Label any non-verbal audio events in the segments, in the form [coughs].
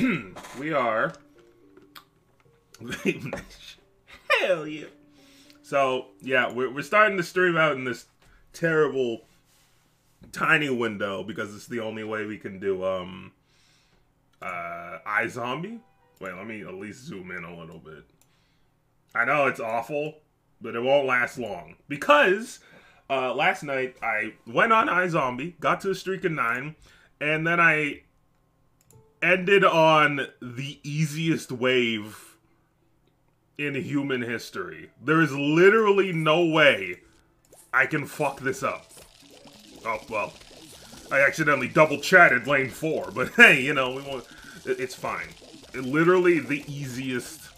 [clears throat] we are. Hell yeah. So, yeah, we're, we're starting to stream out in this terrible tiny window because it's the only way we can do um uh iZombie. Wait, let me at least zoom in a little bit. I know it's awful, but it won't last long because uh, last night I went on iZombie, got to a streak of nine, and then I ended on the easiest wave in human history. There is literally no way I can fuck this up. Oh, well, I accidentally double chatted lane four, but [laughs] hey, you know, we want, it's fine. It, literally the easiest.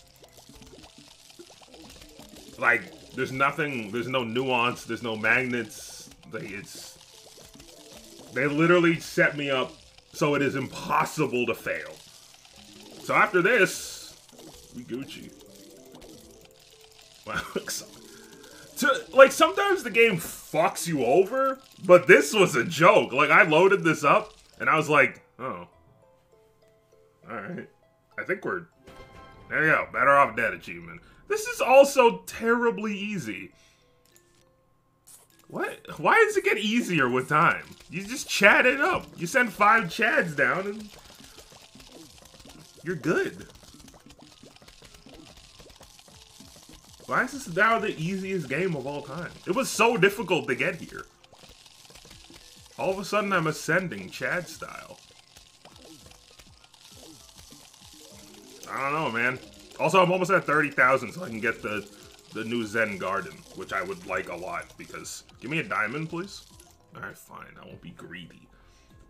Like, there's nothing, there's no nuance, there's no magnets. They, it's. They literally set me up so it is impossible to fail. So after this, we Gucci. Wow, [laughs] to, like sometimes the game fucks you over, but this was a joke. Like I loaded this up and I was like, oh, all right. I think we're there. You go, better off dead achievement. This is also terribly easy. What? Why does it get easier with time? You just chat it up. You send five chads down and you're good. Why is this now the easiest game of all time? It was so difficult to get here. All of a sudden I'm ascending Chad style. I don't know, man. Also, I'm almost at 30,000 so I can get the, the new Zen Garden, which I would like a lot because... Give me a diamond, please. Alright, fine. I won't be greedy.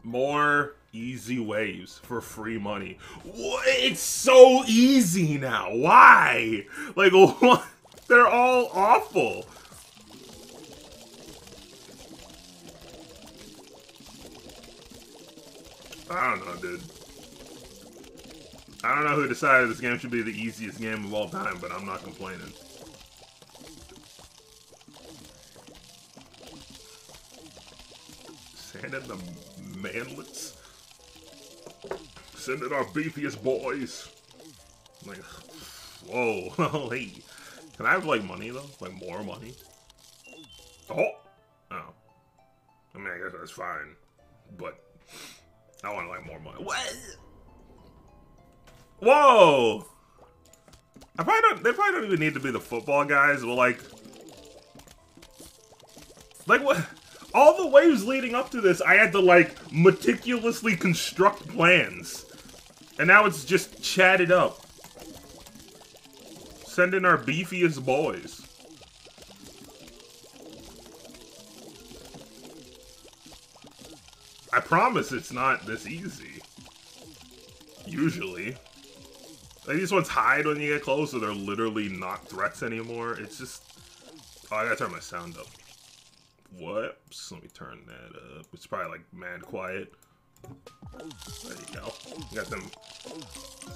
More easy waves for free money. It's so easy now. Why? Like, [laughs] what? They're all awful. I don't know, dude. I don't know who decided this game should be the easiest game of all time, but I'm not complaining. Sand the manlets. Send in our beefiest boys. Like, whoa, [laughs] holy. Can I have, like, money, though? Like, more money? Oh! Oh. I mean, I guess that's fine. But, I want, like, more money. What? Whoa! I probably don't, they probably don't even need to be the football guys, but, like... Like, what? All the waves leading up to this, I had to, like, meticulously construct plans. And now it's just chatted up. Send in our beefiest boys. I promise it's not this easy. Usually. Like, these ones hide when you get close, so they're literally not threats anymore. It's just... Oh, I gotta turn my sound up. Whoops, let me turn that up. It's probably, like, mad quiet. There you go. Got them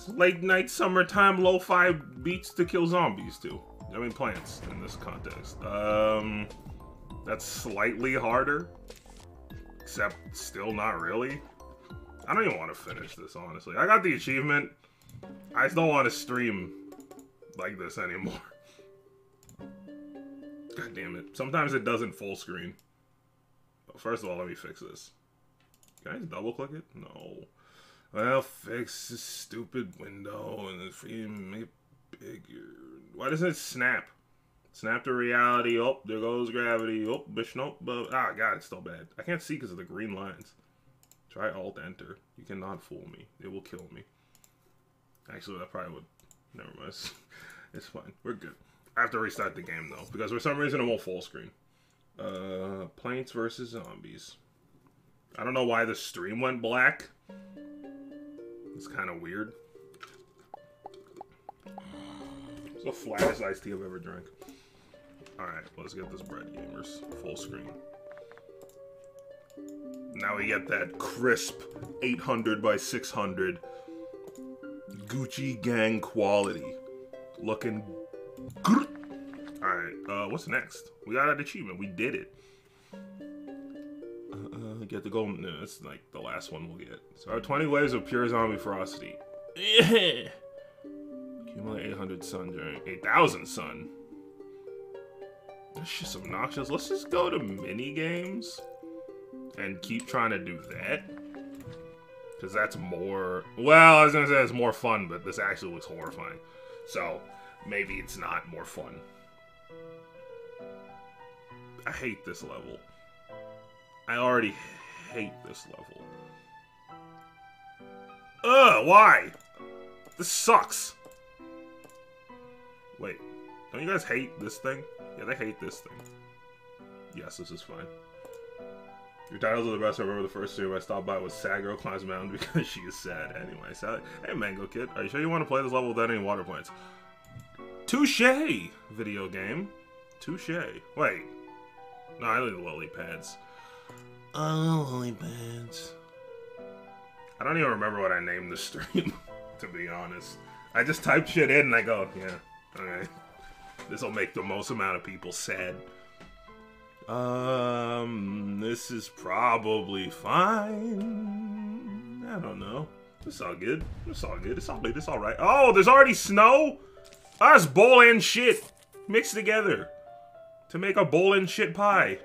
late night summertime lo-fi beats to kill zombies too. I mean plants in this context. Um, that's slightly harder, except still not really. I don't even want to finish this honestly. I got the achievement. I just don't want to stream like this anymore. [laughs] God damn it. Sometimes it doesn't full screen. First of all, let me fix this. Can I just double click it? No. Well, fix this stupid window and then make it bigger. Why doesn't it snap? Snap to reality. Oh, there goes gravity. Oh, bitch, nope. But, ah, God, it's still bad. I can't see because of the green lines. Try Alt Enter. You cannot fool me. It will kill me. Actually, that probably would. Never mind. [laughs] it's fine. We're good. I have to restart the game though because for some reason it won't full screen. Uh, Plants versus Zombies. I don't know why the stream went black. It's kind of weird. It's the flattest iced tea I've ever drank. Alright, let's get this bread, gamers. Full screen. Now we get that crisp 800 by 600 Gucci gang quality. Looking good. Uh, what's next? We got an achievement. We did it. Uh, get the golden. No, it's like the last one we'll get. So our 20 waves of pure zombie ferocity. Yeah. [laughs] Accumulate 800 sun during 8,000 sun. That's just obnoxious. Let's just go to mini games and keep trying to do that. Because that's more. Well, I was gonna say it's more fun, but this actually looks horrifying. So maybe it's not more fun. I hate this level. I already hate this level. Ugh, why? This sucks. Wait, don't you guys hate this thing? Yeah, they hate this thing. Yes, this is fine. Your titles are the best. I remember the first stream I stopped by was Sad Girl Climbs Mountain [laughs] because she is sad. Anyway, so, hey Mango Kid, are you sure you want to play this level without any water points? Touche! Video game. Touche. Wait. No, I need lily pads. Oh, lily pads. I don't even remember what I named the stream, [laughs] to be honest. I just typed shit in and I go, yeah, alright. This'll make the most amount of people sad. Um, this is probably fine. I don't know. It's all good. It's all good. It's all good. It's all right. Oh, there's already snow? That's bowl and shit mixed together to make a bowl and shit pie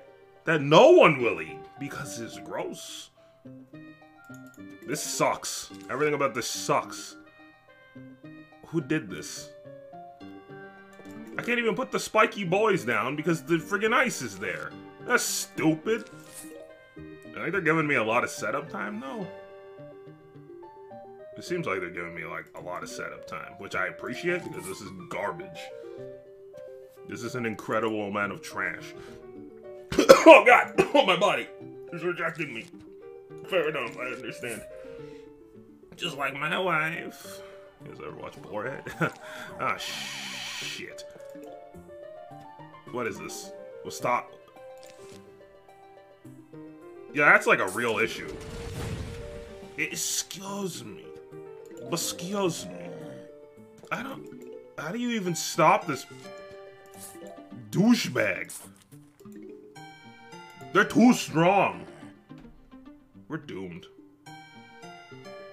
that no one will eat because it's gross. This sucks. Everything about this sucks. Who did this? I can't even put the spiky boys down because the friggin' ice is there. That's stupid. I think they're giving me a lot of setup time, though. It seems like they're giving me, like, a lot of setup time, which I appreciate because this is garbage. This is an incredible amount of trash. [coughs] oh, God! [coughs] Oh, my body! It's rejecting me. Fair enough, I understand. Just like my wife. You guys ever watch Borat? [laughs] ah, shit. What is this? Well, stop. Yeah, that's like a real issue. Excuse me. Excuse me. I don't... How do you even stop this douchebag? They're too strong. We're doomed.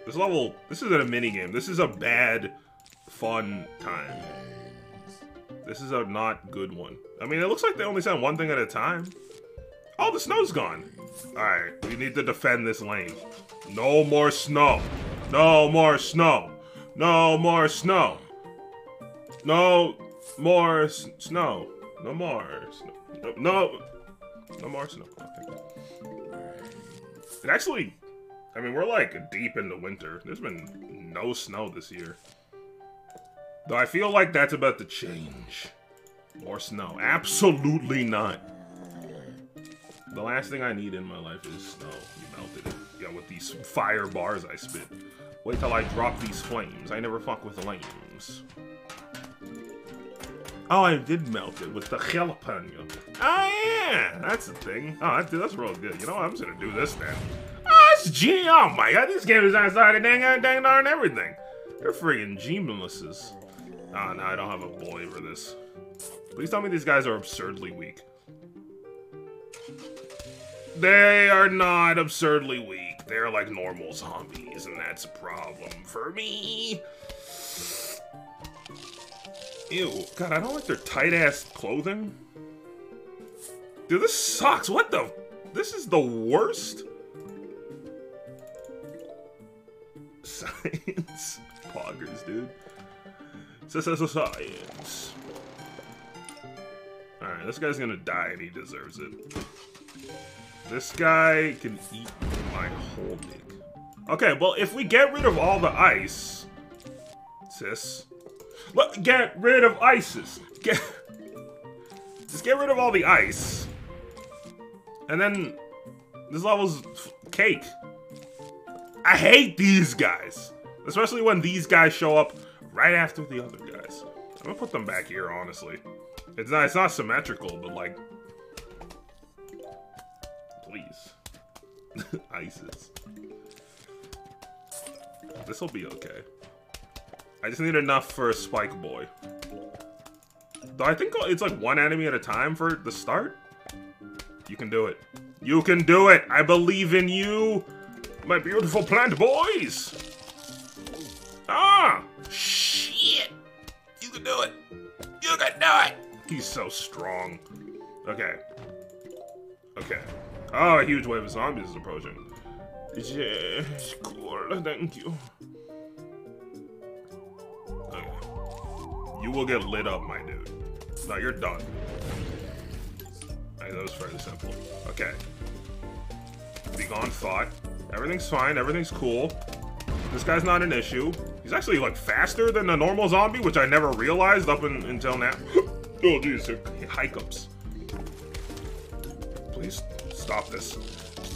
This level... This isn't a minigame. This is a bad, fun time. This is a not good one. I mean, it looks like they only send one thing at a time. Oh, the snow's gone. Alright, we need to defend this lane. No more snow. No more snow. No more snow. No more snow. No more snow. No. No more snow. It actually, I mean, we're like deep into winter. There's been no snow this year. Though I feel like that's about to change. More snow. Absolutely not. The last thing I need in my life is snow. You melted it. Yeah, with these fire bars I spit. Wait till I drop these flames. I never fuck with flames. Oh, I did melt it with the jalapeno. Oh, yeah! That's the thing. Oh, that's, that's real good. You know what? I'm just gonna do this then. Oh, it's G. Oh my god, this game is outside of dang, dang darn everything. They're freaking geniuses. Oh, no, I don't have a boy for this. Please tell me these guys are absurdly weak. They are not absurdly weak. They're like normal zombies, and that's a problem for me. Ew. God, I don't like their tight-ass clothing. Dude, this sucks. What the? This is the worst. Science. Poggers, dude. Science. Alright, this guy's gonna die and he deserves it. This guy can eat my whole dick. Okay, well, if we get rid of all the ice... Sis. Look, get rid of ISIS. Get... Just get rid of all the ice. And then... This level's cake. I hate these guys. Especially when these guys show up right after the other guys. I'm gonna put them back here, honestly. It's not, it's not symmetrical, but like... Please. [laughs] ISIS. This'll be okay. I just need enough for a Spike Boy. Though I think it's like one enemy at a time for the start. You can do it. You can do it! I believe in you! My beautiful plant boys! Ah! Shit! You can do it! You can do it! He's so strong. Okay. Okay. Oh, a huge wave of zombies is approaching. Yes, cool. Thank you. You will get lit up, my dude. No, you're done. that was fairly simple. Okay. Be gone, thought. Everything's fine. Everything's cool. This guy's not an issue. He's actually, like, faster than a normal zombie, which I never realized up in, until now. [laughs] oh, jeez. Hiccups. Please stop this.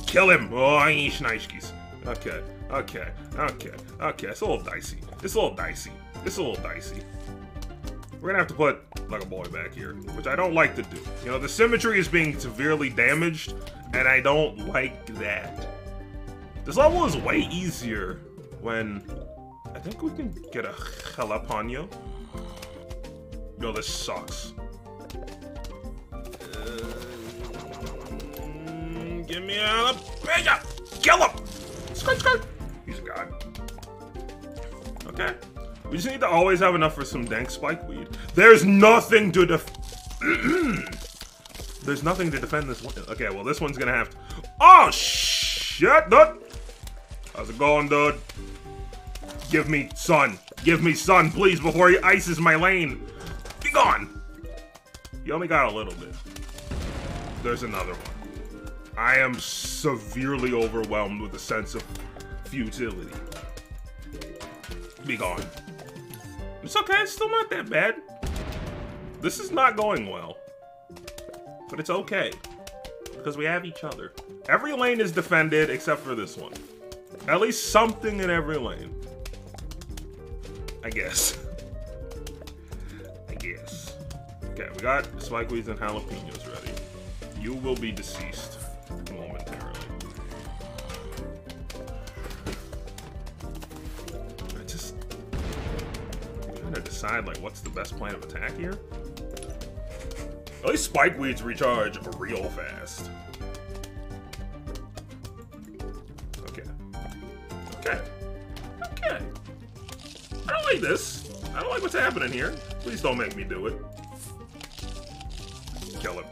Kill him! Oh, schneishkis. Okay, okay, okay, okay. It's a little dicey. It's a little dicey. It's a little dicey. We're gonna have to put, like, a boy back here, which I don't like to do. You know, the symmetry is being severely damaged, and I don't like that. This level is way easier when... I think we can get a jalapeno. Yo, this sucks. Uh, give me a jalapeno! Kill him! Skirt, skirt! He's a god. Okay. We just need to always have enough for some dank spike weed. There's nothing to def- [clears throat] There's nothing to defend this one. Okay, well this one's gonna have to- Oh, shit, dude! How's it going, dude? Give me sun. Give me sun, please, before he ices my lane. Be gone! You only got a little bit. There's another one. I am severely overwhelmed with a sense of futility. Be gone. It's okay, it's still not that bad. This is not going well. But it's okay. Because we have each other. Every lane is defended except for this one. At least something in every lane. I guess. I guess. Okay, we got spikeweeds and jalapenos ready. You will be deceased momentarily. Trying to decide like what's the best plan of attack here. At least spike weeds recharge real fast. Okay. Okay. Okay. I don't like this. I don't like what's happening here. Please don't make me do it. Kill him.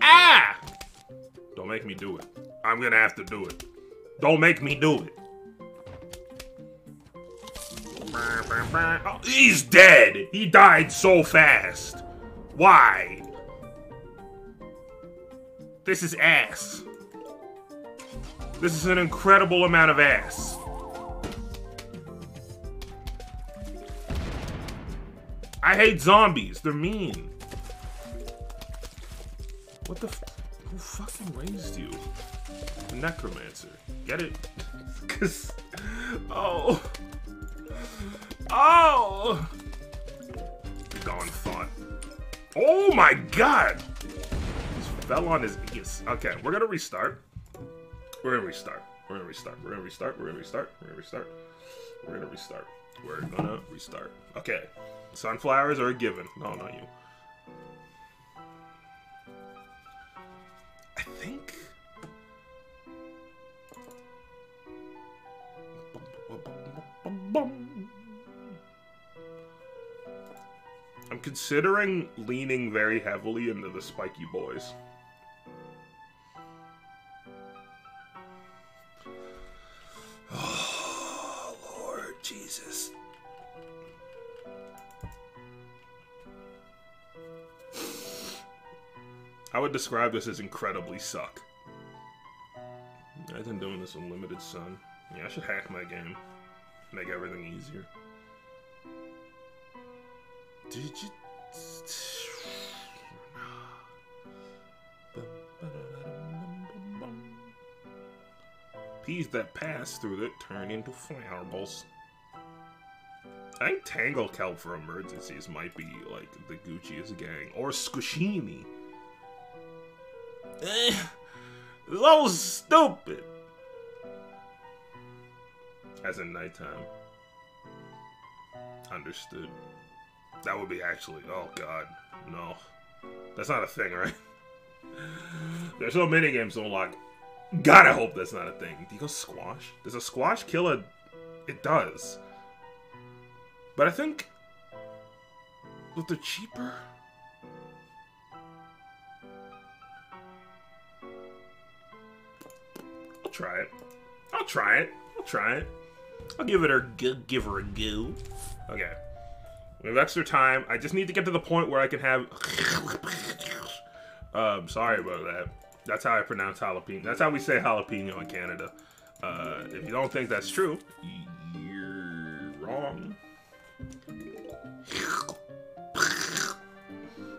Ah! Don't make me do it. I'm gonna have to do it. Don't make me do it. Oh, he's dead! He died so fast. Why? This is ass. This is an incredible amount of ass. I hate zombies. They're mean. What the Who fucking raised you? Necromancer. Get it? [laughs] Cause... Oh. Oh! Gone thought. Oh my god! He fell on his ace. Okay, we're gonna restart. We're gonna restart. We're gonna restart. We're gonna restart. We're gonna restart. We're gonna restart. We're gonna restart. We're gonna restart. Okay. Sunflowers are a given. No, not you. I think... I'm considering leaning very heavily into the spiky boys. Oh, [sighs] Lord Jesus. I would describe this as incredibly suck. I've been doing this with limited sun. Yeah, I should hack my game. Make everything easier. Did you... Peas that pass through it turn into flammables. I think Tangle Kelp for emergencies might be like the Gucci's gang. Or Squishini. Eh, this was stupid. As in nighttime. Understood. That would be actually. Oh god, no. That's not a thing, right? There's no mini games unlock. God, I hope that's not a thing. Do you go squash? Does a squash kill a? It does. But I think that they're cheaper. I'll try it. I'll try it. I'll try it. I'll give it a give her a go. Okay. We have extra time. I just need to get to the point where I can have. um, sorry about that. That's how I pronounce jalapeno. That's how we say jalapeno in Canada. Uh, if you don't think that's true, you're wrong.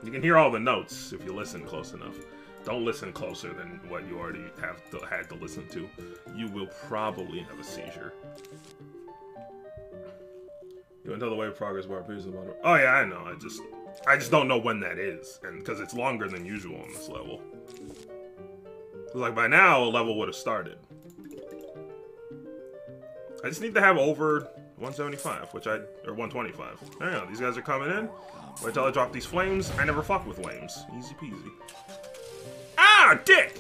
You can hear all the notes if you listen close enough. Don't listen closer than what you already have to, had to listen to. You will probably have a seizure. You tell the way of progress bar appears in the bottom. Oh yeah, I know. I just, I just don't know when that is, and because it's longer than usual on this level. Like by now, a level would have started. I just need to have over 175, which I or 125. There you go. These guys are coming in. Wait till I drop these flames. I never fuck with flames. Easy peasy. Ah, dick!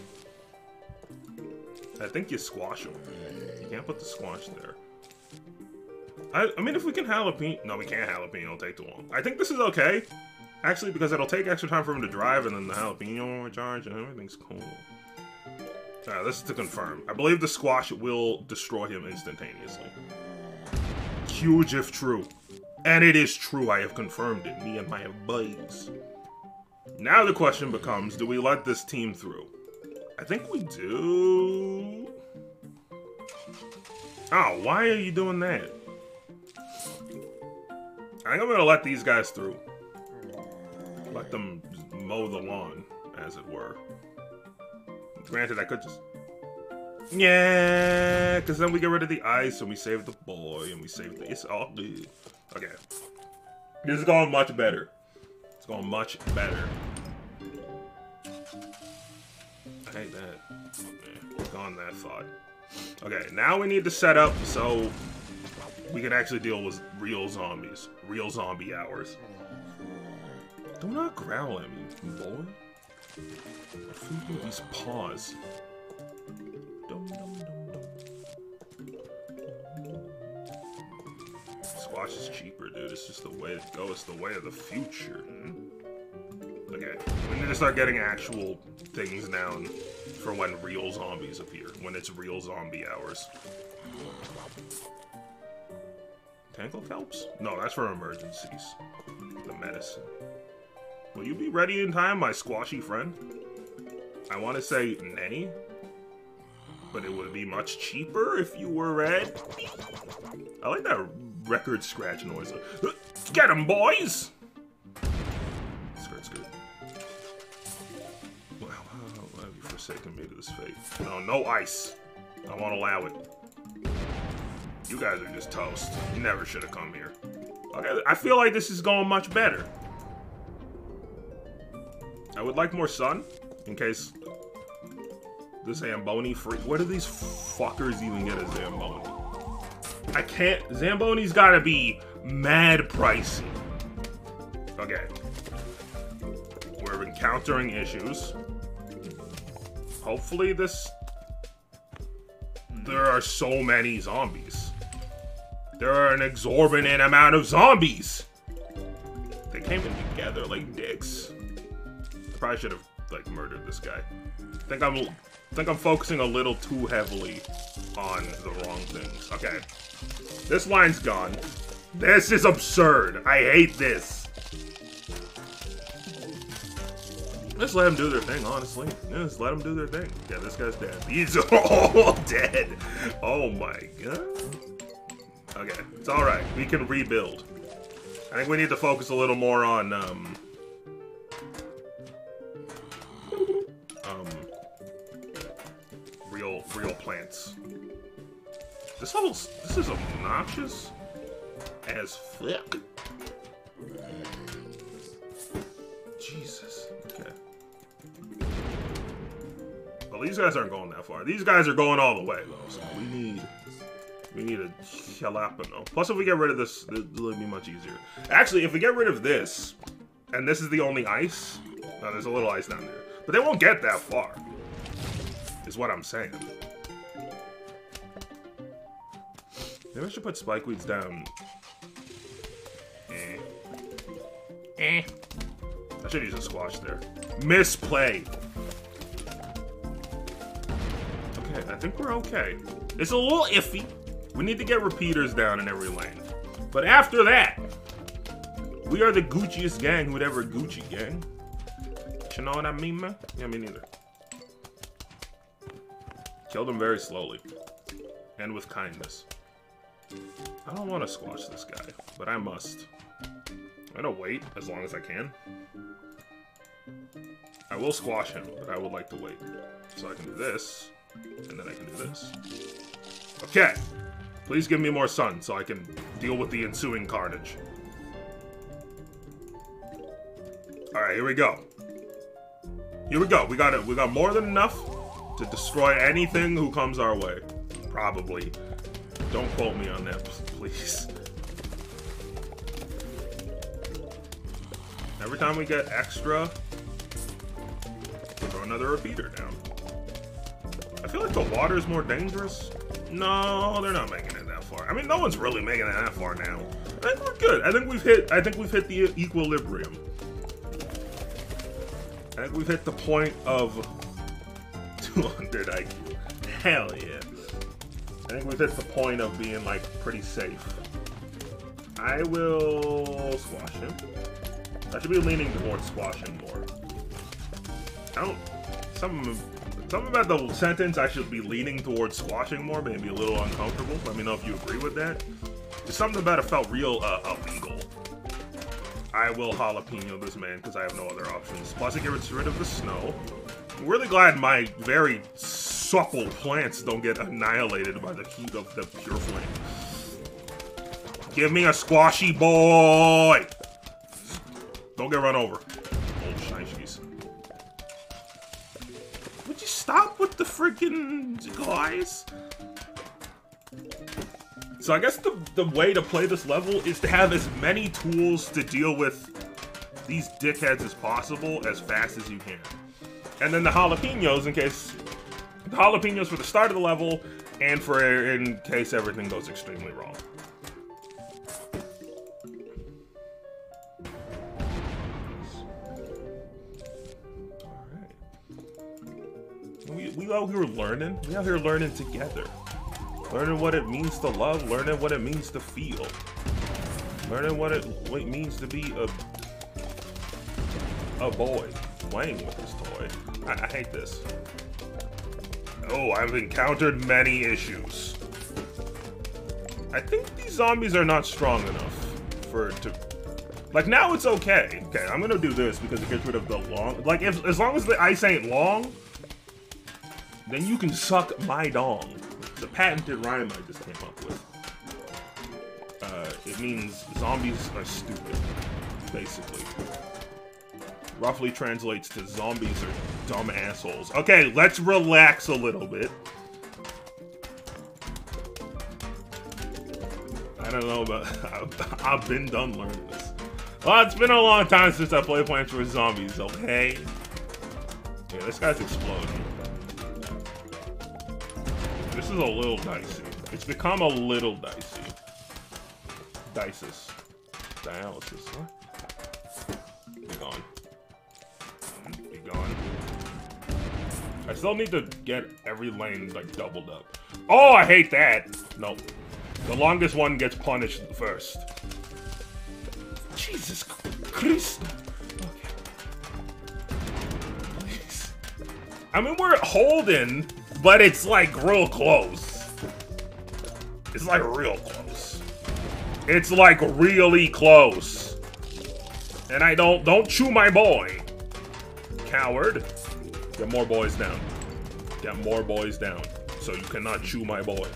I think you squash them. You can't put the squash there. I, I mean, if we can jalapeno... No, we can't jalapeno. It'll take too long. I think this is okay. Actually, because it'll take extra time for him to drive, and then the jalapeno will charge, and everything's cool. Alright, this is to confirm. I believe the squash will destroy him instantaneously. Huge if true. And it is true, I have confirmed it, me and my buddies. Now the question becomes, do we let this team through? I think we do. Oh, why are you doing that? I think I'm gonna let these guys through. Let them mow the lawn, as it were. Granted, I could just... Yeah, because then we get rid of the ice, and we save the boy, and we save the... It's all good. Okay. This is going much better. It's going much better. I hate that. Oh, okay, gone that thought. Okay, now we need to set up so we can actually deal with real zombies. Real zombie hours. Do not growl at me, boy. These paws. Squash is cheaper, dude. It's just the way to go. It's the way of the future. Hmm? Okay, we need to start getting actual things down for when real zombies appear. When it's real zombie hours. Tangle Kelps? No, that's for emergencies. The medicine. Will you be ready in time, my squashy friend? I want to say nay, but it would be much cheaper if you were red. I like that record scratch noise. [gasps] Get him, boys! Good. Wow, how have you forsaken me to this fate? No, no ice. I won't allow it. You guys are just toast. You never should have come here. Okay, I feel like this is going much better. I would like more sun, in case the Zamboni free. Where do these fuckers even get a Zamboni? I can't. Zamboni's gotta be mad pricey. Okay. We're encountering issues. Hopefully this... There are so many zombies. There are an exorbitant amount of zombies! They came in together like dicks. Probably should have like murdered this guy. Think I'm I think I'm focusing a little too heavily on the wrong things. Okay. This line's gone. This is absurd. I hate this. Just let them do their thing, honestly. Just let them do their thing. Yeah, this guy's dead. He's [laughs] all dead. Oh my god. Okay, it's alright. We can rebuild. I think we need to focus a little more on, um, um real plants. This level's this is obnoxious as fuck. Jesus. Okay. Well, these guys aren't going that far. These guys are going all the way though. So we need we need a jalapeno. Plus, if we get rid of this, it'll be much easier. Actually, if we get rid of this, and this is the only ice, uh, there's a little ice down there. But they won't get that far. Is what I'm saying. Maybe I should put spike weeds down. Eh. Eh. I should use a squash there. Misplay. Okay, I think we're okay. It's a little iffy. We need to get repeaters down in every lane. But after that, we are the Gucciest gang who'd ever Gucci gang. You know what I mean, man? Yeah, me neither. Killed him very slowly. And with kindness. I don't want to squash this guy, but I must. I'm gonna wait as long as I can. I will squash him, but I would like to wait. So I can do this, and then I can do this. Okay. Please give me more sun so I can deal with the ensuing carnage. Alright, here we go. Here we go. We got it. We got more than enough to destroy anything who comes our way. Probably. Don't quote me on that, please. Every time we get extra, we throw another repeater down. I feel like the water is more dangerous. No, they're not making it that far. I mean, no one's really making it that far now. I think we're good. I think we've hit. I think we've hit the equilibrium. I think we've hit the point of 200 IQ. Hell yeah. I think we've hit the point of being, like, pretty safe. I will squash him. I should be leaning towards squashing more. I don't... Some, something about the sentence, I should be leaning towards squashing more, maybe a little uncomfortable. Let me know if you agree with that. Something about it felt real uh, illegal. I will jalapeno this man because I have no other options. Plus, it gets rid of the snow. I'm really glad my very supple plants don't get annihilated by the heat of the pure flame. Give me a squashy boy! Don't get run over. Stop with the freaking guys? So I guess the, the way to play this level is to have as many tools to deal with these dickheads as possible as fast as you can. And then the jalapenos in case... The jalapenos for the start of the level and for in case everything goes extremely wrong. We, out here learning. We out here learning together. Learning what it means to love, learning what it means to feel. Learning what it, what it means to be a a boy playing with this toy. I, I hate this. Oh, I've encountered many issues. I think these zombies are not strong enough for to... Like, now it's okay. Okay, I'm gonna do this because it gets rid of the long... Like, if as long as the ice ain't long, then you can suck my dong the patented rhyme I just came up with. Uh, it means zombies are stupid, basically. Roughly translates to zombies are dumb assholes. Okay, let's relax a little bit. I don't know, but [laughs] I've been done learning this. Well, it's been a long time since I played Plants vs. Zombies, okay? Yeah, this guy's exploding. Is a little dicey. It's become a little dicey. Dices. Dialysis. Be gone. Be gone. I still need to get every lane, like, doubled up. Oh, I hate that! Nope. The longest one gets punished first. Jesus Christ. Okay. Please. I mean, we're holding but it's like real close. It's like real close. It's like really close. And I don't, don't chew my boy. Coward. Get more boys down. Get more boys down. So you cannot chew my boy.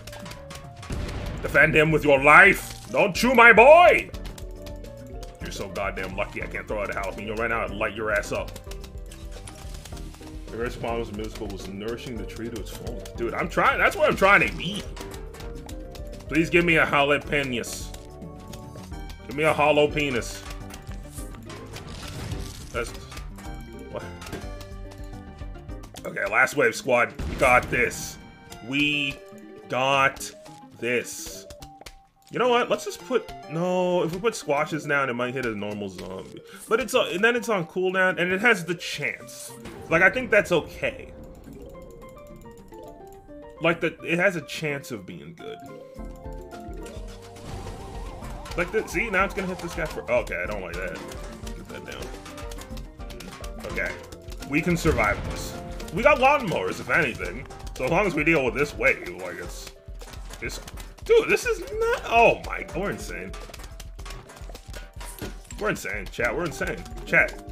Defend him with your life. Don't chew my boy. You're so goddamn lucky I can't throw out a jalapeno right now and light your ass up. The first problem in middle school was nourishing the tree to its fullest. Dude, I'm trying. That's what I'm trying to be. Please give me a jalapenos. Give me a hollow penis. That's what? Okay, last wave squad. We got this. We got this. You know what? Let's just put no. If we put squashes down, it might hit a normal zombie. But it's uh, and then it's on cooldown, and it has the chance. Like I think that's okay. Like the it has a chance of being good. Like the see now it's gonna hit this guy for. Okay, I don't like that. Get that down. Okay, we can survive this. We got lawnmowers, if anything. So as long as we deal with this wave, like it's, it's, dude, this is not. Oh my, we're insane. We're insane, chat. We're insane, chat.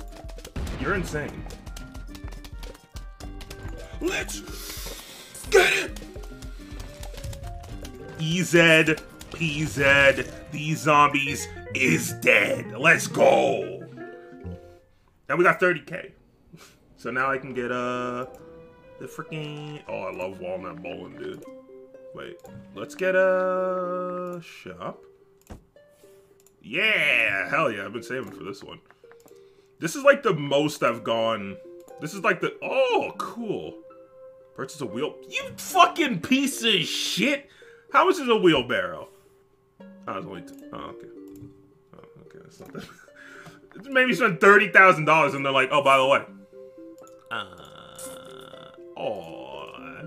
You're insane. Let's get it. EZ, PZ, these zombies is dead. Let's go. And we got 30k. [laughs] So now I can get, uh, the freaking... Oh, I love walnut bowling, dude. Wait, let's get a shop. Yeah, hell yeah, I've been saving for this one. This is like the most I've gone. This is like the, oh, cool. Purchase a wheel. You fucking piece of shit. How much is a wheelbarrow? Oh, it's only, two. oh, okay. Oh, okay, that's not that. [laughs] Maybe spend $30,000 and they're like, oh, by the way, uh, oh,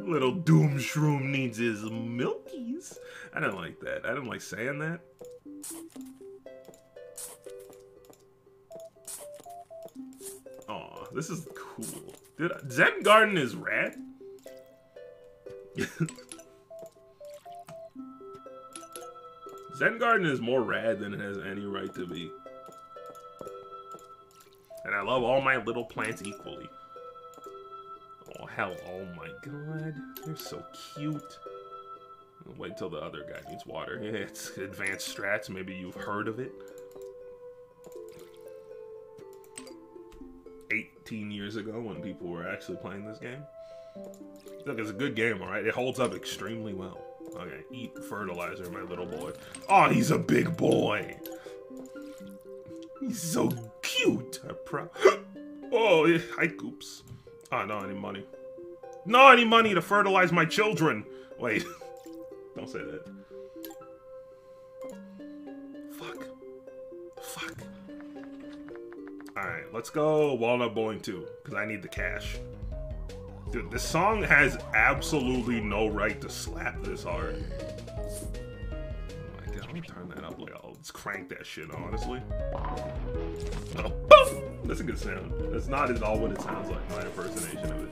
little Doom Shroom needs his milkies. I didn't like that. I didn't like saying that. Oh, this is cool. Dude, Zen Garden is rad. [laughs] Zen Garden is more rad than it has any right to be. And I love all my little plants equally. Oh, hell. Oh, my God. They're so cute. I'll wait till the other guy needs water. [laughs] It's advanced strats. Maybe you've heard of it. 18 years ago when people were actually playing this game. Look, it's a good game, alright? It holds up extremely well. Okay, eat fertilizer, my little boy. Oh, he's a big boy. He's so cute. I'm proud. [gasps] oh, hi, Goops. Ah, oh, no, any money. No, any money to fertilize my children. Wait. [laughs] Don't say that. Fuck. Fuck. Alright, let's go Walnut Bowling 2, because I need the cash. Dude, this song has absolutely no right to slap this hard. Oh my god, let me turn that up. Like, just crank that shit, honestly. Oh, That's a good sound. That's not at all what it sounds like, my impersonation of it.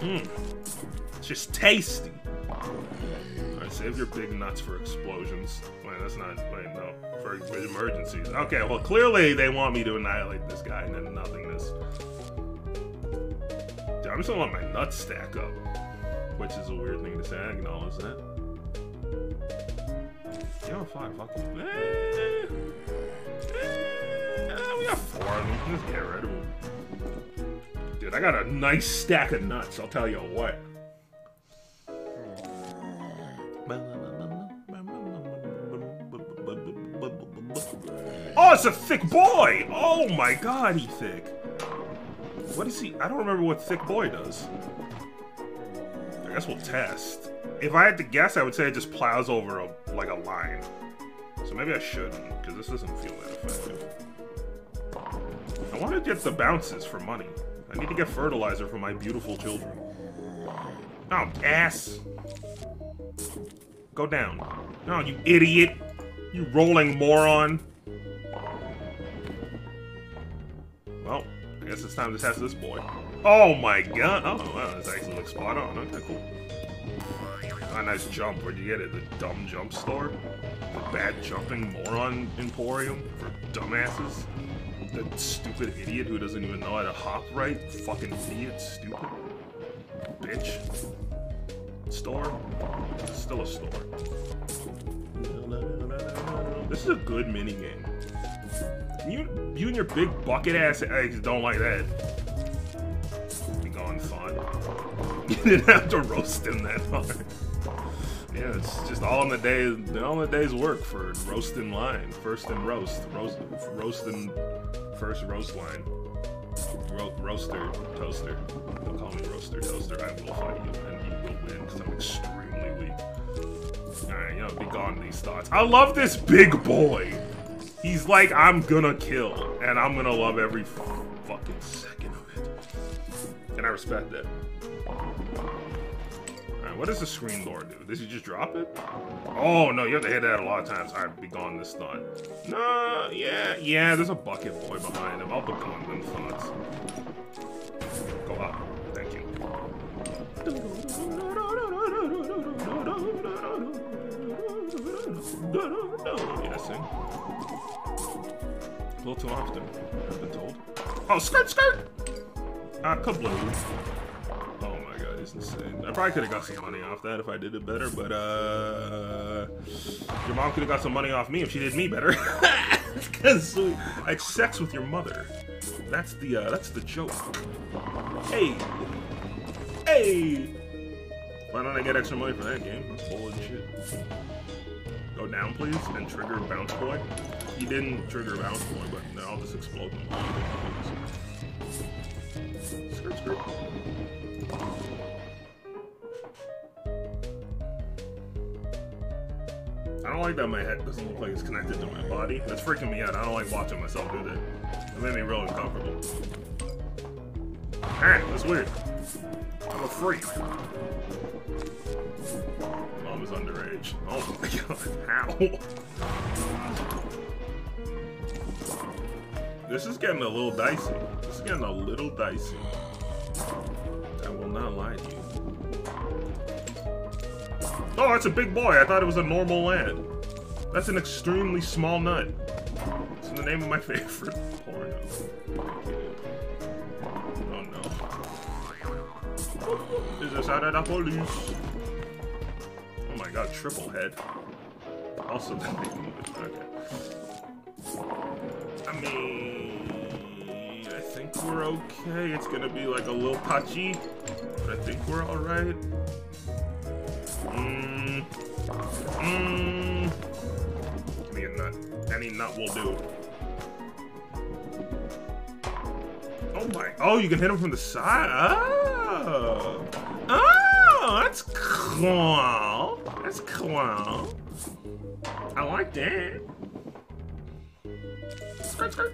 Mmm. It's just tasty. Alright, save your big nuts for explosions. Wait, that's not, wait, no. For emergencies. Okay, well, clearly they want me to annihilate this guy and then nothingness. I'm just gonna let my nuts stack up. Which is a weird thing to say, I acknowledge that. Yo, fine, fuck them. We got four of them. Just get rid of them. Dude, I got a nice stack of nuts, I'll tell you what. Oh, it's a thick boy! Oh my god, he thick. What is he? I don't remember what Thick Boy does. I guess we'll test. If I had to guess, I would say it just plows over a like a line. So maybe I shouldn't, because this doesn't feel that effective. I want to get the bounces for money. I need to get fertilizer for my beautiful children. Oh, ass! Go down. No, you idiot! You rolling moron! Well, I guess it's time to test this boy. Oh my god! Oh, wow, this actually looks spot on. Okay, cool. A nice jump. Where'd you get it? The dumb jump store? The bad jumping moron emporium for dumbasses? The stupid idiot who doesn't even know how to hop right? Fucking idiot, stupid. Bitch. Store? Still a store. This is a good mini game. You, you and your big bucket ass eggs don't like that. Be going [laughs] fun. You didn't have to roast him that hard. Yeah, it's just all in the day, all in the day's work for roasting line, first and roast, roast, roasting, first roast line. Ro roaster, toaster. Don't call me roaster, toaster. I will fight you, and you will win because I'm extremely weak. Alright, you know, be gone these thoughts. I love this big boy. He's like, I'm gonna kill, and I'm gonna love every fucking second of it. And I respect that. Alright, what does the screen door do? Does he just drop it? Oh, no, you have to hit that a lot of times. Alright, be gone this thought. No, yeah, yeah, there's a bucket boy behind him. I'll be gone them thoughts. Go up. Thank you. Yeah, sing. A little too often, I've been told. Oh, skirt, skirt! Ah, kablooey. Insane. I probably could have got some money off that if I did it better, but uh... Your mom could have got some money off me if she did me better. [laughs] Because I had sex with your mother. That's the, uh, that's the joke. Hey! Hey! Why don't I get extra money for that game? That's bullshit. Go down, please, and trigger Bounce Boy. He didn't trigger Bounce Boy, but no, I'll just explode. Skirt, skirt. I don't like that my head doesn't look like it's connected to my body. That's freaking me out. I don't like watching myself do that. It made me real uncomfortable. Alright, that's weird. I'm a freak. Mom is underage. Oh my [laughs] god, how? This is getting a little dicey. This is getting a little dicey. I will not lie to you. Oh, that's a big boy. I thought it was a normal lad. That's an extremely small nut. It's the name of my [laughs] favorite porno. Oh no. Is this out of the police? Oh my god, triple head. Also, name of it. Okay. I mean, I think we're okay. It's gonna be like a little touchy, but I think we're alright. Mmm. Mmm. Give me a nut. Any nut will do. Oh my. Oh, you can hit him from the side. Oh. Oh, that's cool. That's cool. I like that. Skirt, skirt.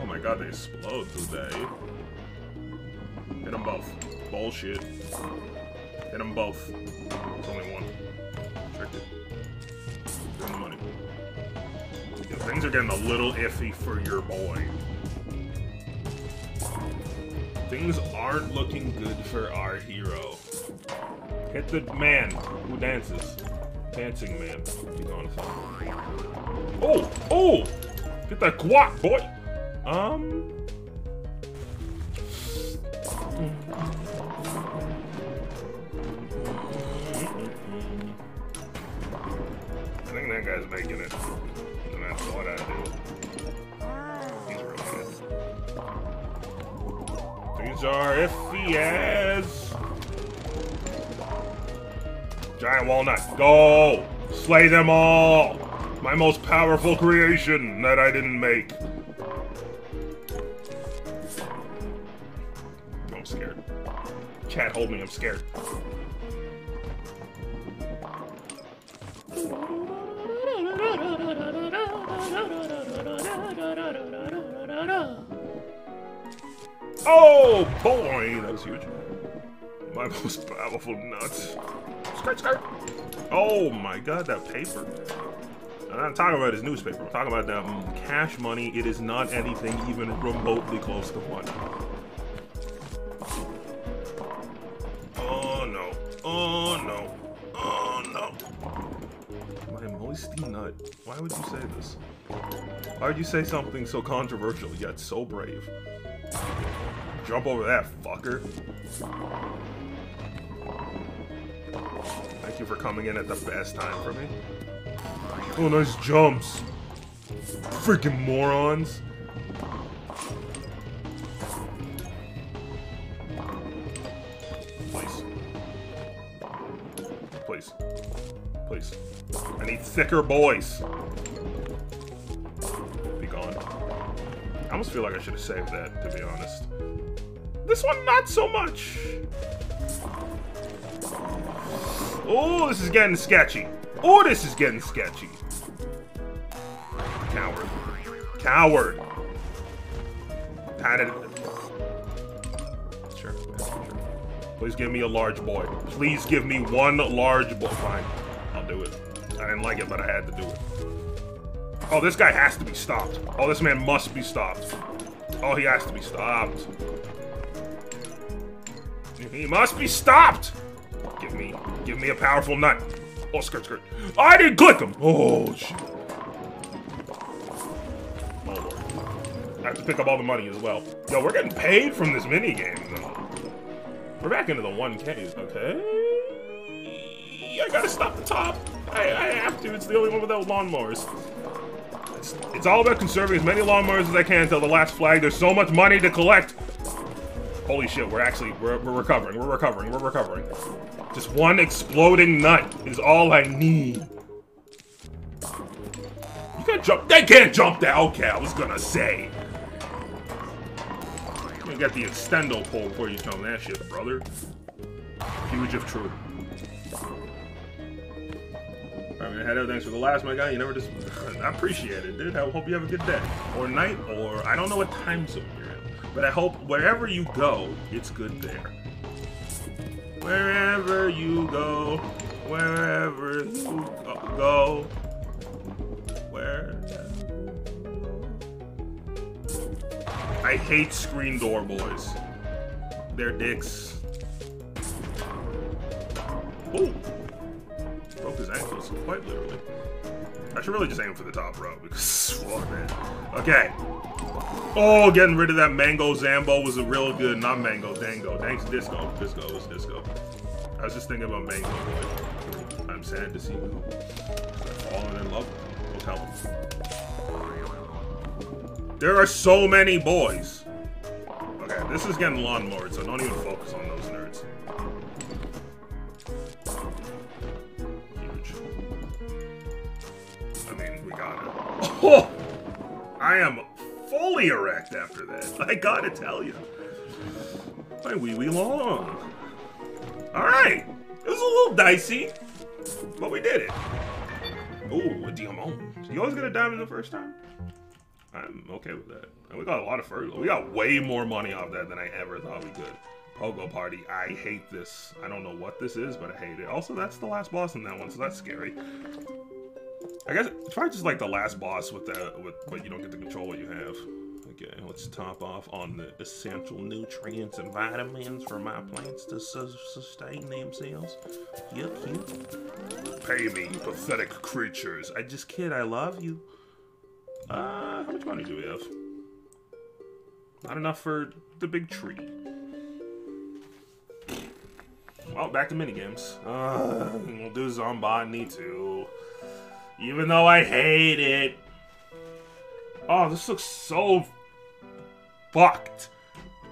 Oh my god, they explode, they? Hit them both. Bullshit. Hit them both. There's only one. Tricked it. Him the money. Things are getting a little iffy for your boy. Things aren't looking good for our hero. Hit the man who dances. Dancing man. Oh! Oh! Get that guac, boy! Um... I think that guy's making it. And that's what I do. He's real good. These are iffy. Giant walnut, go! Slay them all! My most powerful creation that I didn't make. Scared. Chat, hold me, I'm scared. Oh boy, that was huge. My [laughs] most powerful nuts. Skirt, skirt. Oh my god, that paper. I'm not talking about his newspaper. I'm talking about that cash money. It is not anything even remotely close to money. Oh no. Oh no. Oh no. My moisty nut. Why would you say this? Why would you say something so controversial yet so brave? Jump over that, fucker. Thank you for coming in at the best time for me. Oh, nice jumps. Freaking morons. Please. Please. Please. I need thicker boys. Be gone. I almost feel like I should have saved that, to be honest. This one, not so much. Oh, this is getting sketchy. Oh, this is getting sketchy. Coward. Coward. Had Please give me a large boy. Please give me one large boy. Fine. I'll do it. I didn't like it, but I had to do it. Oh, this guy has to be stopped. Oh, this man must be stopped. Oh, he has to be stopped. He must be stopped! Give me, give me a powerful nut. Oh, skirt, skirt. I didn't click him! Oh, shit. Oh. I have to pick up all the money as well. Yo, we're getting paid from this mini game, though. We're back into the 1Ks, okay? I gotta stop the top. I, I have to. It's the only one without lawnmowers. It's, it's all about conserving as many lawnmowers as I can until the last flag. There's so much money to collect. Holy shit, we're actually, we're, we're recovering, we're recovering, we're recovering. Just one exploding nut is all I need. You can't jump, they can't jump that, okay, I was gonna say. You get the extendo pole before you jump that shit, brother. Huge if true. Gonna head out. Thanks for the last, my guy. You never just. [laughs] I appreciate it, dude. I hope you have a good day. Or night, or. I don't know what time zone you're in. But I hope wherever you go, it's good there. Wherever you go, wherever you go, I hate screen door boys. They're dicks. Ooh broke his ankles, quite literally. I should really just aim for the top row because, [laughs] oh man. Okay. Oh, getting rid of that Mango Zambo was a real good, not Mango, Dango. Thanks, Disco. Disco was Disco. I was just thinking about Mango. I'm sad to see you falling in love him. There are so many boys. Okay, this is getting lawnmowered, so don't even focus on those nerds. Huge. I mean, we got it. Oh, I am fully erect after that. [laughs] I gotta tell you. My wee wee long. Alright. It was a little dicey, but we did it. Ooh, a diamond. You always get a diamond the first time? I'm okay with that. And we got a lot of fur. We got way more money off that than I ever thought we could. Pogo Party. I hate this. I don't know what this is, but I hate it. Also, that's the last boss in that one, so that's scary. I guess try just like the last boss with that, with but you don't get to control what you have. Okay, let's top off on the essential nutrients and vitamins for my plants to su sustain themselves. Yep, yep. Pay me, pathetic creatures. I just kid. I love you. Uh, how much money do we have? Not enough for the big tree. Well, back to minigames. Uh, we'll do Zombotany too. Even though I hate it. Oh, this looks so fucked.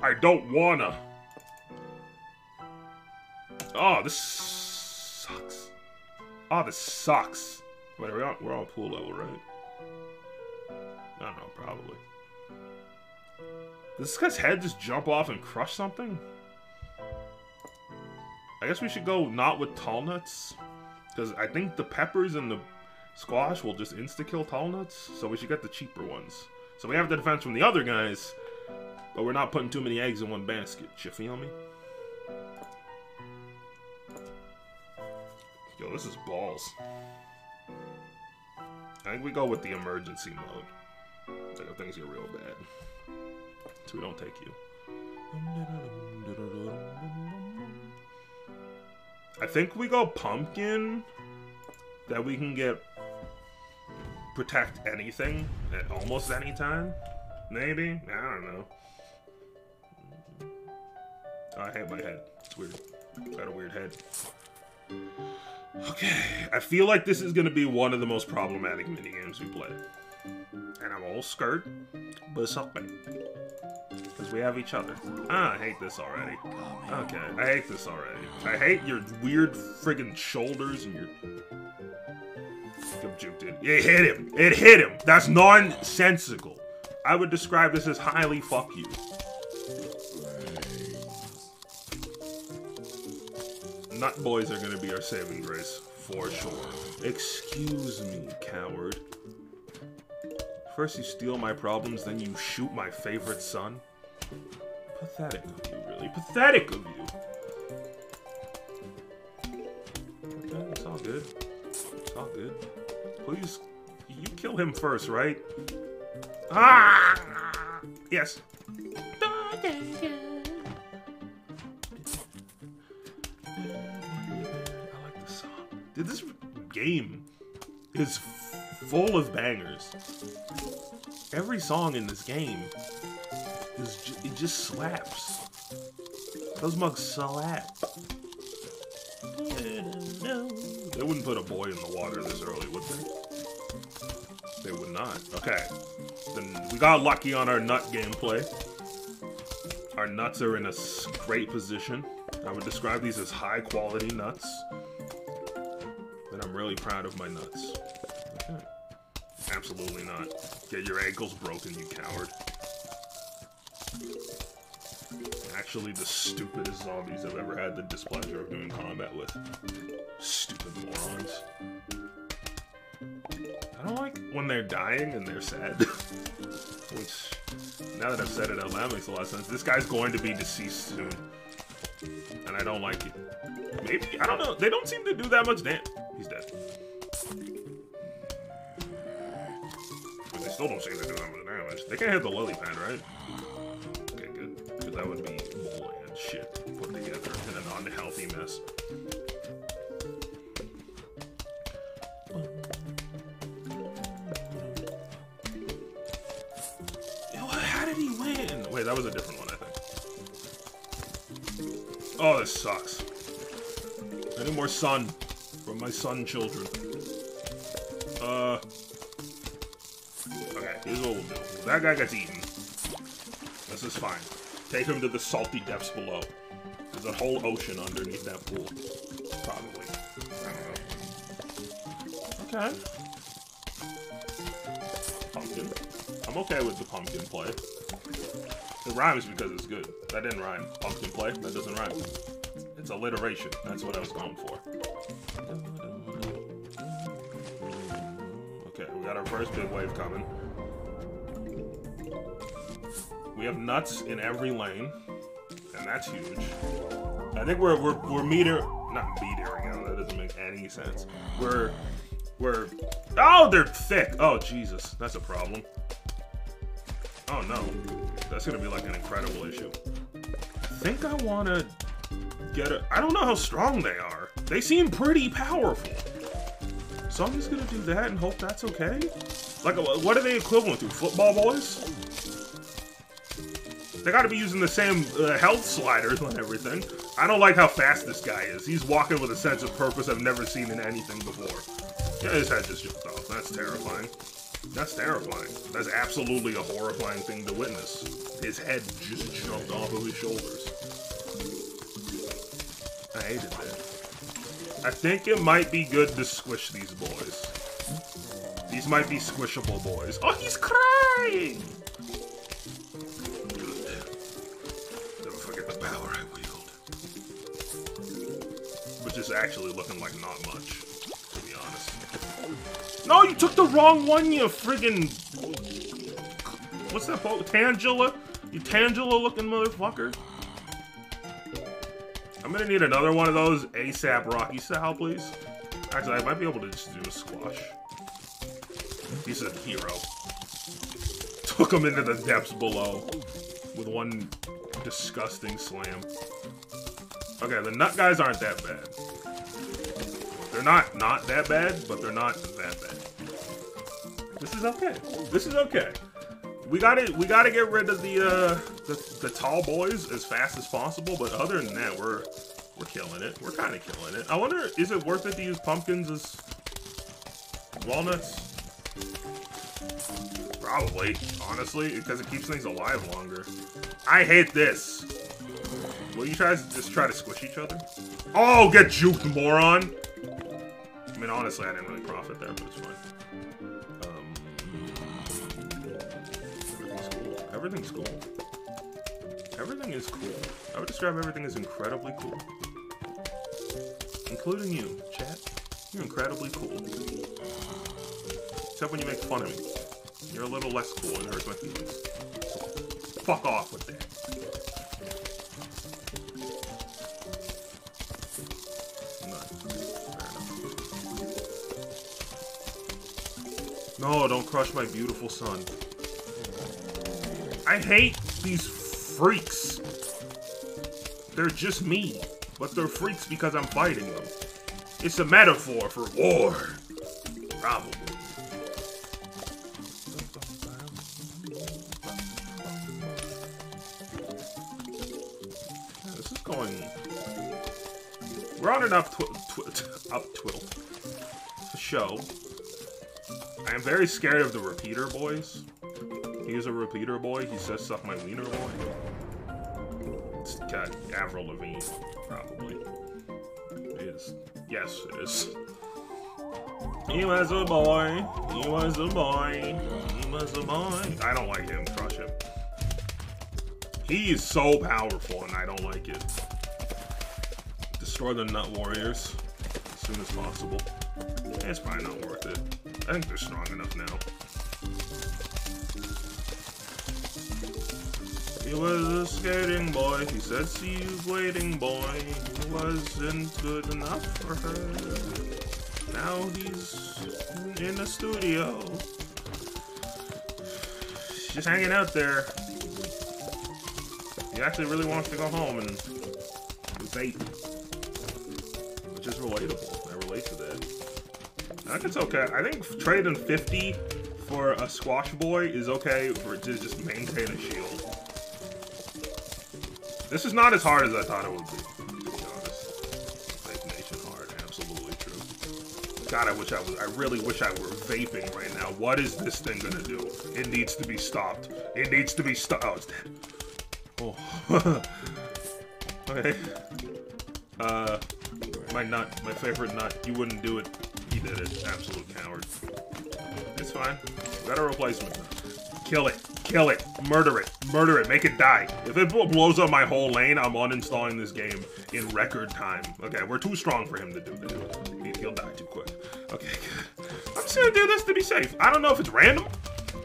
I don't wanna. Oh, this sucks. Oh, this sucks. Wait, are we on, we're on pool level, right? I don't know, probably. Does this guy's head just jump off and crush something? I guess we should go not with tall nuts. Because I think the peppers and the Squash will just insta-kill tall nuts, so we should get the cheaper ones. So we have the defense from the other guys, but we're not putting too many eggs in one basket. You feel me? Yo, this is balls. I think we go with the emergency mode. Like if things get real bad. So we don't take you. I think we go pumpkin that we can get protect anything at almost any time. Maybe? I don't know. Oh, I hate my head. It's weird. Got a weird head. Okay, I feel like this is gonna be one of the most problematic minigames we play. And I'm all scared, but it's okay. Because we have each other. Ah, I hate this already. Okay, I hate this already. I hate your weird friggin' shoulders and your juked it. It hit him. It hit him. That's nonsensical. I would describe this as highly fuck you. Nut boys are gonna be our saving grace, for sure. Excuse me, coward. First you steal my problems, then you shoot my favorite son? Pathetic of you, really. Pathetic of you. Okay, it's all good. It's all good. Please, you kill him first, right? Ah! Yes. I like the song. Dude, this game is full of bangers. Every song in this game is it just slaps. Those mugs slap. They wouldn't put a boy in the water this early, would they? They would not. Okay. Then we got lucky on our nut gameplay. Our nuts are in a great position. I would describe these as high quality nuts. And I'm really proud of my nuts. Absolutely not. Get your ankles broken, you coward. Actually, the stupidest zombies I've ever had the displeasure of doing combat with. Stupid morons. I don't like when they're dying and they're sad. [laughs] Which, now that I've said it out loud, makes a lot of sense. This guy's going to be deceased soon. And I don't like it. Maybe, I don't know. They don't seem to do that much damage. Still don't seem to do that much damage. They can't hit the lily pad, right? Okay, good. Because that would be bull and shit put together in an unhealthy mess. How did he win? Wait, that was a different one, I think. Oh, this sucks. I need more sun from my sun children. That guy gets eaten. This is fine. Take him to the salty depths below. There's a whole ocean underneath that pool. Probably. Okay. Pumpkin. I'm okay with the pumpkin play. It rhymes because it's good. That didn't rhyme. Pumpkin play, that doesn't rhyme. It's alliteration. That's what I was going for. Okay, we got our first big wave coming. We have nuts in every lane, and that's huge. I think we're we're we're meter not metering out. That doesn't make any sense. We're we're oh they're thick. Oh Jesus, that's a problem. Oh no, that's gonna be like an incredible issue. I think I wanna get a. I don't know how strong they are. They seem pretty powerful. So I'm just gonna do that and hope that's okay. Like, uh, what are they equivalent to? Football boys? They gotta be using the same uh, health sliders on everything. I don't like how fast this guy is. He's walking with a sense of purpose I've never seen in anything before. Yeah, his head just jumped off. That's terrifying. That's terrifying. That's absolutely a horrifying thing to witness. His head just jumped off of his shoulders. I hated that. I think it might be good to squish these boys. These might be squishable boys. Oh, he's crying! Is actually looking like not much, to be honest. No, you took the wrong one, you friggin' What's that quote? Tangela? You Tangela looking motherfucker? I'm gonna need another one of those ASAP Rocky style, please. Actually, I might be able to just do a squash. He's a hero. Took him into the depths below with one disgusting slam. Okay, the nut guys aren't that bad. They're not not that bad, but they're not that bad. This is okay. This is okay. We gotta we gotta get rid of the uh the, the tall boys as fast as possible, but other than that, we're we're killing it. We're kind of killing it. I wonder, is it worth it to use pumpkins as walnuts? Probably, honestly, because it keeps things alive longer. I hate this. Will you guys just try to squish each other? Oh, get juked, moron! I mean, honestly, I didn't really profit there, but it's fine. Um, everything's everything's cool. Everything is cool. I would describe everything as incredibly cool. Including you, chat. You're incredibly cool. Except when you make fun of me. You're a little less cool and it hurts my feelings. Fuck off with that. No, don't crush my beautiful son. I hate these freaks. They're just me, but they're freaks because I'm fighting them. It's a metaphor for war. Probably. This is going. We're on an up very scared of the repeater boys. He's a repeater boy. He says suck my wiener boy. It's got Avril Lavigne, probably. It is. Yes, it is. He was a boy. He was a boy. He was a boy. I don't like him. Crush him. He is so powerful, and I don't like it. Destroy the Nut Warriors as soon as possible. It's probably not worth it. I think they're strong enough now. He was a skating boy. He said you waiting boy. He wasn't good enough for her. Now he's in the studio. Just hanging out there. He actually really wants to go home and vape. Think it's okay. I think trading 50 for a squash boy is okay for to just maintain a shield. This is not as hard as I thought it would be, to be honest. Vape Nation hard, absolutely true. God, I wish I was, I really wish I were vaping right now. What is this thing gonna do? It needs to be stopped. It needs to be stopped. Oh, it's dead. Oh. [laughs] okay. Uh, my nut, my favorite nut. You wouldn't do it. He did it. Absolute coward. It's fine. Got a replacement. Kill it. Kill it. Murder it. Murder it. Make it die. If it blows up my whole lane, I'm uninstalling this game in record time. Okay, we're too strong for him to do that. He'll die too quick. Okay, I'm just gonna do this to be safe. I don't know if it's random.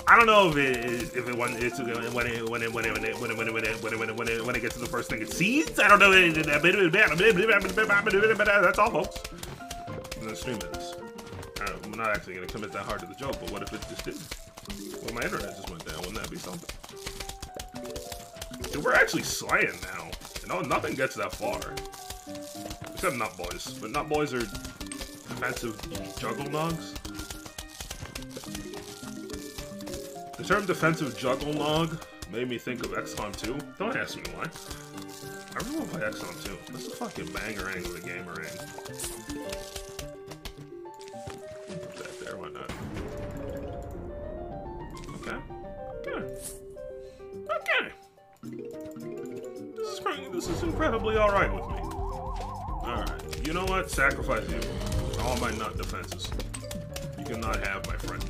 I don't know if it is, if it when it's when it when it when it when it when it when it when it when it when it when it when it gets to the first thing it sees. I don't know. That's all, folks. I'm gonna stream this. Not actually gonna commit that hard to the joke, but what if it just didn't? Well, my internet just went down. Wouldn't that be something? Dude, we're actually slaying now. You know, nothing gets that far. Except Nut Boys. But Nut Boys are defensive Jugglenogs. The term defensive Jugglenog made me think of XCOM 2. Don't ask me why. I really want to play XCOM 2. That's a fucking bangerang of a gamerang. Put Okay. Okay. This is this is incredibly alright with me. Alright. You know what? Sacrifice you. All my nut defenses. You cannot have my friend.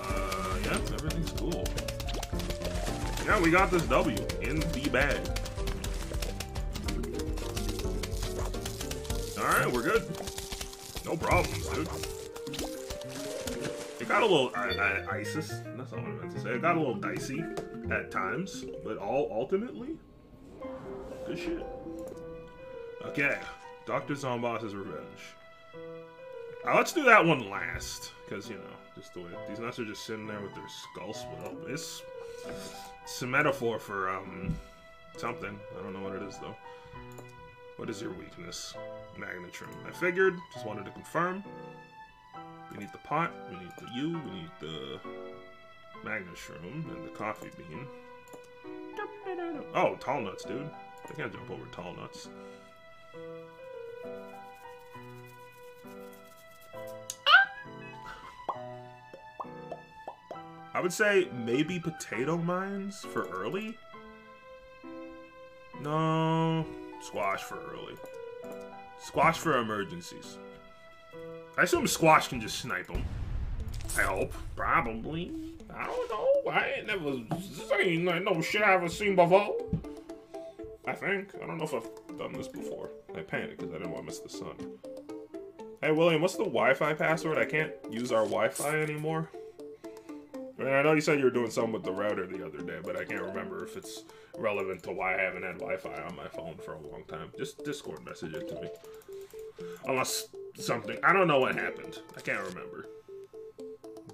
Uh, yeah, everything's cool. Yeah, we got this W in the bag. Alright, we're good. No problems, dude. Got a little ISIS. That's all I meant to say. It got a little dicey at times, but all ultimately, good shit. Okay, Doctor Zomboss's revenge. Uh, let's do that one last, because you know, just the way these nuts are just sitting there with their skull split up. It's, it's a metaphor for um something. I don't know what it is though. What is your weakness? Magnetron. I figured, just wanted to confirm. We need the pot, we need the U, we need the Magnet-shroom, and the coffee bean. Oh, tall nuts, dude. I can't jump over tall nuts. I would say maybe potato mines for early? No, squash for early. Squash for emergencies. I assume squash can just snipe them. I hope. Probably. I don't know. I ain't never seen like, no shit I haven't seen before. I think. I don't know if I've done this before. I panicked because I didn't want to miss the sun. Hey, William, what's the Wi-Fi password? I can't use our Wi-Fi anymore. I, mean, I know you said you were doing something with the router the other day, but I can't remember if it's relevant to why I haven't had Wi-Fi on my phone for a long time. Just Discord message it to me. Unless something... I don't know what happened. I can't remember.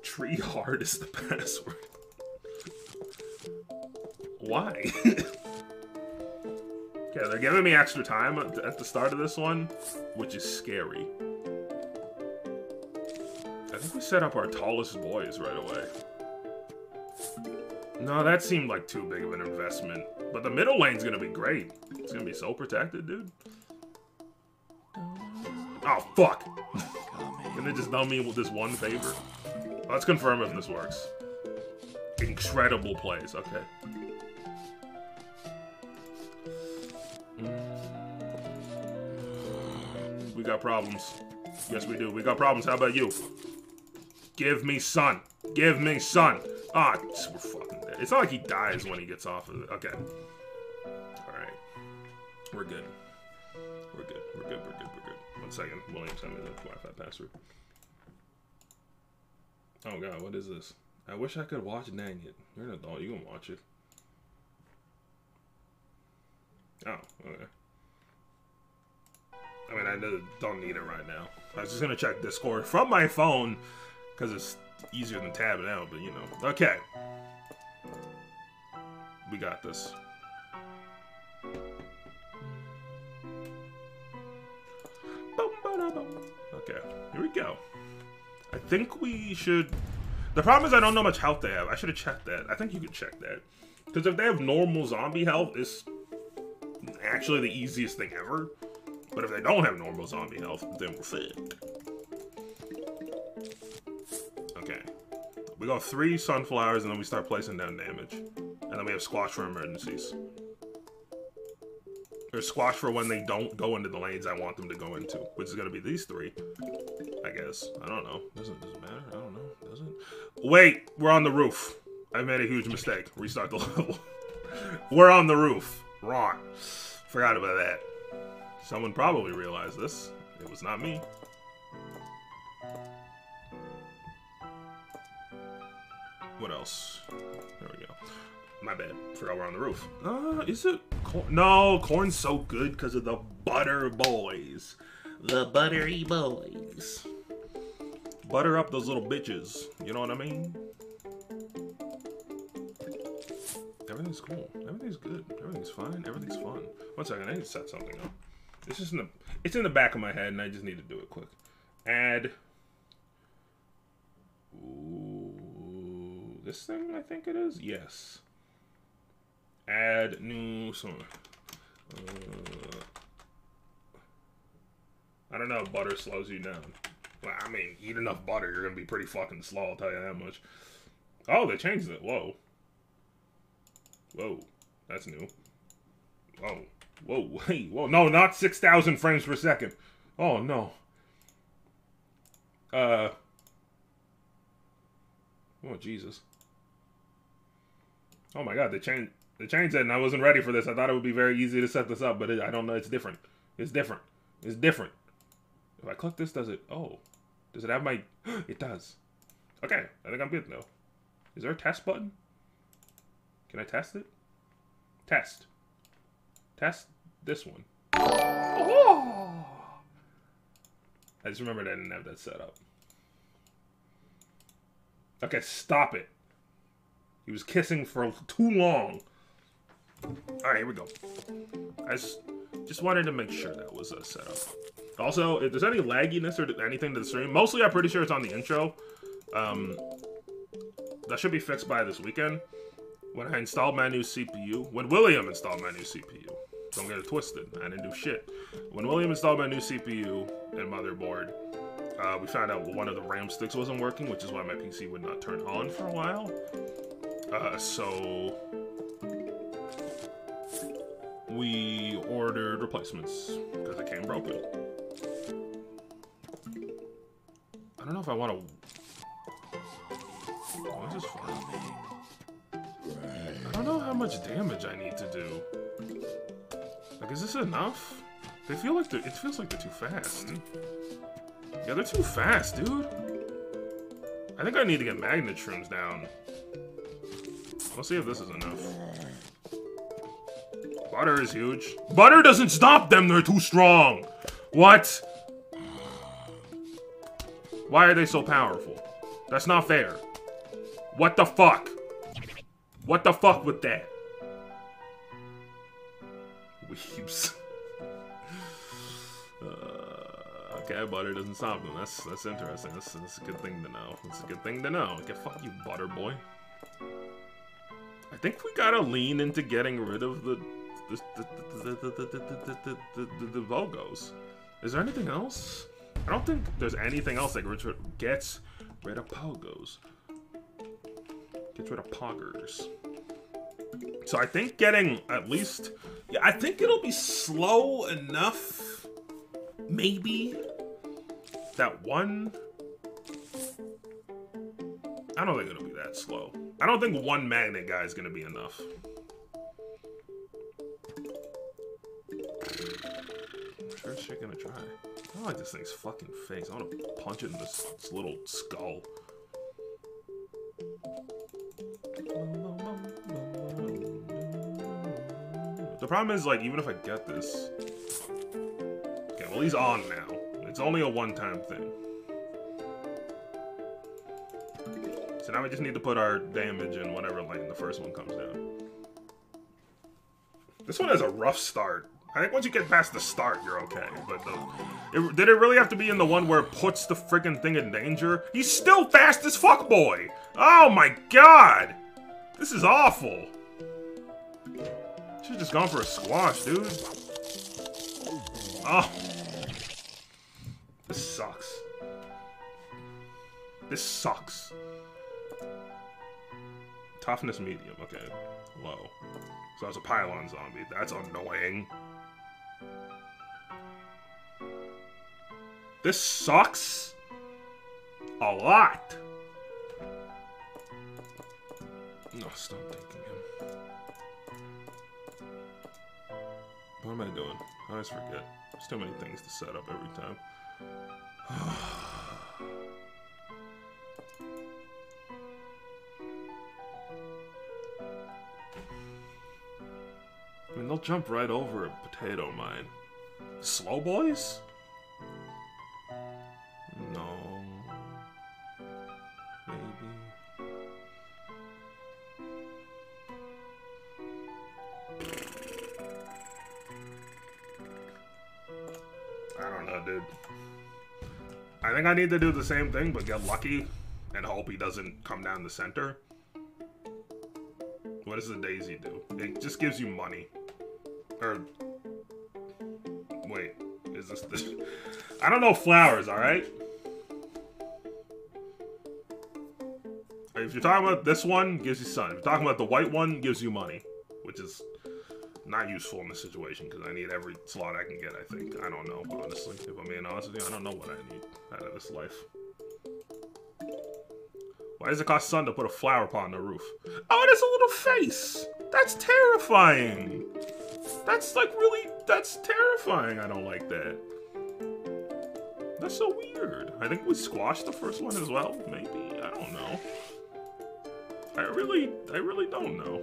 Tree hard is the [laughs] password. Why? [laughs] okay, they're giving me extra time at the start of this one, which is scary. I think we set up our tallest boys right away. No, that seemed like too big of an investment. But the middle lane's gonna be great. It's gonna be so protected, dude. Oh, fuck! Can they just dumb me with this one favor? Let's confirm if this works. Incredible plays, okay. We got problems. Yes, we do. We got problems. How about you? Give me sun. Give me sun. Ah, oh, we're fucking dead. It's not like he dies when he gets off of it. Okay. Alright. We're good. We're good. We're good. We're good. We're good. One second. William send me the Wi-Fi password. Oh god, what is this? I wish I could watch Dang It. You're an adult. You can watch it. Oh, okay. I mean, I don't need it right now. I was just gonna check Discord from my phone because it's easier than tabbing out, but you know. Okay. We got this. Okay, here we go. I think we should... The problem is I don't know much health they have. I should have checked that. I think you could check that. Because if they have normal zombie health, it's actually the easiest thing ever. But if they don't have normal zombie health, then we're fucked. Okay. We got three sunflowers and then we start placing down damage. And then we have squash for emergencies. Squash for when they don't go into the lanes I want them to go into, which is going to be these three. I guess. I don't know. Doesn't, doesn't matter. I don't know. Doesn't. Wait, we're on the roof. I made a huge mistake. Restart the [laughs] level. we're on the roof. Wrong. Forgot about that. Someone probably realized this. It was not me. What else? There we go. My bad. Forgot we're on the roof. Uh, is it corn? No, corn's so good because of the butter boys. The buttery boys. Butter up those little bitches. You know what I mean? Everything's cool. Everything's good. Everything's fine. Everything's fun. One second, I need to set something up. It's just in the it's in the back of my head and I just need to do it quick. Add Ooh, this thing, I think it is? Yes. Add new song. Uh, I don't know if butter slows you down. Well, I mean, eat enough butter, you're gonna be pretty fucking slow, I'll tell you that much. Oh, they changed it. Whoa. Whoa. That's new. Whoa. Whoa, [laughs] wait, whoa. No, not 6,000 frames per second. Oh, no. Uh. Oh, Jesus. Oh my god, they changed they changed it, and I wasn't ready for this. I thought it would be very easy to set this up, but it, I don't know. It's different. It's different. It's different. If I click this, does it? Oh, does it have my? [gasps] it does. Okay, I think I'm good now. Is there a test button? Can I test it? Test. Test this one. Oh! I just remembered I didn't have that set up. Okay, stop it. He was kissing for too long. Alright, here we go. I just, just wanted to make sure that was a setup. Also, if there's any lagginess or anything to the stream, mostly I'm pretty sure it's on the intro. Um, that should be fixed by this weekend. When I installed my new CPU, when William installed my new CPU, don't get it twisted, I didn't do shit. When William installed my new CPU and motherboard, uh, we found out one of the RAM sticks wasn't working, which is why my PC would not turn on for a while. Uh, so we ordered replacements because it came broken. I don't know if I want to. Oh, this is. I don't know how much damage I need to do. Like, is this enough? They feel like they're- it feels like they're too fast. Yeah, they're too fast, dude. I think I need to get magnet shrooms down. Let's see if this is enough. Butter is huge. Butter doesn't stop them, they're too strong! What? Why are they so powerful? That's not fair. What the fuck? What the fuck with that? Weeps. [laughs] Uh, okay, butter doesn't stop them. That's that's interesting. That's, that's a good thing to know. That's a good thing to know. Okay, fuck you, butter boy. I think we gotta lean into getting rid of the the the the. Is there anything else? I don't think there's anything else that gets rid, of pogos. Gets rid of poggers. So I think getting at least, yeah, I think it'll be slow enough, maybe, that one. I don't think it'll be that slow. I don't think one magnet guy is gonna be enough. Sure she's gonna try. I don't like this thing's fucking face. I want to punch it in this, this little skull. The problem is, like, even if I get this... Okay, well, he's on now. It's only a one-time thing. So now we just need to put our damage in whatever lane the first one comes down. This one has a rough start. I think once you get past the start, you're okay. But it, did it really have to be in the one where it puts the freaking thing in danger? He's still fast as fuck, boy. Oh my god, this is awful. Should've just gone for a squash, dude. Oh, this sucks. This sucks. Toughness medium. Okay, low. So that's a pylon zombie. That's annoying. This sucks a lot. No, stop taking him. What am I doing? I always forget. There's too many things to set up every time. [sighs] [sighs] Mean, they'll jump right over a potato mine. Slow boys? No. Maybe. I don't know, dude. I think I need to do the same thing, but get lucky and hope he doesn't come down the center. What does the daisy do? It just gives you money. Or wait, is this this? [laughs] I don't know flowers. All right. If you're talking about this one, gives you sun. If you're talking about the white one, gives you money, which is not useful in this situation because I need every slot I can get. I think I don't know honestly. If I'm being honest with you, I don't know what I need out of this life. Why does it cost sun to put a flower pot on the roof? Oh, has a little face. That's terrifying. That's like really, that's terrifying. I don't like that. That's so weird. I think we squashed the first one as well. Maybe. I don't know. I really, I really don't know.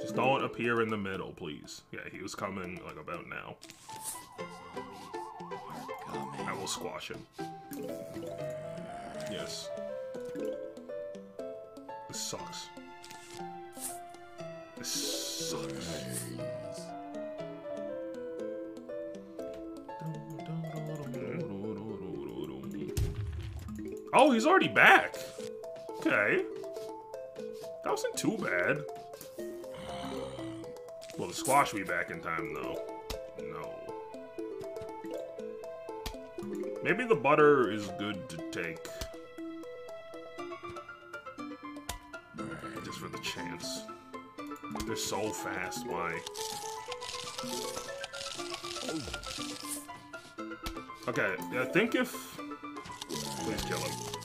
Just don't appear in the middle, please. Yeah, he was coming like about now. I will squash him. Yes. This sucks. Oh, he's already back. Okay. That wasn't too bad. Will the squash be back in time, though? No. Maybe the butter is good to take. Just for the chance. They're so fast, why? Okay, I think if...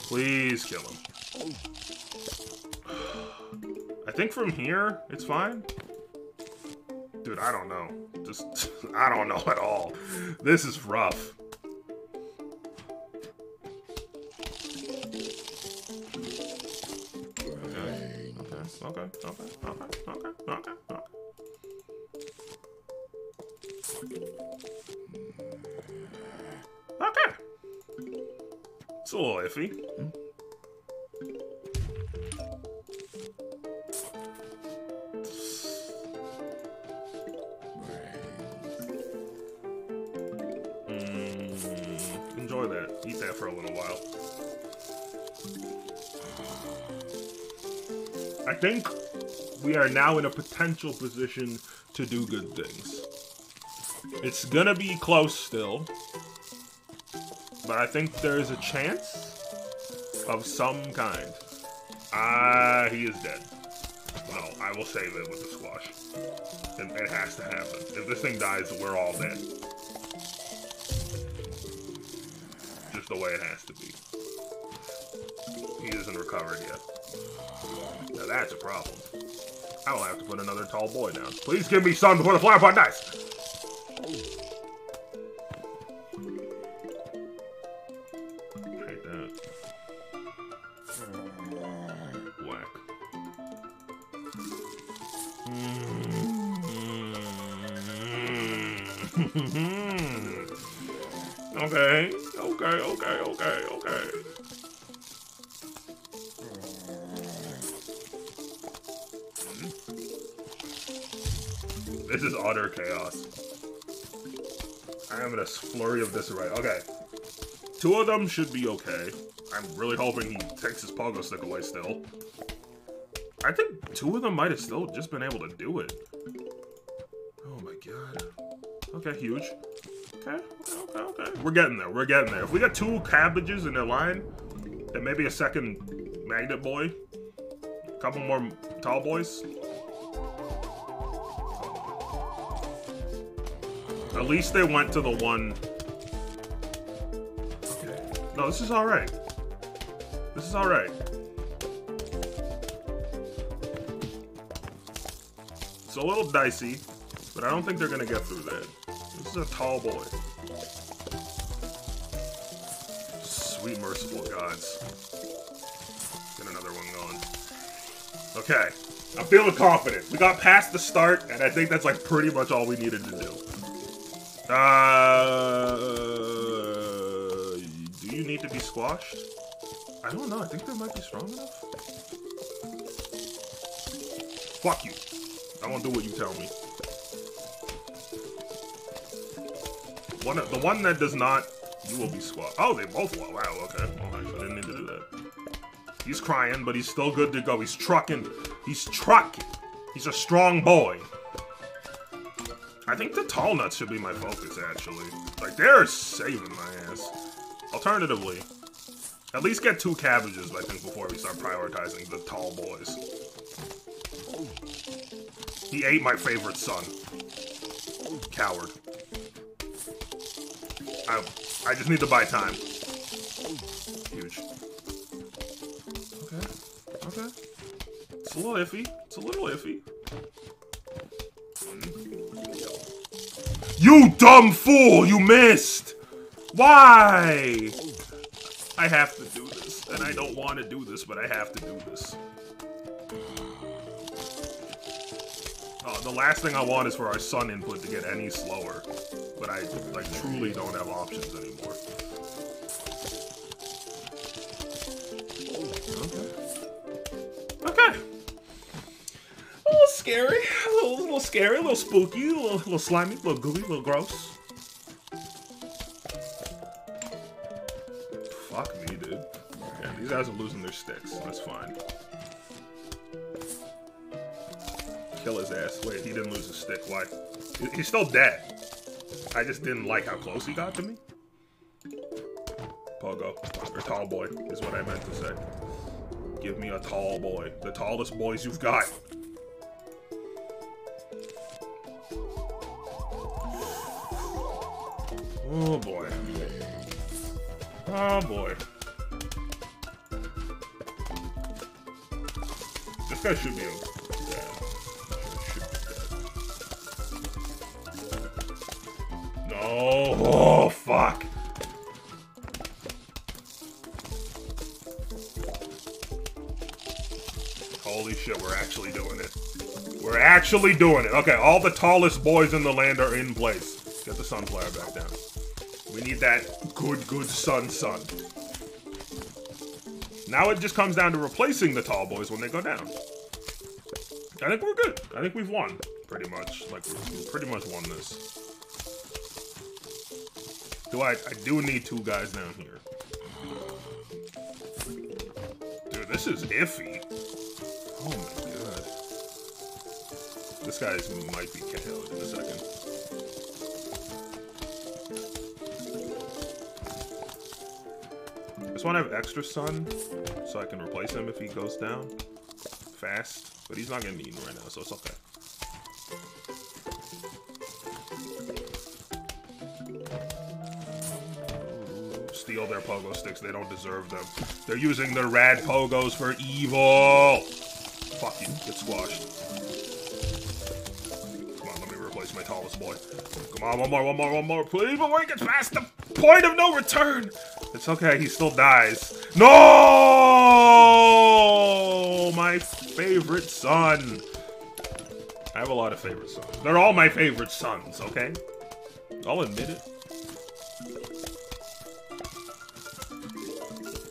Please kill him. I think from here, it's fine. Dude, I don't know. Just, [laughs] I don't know at all. This is rough. Okay, okay, okay, okay, okay. Okay. A. Mm, enjoy that. Eat that for a little while. I think we are now in a potential position to do good things. It's gonna be close still. But I think there's a chance of some kind. Ah, he is dead. No, I will save it with the squash. It, it has to happen. If this thing dies, we're all dead. Just the way it has to be. He isn't recovered yet. Now that's a problem. I will have to put another tall boy down. Please give me sun before the flower pot dies! Utter chaos. I am in a flurry of disarray. Okay. Two of them should be okay. I'm really hoping he takes his pogo stick away still. I think two of them might have still just been able to do it. Oh my god. Okay, huge. Okay, okay, okay, okay. We're getting there. We're getting there. If we got two cabbages in a line, and maybe a second magnet boy, a couple more tall boys. At least they went to the one. Okay. No, this is alright. This is alright. It's a little dicey, but I don't think they're gonna get through that. This is a tall boy. Sweet merciful gods. Get another one going. Okay. I'm feeling confident. We got past the start, and I think that's like pretty much all we needed to do. Uh, do you need to be squashed? I don't know. I think they might be strong enough. Fuck you. I won't do what you tell me. One, the one that does not, you will be squashed. Oh, they both will. Wow. Okay. Well, actually, I didn't need to do that. He's crying, but he's still good to go. He's trucking. He's trucking. He's a strong boy. I think the tall nuts should be my focus, actually. Like, they're saving my ass. Alternatively, at least get two cabbages, I think, before we start prioritizing the tall boys. He ate my favorite son. Coward. I, I just need to buy time. Huge. Okay. Okay. It's a little iffy. It's a little iffy. You dumb fool! You missed! Why? I have to do this, and I don't want to do this, but I have to do this. Uh, the last thing I want is for our sun input to get any slower, but I like truly don't have options anymore. Okay. Okay. A little scary, little, scary, a little spooky, a little, little slimy, a little gooey, a little gross. Fuck me, dude. Yeah, these guys are losing their sticks. That's fine. Kill his ass. Wait, he didn't lose his stick. Why? He's still dead. I just didn't like how close he got to me. Pogo. Or tall boy is what I meant to say. Give me a tall boy. The tallest boys you've got. Oh boy. Oh boy. This guy should be. No. Oh, fuck. Holy shit, we're actually doing it. We're actually doing it. Okay, all the tallest boys in the land are in place. Get the sunflower back down. We need that good, good sun sun. Now it just comes down to replacing the tall boys when they go down. I think we're good. I think we've won, pretty much. Like, we pretty much won this. Do I, I do need two guys down here. Dude, this is iffy. Oh my god. This guy's might be KO'd in a second. Want to have extra sun so I can replace him if he goes down fast. But he's not getting eaten right now, so it's okay. Steal their pogo sticks. They don't deserve them. They're using their rad pogos for evil. Fuck you. Get squashed. Come on, let me replace my tallest boy. Come on, one more, one more, one more. Please, before he gets past the point of no return. It's okay, he still dies. No! My favorite son. I have a lot of favorite sons. They're all my favorite sons, okay? I'll admit it.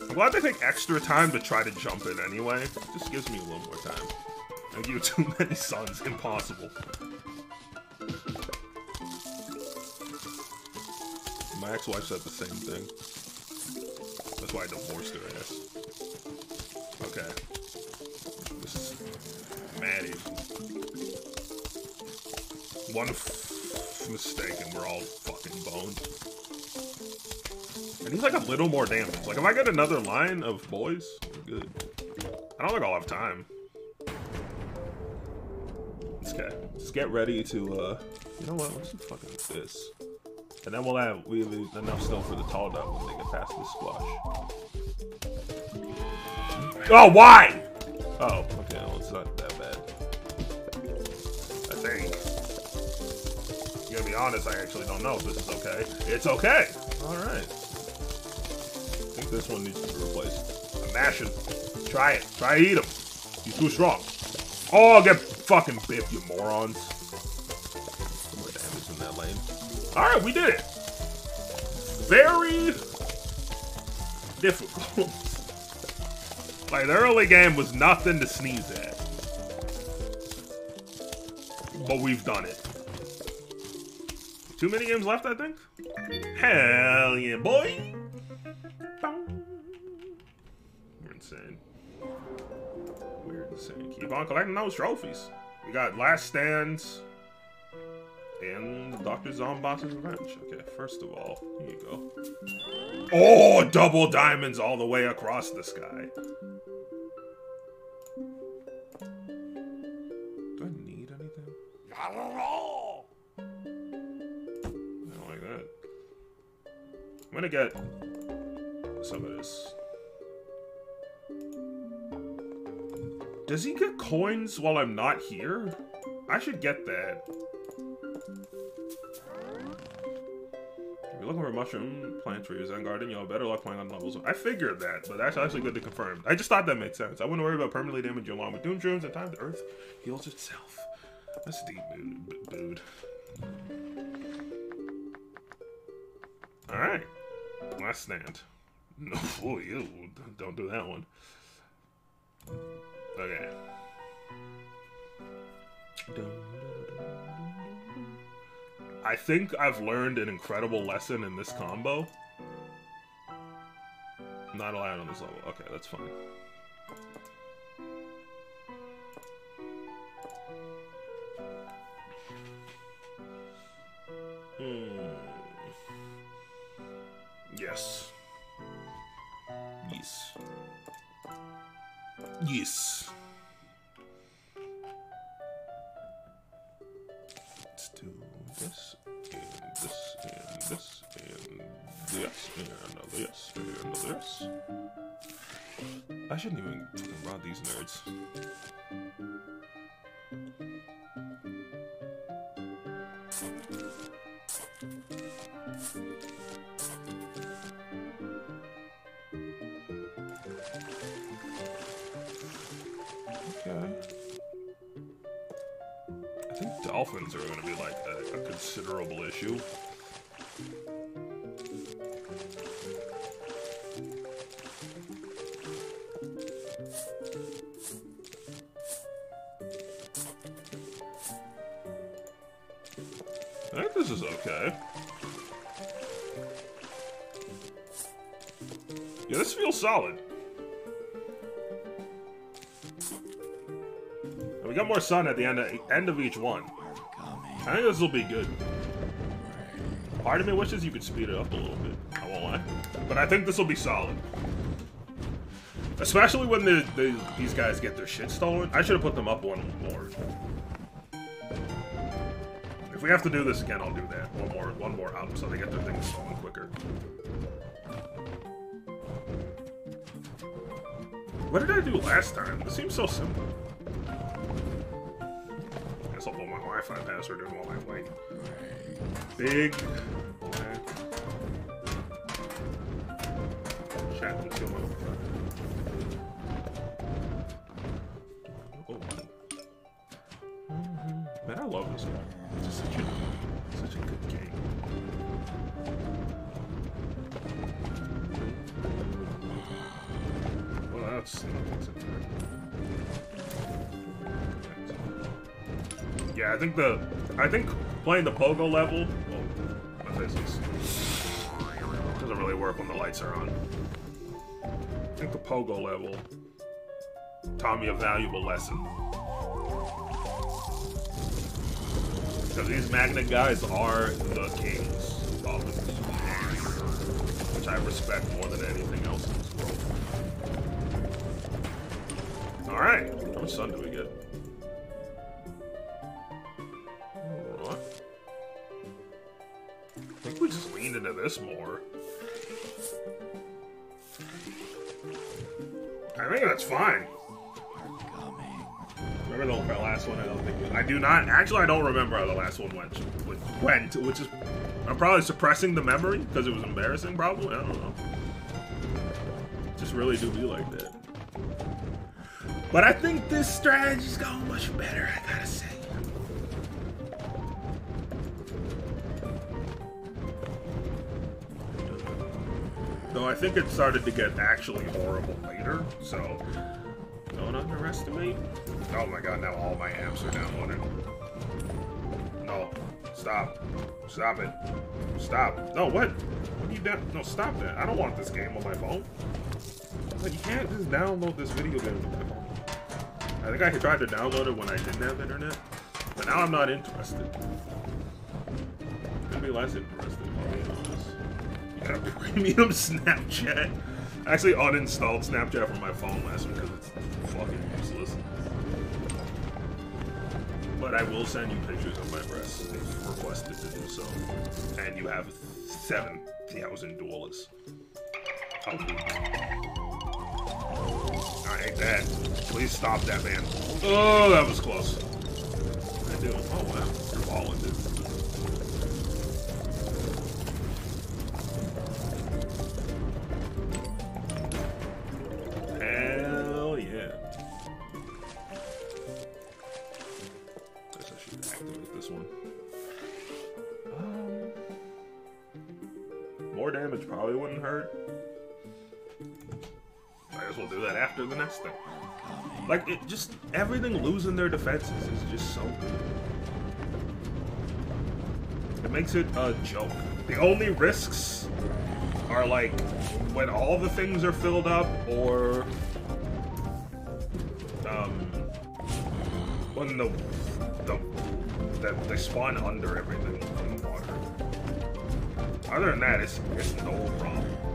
I'm glad they take extra time to try to jump in anyway. It just gives me a little more time. I give too [laughs] many sons. Impossible. My ex-wife said the same thing. That's why I divorced her ass. Okay. This is Maddie. One mistake and we're all fucking boned. I need like a little more damage. Like if I get another line of boys, good. I don't think I'll have time. Okay. Just get ready to uh you know what, let's fucking this. And then we'll have we have enough still for the tall duck when they get past this squash. Oh, why? Oh, okay, well, it's not that bad. I think. I'm gonna be honest, I actually don't know if this is okay. It's okay! Alright. I think this one needs to be replaced. I'm mashing. Try it. Try to eat him. He's too strong. Oh, get fucking bit, you morons. Lane. Alright, we did it. Very difficult. [laughs] like, the early game was nothing to sneeze at. But we've done it. Too many games left, I think? Hell yeah, boy! We're insane. We're insane. Keep on collecting those trophies. We got Last Stands and Dr. Zomboss's Revenge. Okay, first of all, here you go. Oh, double diamonds all the way across the sky. Do I need anything? I don't like that. I'm gonna get some of this. Does he get coins while I'm not here? I should get that. You're looking for mushroom plants for your Zen garden, you'll better luck playing on levels. I figured that, but that's actually good to confirm. I just thought that made sense. I wouldn't worry about permanently damaging along with doom shrooms. In time, the earth heals itself. That's deep, dude. Alright. Last stand. [laughs] No, fool you. Don't do that one. Okay. I think I've learned an incredible lesson in this combo. Not allowed on this level. Okay, that's fine. Hmm. Yes. Yes. Yes. I shouldn't even rod these nerds. Okay. I think dolphins are going to be like a, a considerable issue. This is okay. Yeah, this feels solid. And we got more sun at the end of, end of each one. I think this will be good. Part of me wishes you could speed it up a little bit. I won't lie. But I think this will be solid. Especially when the, the, these guys get their shit stolen. I should have put them up one more. We have to do this again, I'll do that. One more, one more up, so they get their things stolen quicker. What did I do last time? This seems so simple. Guess I'll put my Wi-Fi password in while I wait. Big. Okay. Chat and think the, I think playing the pogo level. My doesn't really work when the lights are on. I think the pogo level taught me a valuable lesson. Because these magnet guys are the kings of which I respect more than anything else in this world. Alright, how much sun do we this more. I think that's fine. Remember the last one? I don't think. I do not. Actually, I don't remember how the last one went. Went, which is. I'm probably suppressing the memory because it was embarrassing. Probably. I don't know. Just really do be like that. But I think this strategy's going much better. I gotta say. Though I think it started to get actually horrible later, so don't underestimate. Oh my god, now all my amps are downloaded. No. Stop. Stop it. Stop. No, what? What are you down? No, stop that. I don't want this game on my phone. Like, you can't just download this video game on my phone. I think I tried to download it when I didn't have internet, but now I'm not interested. Gonna be less interested, a premium [laughs] Snapchat. I actually uninstalled Snapchat from my phone last week because it's fucking useless. But I will send you pictures of my breasts if you requested to do so. And you have 7,000 dollars. I hate that. Please stop that, man. Oh, that was close. I do. Oh, wow. You're balling, dude. Like, it just, everything losing their defenses is just so good. It makes it a joke. The only risks are like when all the things are filled up or um when the the they spawn under everything in water. Other than that, it's it's no problem.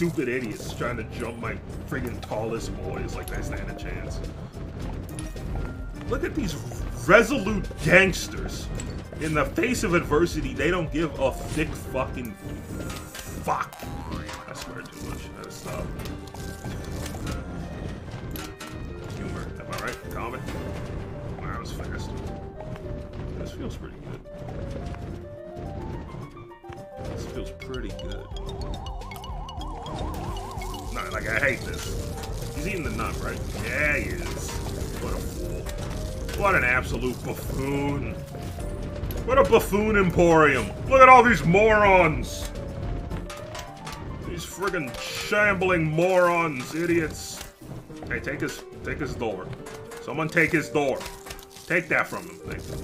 Stupid idiots trying to jump my friggin' tallest boys like they stand a chance. Look at these resolute gangsters. In the face of adversity, they don't give a thick fucking fuck. I swear too much. I gotta stop. Humor. Am I right? Comedy? Wow, that was fast. This feels pretty good. This feels pretty good. Like I hate this. He's eating the nut, right? Yeah, he is. What a fool. What an absolute buffoon. What a buffoon emporium. Look at all these morons. These friggin' shambling morons, idiots. Hey, take his take his door. Someone take his door. Take that from him. Thank you.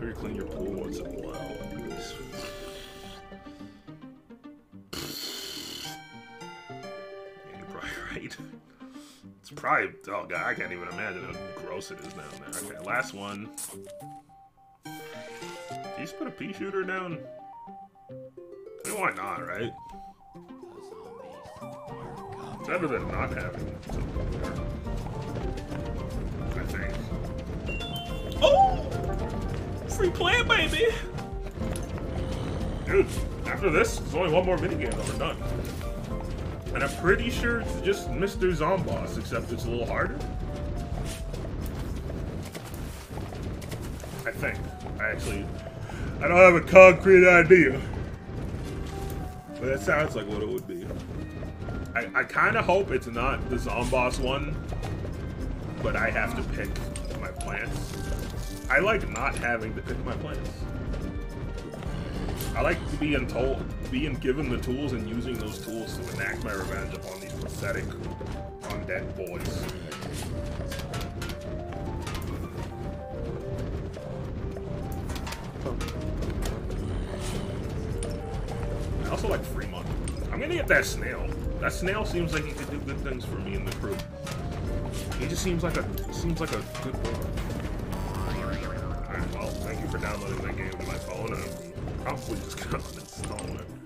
Maybe clean your pool once in a while. Right. It's probably oh god, I can't even imagine how gross it is down there. Okay, last one. Did you just put a pea shooter down? I mean, why not, right? It's better than not having. I think. Oh! Free play, baby! Dude, after this, there's only one more minigame and we're done. And I'm pretty sure it's just Mr. Zomboss, except it's a little harder. I think. I actually... I don't have a concrete idea. But that sounds like what it would be. I, I kind of hope it's not the Zomboss one, but I have to pick my plants. I like not having to pick my plants. I like to be told, being given the tools and using those tools to enact my revenge upon these pathetic undead boys. I also like Fremont. I'm gonna get that snail. That snail seems like he could do good things for me and the crew. He just seems like a seems like a good boy. Alright, well, thank you for downloading that game to my phone. I'm probably just gonna uninstall it.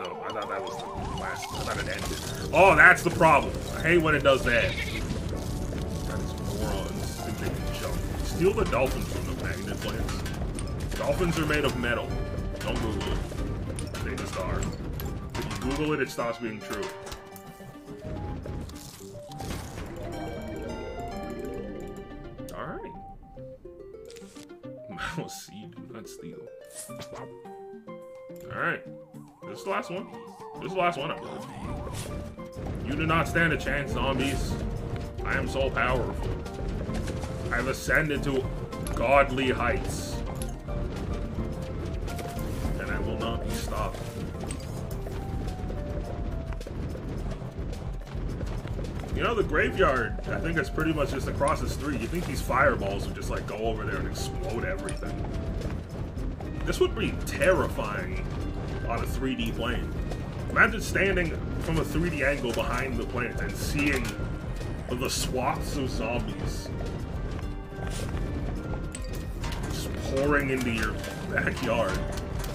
I thought that was the last. I thought it ended. Oh, that's the problem. I hate when it does that. That is morons think they can jump. Steal the dolphins from the magnet plants. Dolphins are made of metal. Don't Google it. They just are. If you Google it, it stops being true. The last one. This is the last one, You do not stand a chance, zombies. I am so powerful. I've ascended to godly heights. And I will not be stopped. You know, the graveyard, I think it's pretty much just across the street. You think these fireballs would just like go over there and explode everything. This would be terrifying on a 3D plane. Imagine standing from a 3D angle behind the plant and seeing the swaths of zombies just pouring into your backyard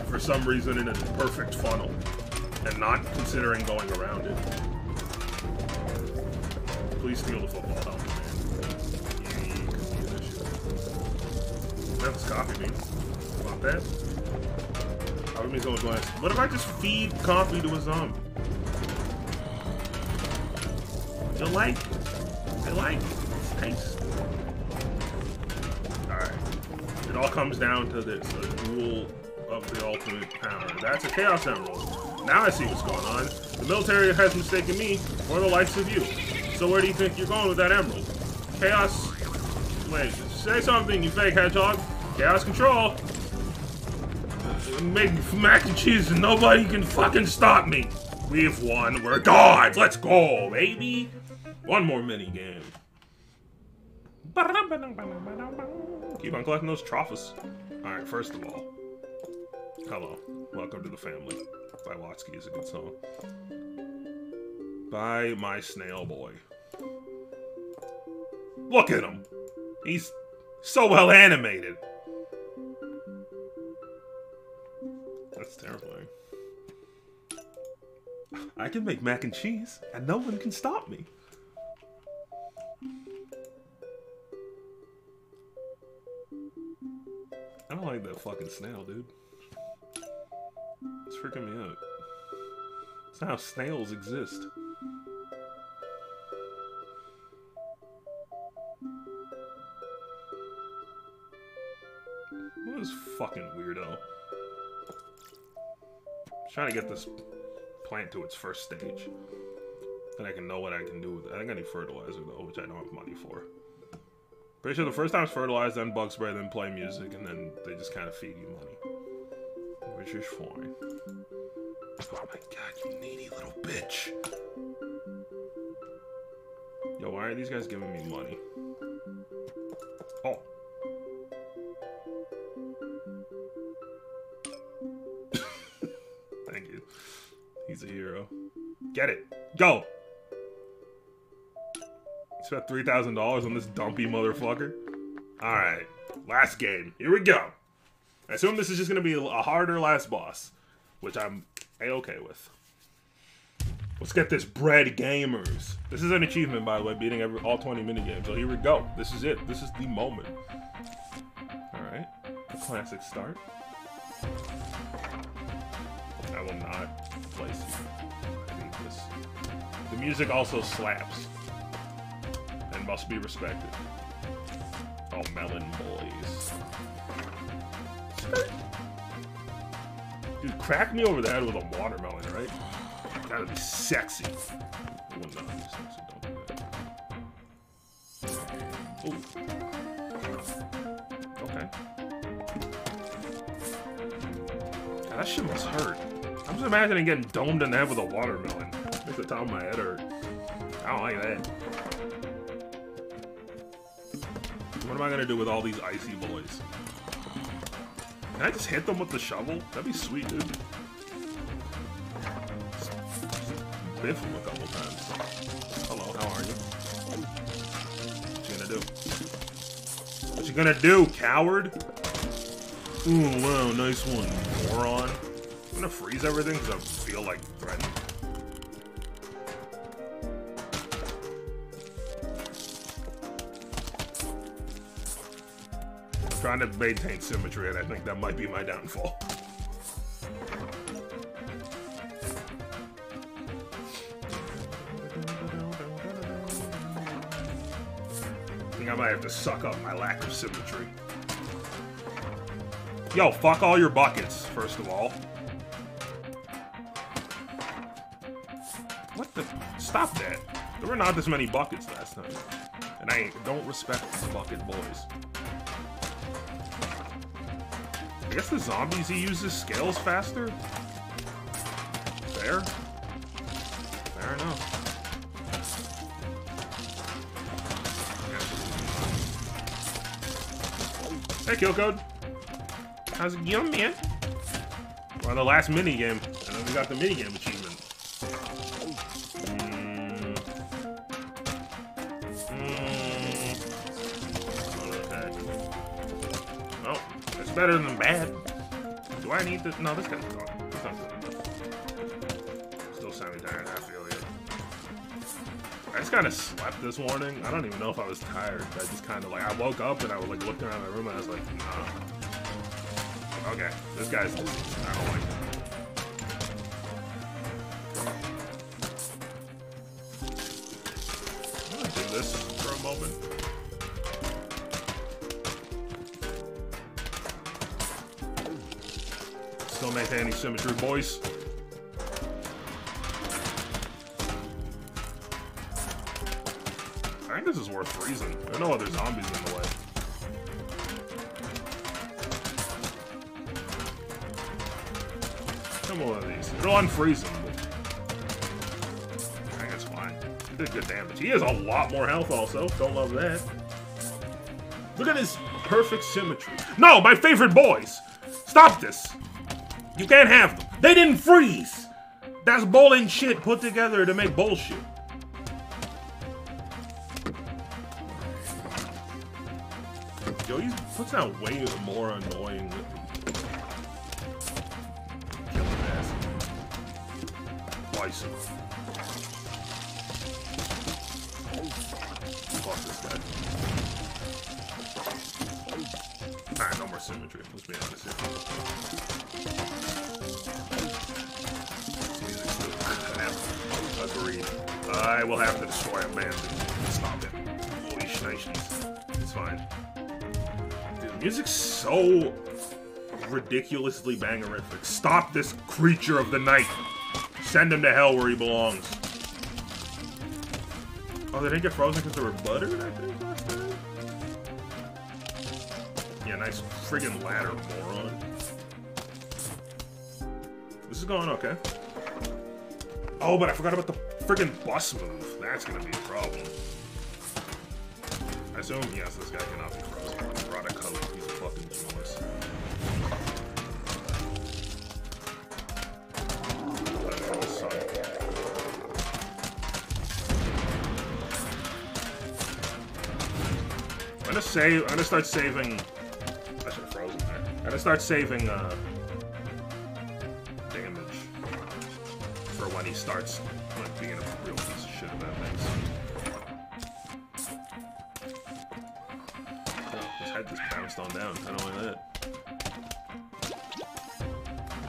for some reason in a perfect funnel and not considering going around it. Please steal the football helmet, man. You can steal that shit. That's that? Coffee beans going glass. What if I just feed coffee to a zombie? You like? I like it. Alright. It all comes down to this. A duel of the ultimate power. That's a Chaos Emerald. Now I see what's going on. The military has mistaken me for the likes of you. So where do you think you're going with that emerald? Chaos... Wait, say something, you fake hedgehog. Chaos Control. Make mac and cheese and nobody can fucking stop me. We've won. We're gods. Let's go, baby. One more mini game. Keep on collecting those trophies. Alright, first of all, hello. Welcome to the family. By Watsky is a good song. By my snail boy. Look at him. He's so well animated. That's terrifying. I can make mac and cheese, and no one can stop me. I don't like that fucking snail, dude. It's freaking me out. It's not how snails exist. This fucking weirdo. Trying to get this plant to its first stage. Then I can know what I can do with it. I think I need fertilizer though, which I don't have money for. Pretty sure the first time it's fertilized, then bug spray, then play music, and then they just kind of feed you money. Which is fine. Oh my god, you needy little bitch. Yo, why are these guys giving me money? Oh. He's a hero. Get it. Go! Spent $3,000 on this dumpy motherfucker. Alright. Last game. Here we go. I assume this is just going to be a harder last boss. Which I'm a-okay with. Let's get this bread gamers. This is an achievement, by the way, beating every, all 20 minigames. So here we go. This is it. This is the moment. Alright. Classic start. Place. I need this. The music also slaps And must be respected. Oh, melon boys. Dude, crack me over the head with a watermelon, right? Sexy. It would be sexy, don't do that. Ooh. Okay. God, that shit must hurt. Just imagining getting domed in the head with a watermelon. Makes the top of my head hurt. I don't like that. What am I gonna do with all these icy boys? Can I just hit them with the shovel? That'd be sweet, dude. Just, biff a couple times. Hello, how are you? What you gonna do? What you gonna do, coward? Ooh, wow, nice one. I'm gonna freeze everything because I feel like threatened. trying to maintain symmetry, and I think that might be my downfall. I think I might have to suck up my lack of symmetry. Yo, fuck all your buckets, first of all. There were not this many buckets last time. And I don't respect bucket boys. I guess the zombies he uses scales faster? Fair? Fair enough. Hey, Kill Code. How's it going, man? We're on the last mini game, and then we got the mini game achievement. Better than bad. Do I need this? No, this guy's gone. Still semi-tired, I feel you. I just kind of slept this morning. I don't even know if I was tired. I just kind of like, I woke up and I was like looking around my room and I was like, nah. Okay, this guy's, I don't like him. Symmetry, boys. I think this is worth freezing. There are no other zombies in the way. Come on, these. It'll unfreeze them. I think it's fine. Did good damage. He has a lot more health also. Don't love that. Look at his perfect symmetry. No, my favorite boys! Stop this! You can't have them. They didn't freeze. That's bowling shit put together to make bullshit. Yo, he puts out way more annoying Bison. Fuck this guy. Alright, no more symmetry. Let's be honest here. I will have to destroy a man to stop it. Holy shnations. It's fine. Dude, the music's so ridiculously bangerific. Stop this creature of the night. Send him to hell where he belongs. Oh, they didn't get frozen because they were buttered, I think, last time? Yeah, nice friggin' ladder, moron. This is going okay. Oh, but I forgot about the friggin' bus move. That's gonna be a problem. I assume, yes, this guy cannot be frozen. Brought a coat. He's fucking genius. I'm gonna save. I'm gonna start saving. I should have frozen there. I'm gonna start saving uh, damage for when he starts shit about things. Oh, his head just bounced on down. I don't like that.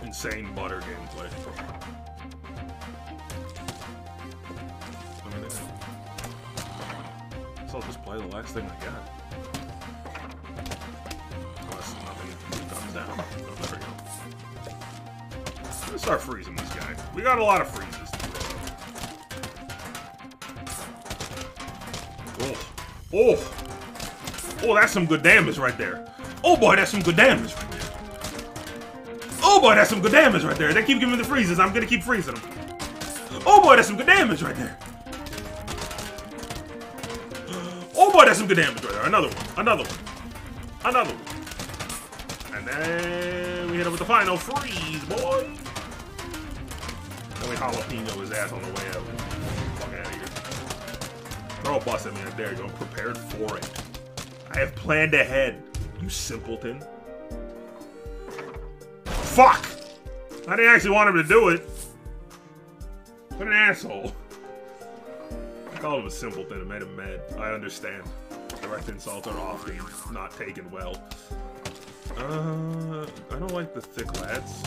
Insane butter gameplay. I mean, so I'll just play the last thing I got. Unless nothing comes down. Oh, there we go. Let's start freezing this guy. We got a lot of freezes Oh. Oh. That's some good damage right there. Oh boy, that's some good damage right there. Oh boy, that's some good damage right there. They keep giving me the freezes. I'm gonna keep freezing them. Oh boy, that's some good damage right there. Oh boy, that's some good damage right there. Another one. Another one. Another one. And then we hit him with the final freeze, boy. Then we jalapeno his ass on the way out. Throw a bus at me, dare you. I'm prepared for it. I have planned ahead, you simpleton. Fuck! I didn't actually want him to do it. What an asshole. I called him a simpleton and made him mad. I understand. Direct insults are often not taken well. Uh, I don't like the thick lads.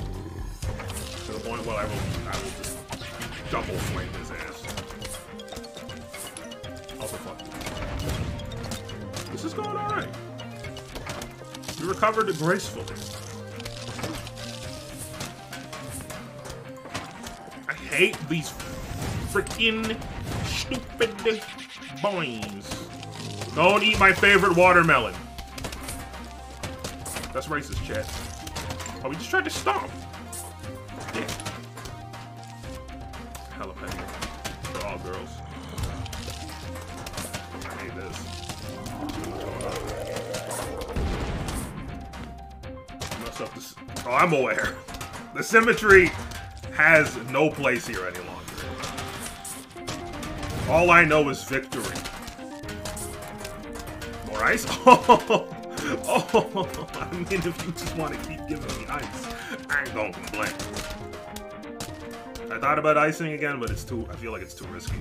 To the point where I will, I will just double flame his ass. This is going alright. You recovered gracefully. I hate these freaking stupid boings. Don't eat my favorite watermelon. That's racist, chat. Oh, we just tried to stomp. Aware. The symmetry has no place here any longer. All I know is victory. More ice? Oh, [laughs] oh, I mean, if you just want to keep giving me ice, I ain't gonna complain. I thought about icing again, but it's too, I feel like it's too risky.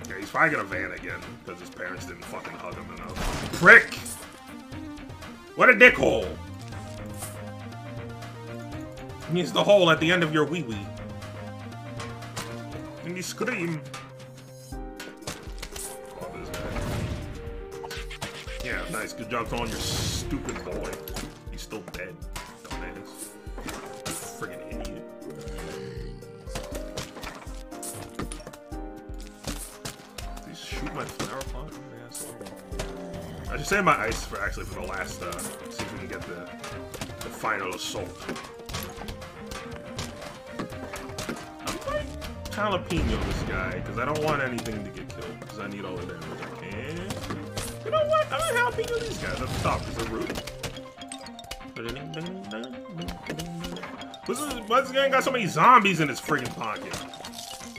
Okay, he's probably gonna van again, because his parents didn't fucking hug him enough. Prick! What a dickhole! Means the hole at the end of your wee wee. And you scream. Yeah, nice. Good job throwing your stupid boy. He's still dead. Dumbass. Friggin' idiot. Did shoot my flower pot? I should save my ice for actually for the last, uh, see if we can get the, the final assault. Jalapeno this guy, because I don't want anything to get killed, because I need all the damage I can. You know what? I'm gonna jalapeno these guys at the top, because they're rude. What's this, guy got so many zombies in his freaking pocket?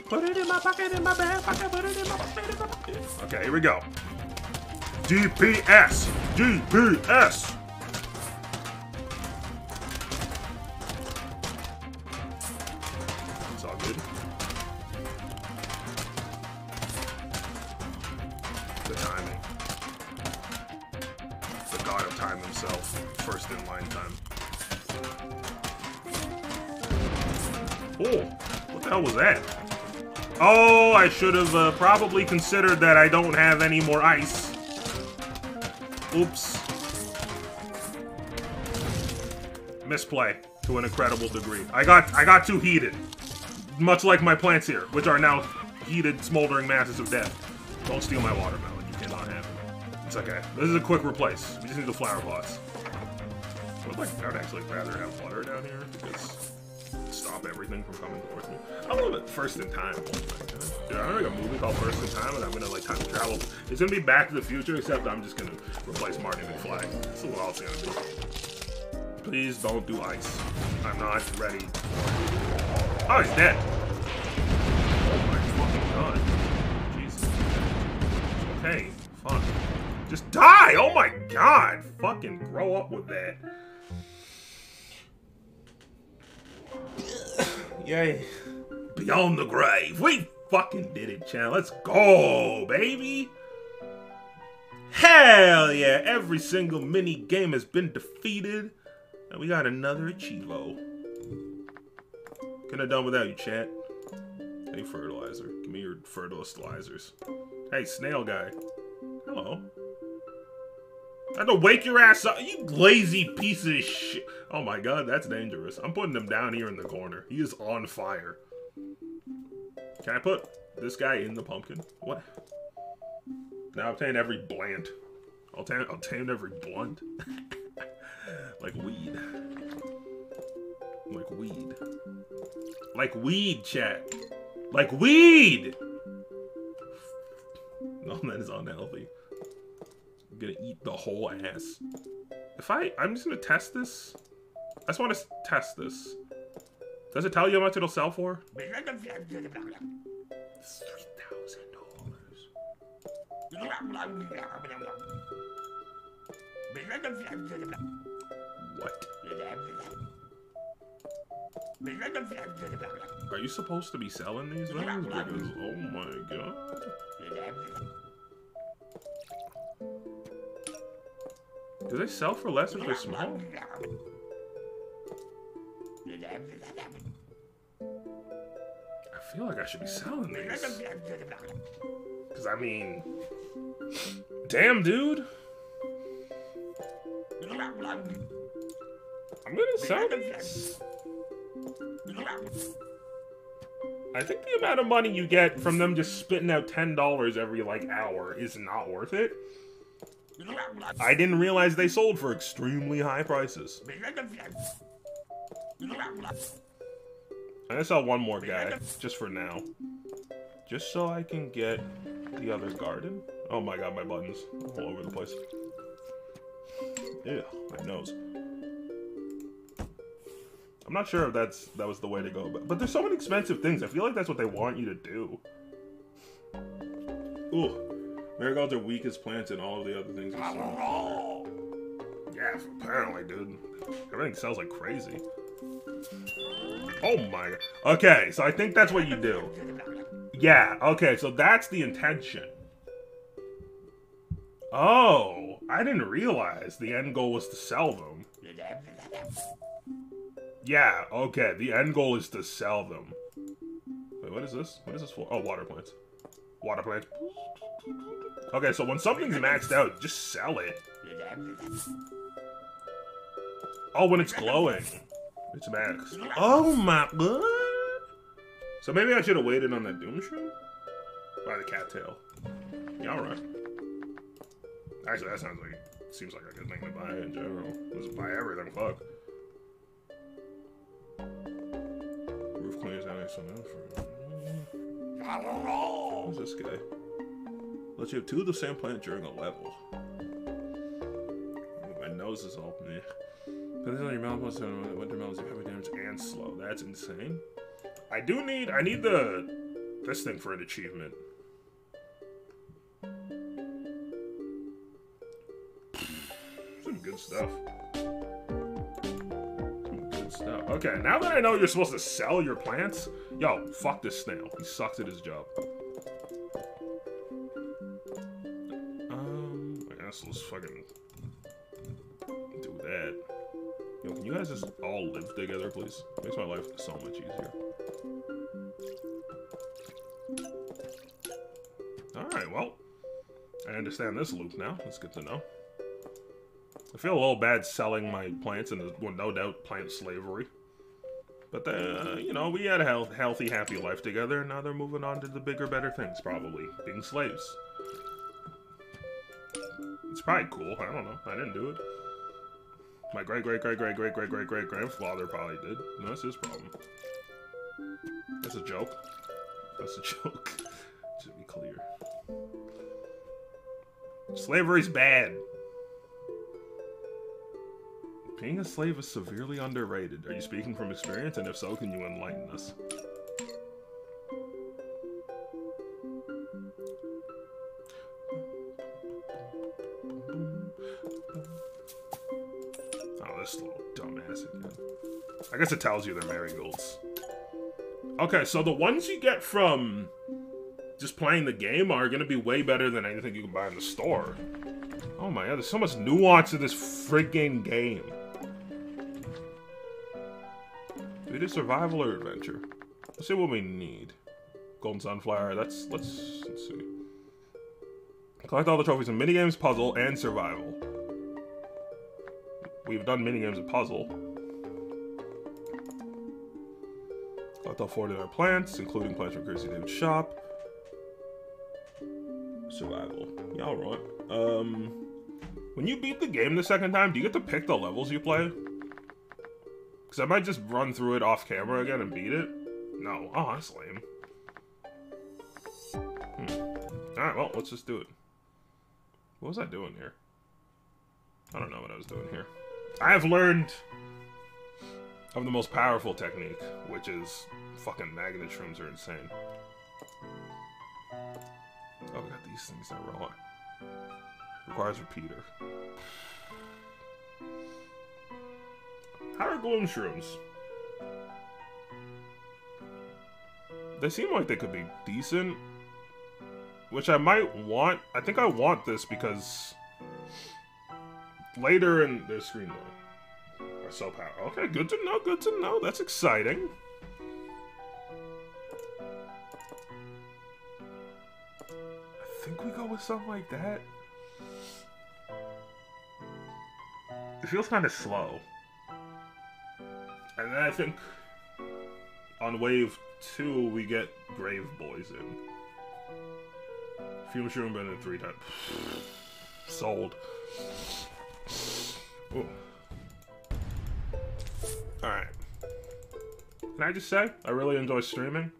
Put it in my pocket, in my back pocket, put it in my pocket, in my pocket. Okay, here we go. DPS! DPS! I should have uh, probably considered that I don't have any more ice. Oops. Misplay to an incredible degree. I got I got too heated. Much like my plants here, which are now heated, smoldering masses of death. Don't steal my watermelon. You cannot have it. It's okay. This is a quick replace. We just need the flower pots. I would, like, I would actually rather have water down here because stop everything from coming towards me. I love it. First in Time. Dude, I'm gonna make a movie called First in Time, and I'm gonna like time travel. It's gonna be Back to the Future, except I'm just gonna replace Marty McFly. That's what all it's gonna be. Please don't do ice. I'm not ready. Oh, he's dead. Oh my fucking god. Jesus. Okay, fuck. Just die! Oh my god! Fucking grow up with that. Yay. Beyond the grave. We fucking did it, Chan. Let's go, baby. Hell yeah. Every single mini game has been defeated. And we got another Achievo. Couldn't have done without you, chat. Any fertilizer. Give me your fertilizers. Hey, snail guy. Hello. I to wake your ass up. You lazy piece of shit. Oh my god, that's dangerous. I'm putting him down here in the corner. He is on fire. Can I put this guy in the pumpkin? What? Now obtain every bland. I'll obtain, obtain every blunt. [laughs] like weed. Like weed. Like weed, chat. Like weed! [laughs] No, that is unhealthy. I'm gonna eat the whole ass. If I, I'm just gonna test this. I just want to test this. Does it tell you how much it'll sell for? Three thousand dollars. What? Are you supposed to be selling these things? Because, oh my god. Do they sell for less if they're small? I feel like I should be selling these. Because, I mean... Damn, dude! I'm gonna sell these. I think the amount of money you get from them just spitting out $10 every, like, hour is not worth it. I didn't realize they sold for extremely high prices. I'm gonna sell one more guy, just for now. Just so I can get the other garden. Oh my god, my buttons all over the place. Ew, my nose. I'm not sure if that's that was the way to go, but, but there's so many expensive things. I feel like that's what they want you to do. Ooh, marigolds are weakest plants and all of the other things. Yeah, apparently, dude. Everything sells like crazy. Oh my god. Okay, so I think that's what you do. Yeah, okay, so that's the intention. Oh, I didn't realize the end goal was to sell them. Yeah, okay, the end goal is to sell them. Wait, what is this? What is this for? Oh, water plants. Water plants. Okay, so when something's maxed out, just sell it. Oh, when it's glowing. It's maxed. Oh my god! So maybe I should have waited on that Doom Shroom? By the cattail. Yeah, alright. Actually, that sounds like, seems like a good thing to buy in general. Just buy everything, fuck. Roof cleans out for. Who's this guy? Let you have two of the same plant during a level. My nose is all meh. This on your mouth plus winter melons you heavy damage and slow. That's insane. I do need I need the this thing for an achievement. Some good stuff. Okay, now that I know you're supposed to sell your plants, yo, fuck this snail. He sucks at his job. Um, I guess let's fucking do bad. Yo, can you guys just all live together, please? Makes my life so much easier. Alright, well. I understand this loop now. That's good to know. I feel a little bad selling my plants into, well, no doubt, plant slavery. But, uh, you know, we had a health, healthy, happy life together, and now they're moving on to the bigger, better things, probably. Being slaves. It's probably cool. I don't know. I didn't do it. My great, great, great, great, great, great, great, great grandfather probably did. No, that's his problem. That's a joke. That's a [laughs] joke. to be clear. Slavery's bad. Being a slave is severely underrated. Are you speaking from experience? And if so, can you enlighten us? Oh, this little dumbass again. I guess it tells you they're marigolds. Okay, so the ones you get from just playing the game are going to be way better than anything you can buy in the store. Oh my god, there's so much nuance to this freaking game. Survival or adventure? Let's see what we need. Golden Sunflower, that's, let's, let's see. Collect all the trophies in minigames, puzzle, and survival. We've done minigames and puzzle. Collect all 49 plants, including plants from Crazy David's shop. Survival. Y'all right. Um, when you beat the game the second time, do you get to pick the levels you play? Because I might just run through it off camera again and beat it. No. Oh, that's lame. Hmm. Alright, well, let's just do it. What was I doing here? I don't know what I was doing here. I have learned of the most powerful technique, which is fucking magnet shrooms are insane. Oh, we got these things that roll. Requires repeater. How are gloom shrooms? They seem like they could be decent. Which I might want. I think I want this because later in their screen mode are so powerful. Okay, good to know, good to know. That's exciting. I think we go with something like that. It feels kind of slow. And then I think on wave two we get Grave Boys in. Fume Shroom been in three times. [sighs] Sold. Ooh. Alright. Can I just say, I really enjoy streaming.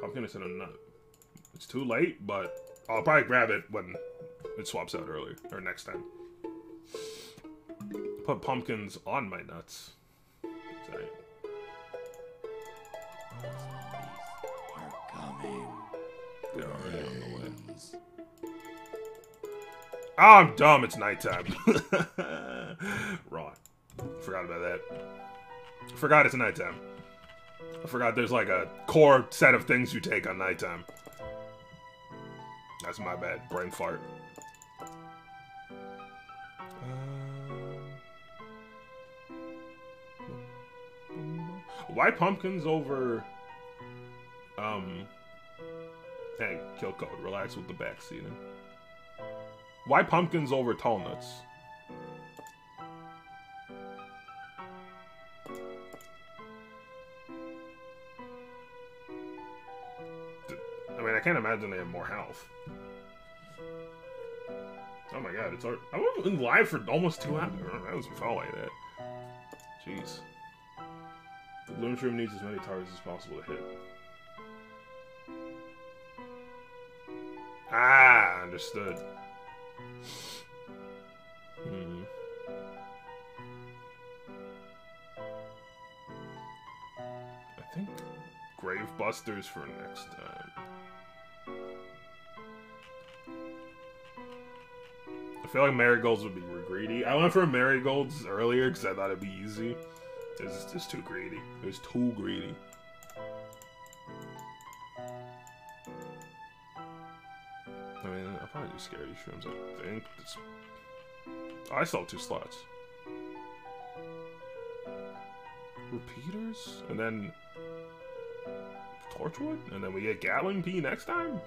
Pumpkin is in a nut. It's too late, but I'll probably grab it when it swaps out earlier, or next time. Put pumpkins on my nuts. They're already on the way. Oh, I'm dumb. It's nighttime. [laughs] right. Forgot about that. Forgot it's nighttime. I forgot there's like a core set of things you take on nighttime. That's my bad. Brain fart. Why pumpkins over... Um... Hey, Killcode. Relax with the back backseating. Why pumpkins over tall nuts? I mean, I can't imagine they have more health. Oh my god, it's already- I've been live for almost two hours. I doesn't feel like that. Jeez. The Bloom needs as many targets as possible to hit. Ah, understood. Hmm. I think Grave Busters for next time. I feel like marigolds would be greedy. I went for marigolds earlier because I thought it'd be easy. It's just too greedy. It was too greedy. I mean, I'll probably do scaredy shrooms, I think. It's... I still have two slots. repeaters, and then Torchwood, and then we get Gatling Pea next time?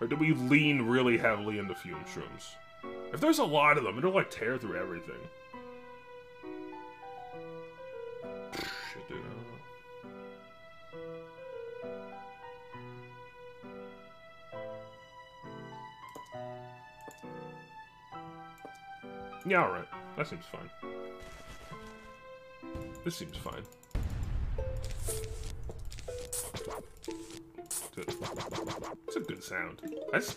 Or do we lean really heavily into fume shrooms? If there's a lot of them, it'll like tear through everything. Yeah, alright. That seems fine. This seems fine. It's a good sound. That's...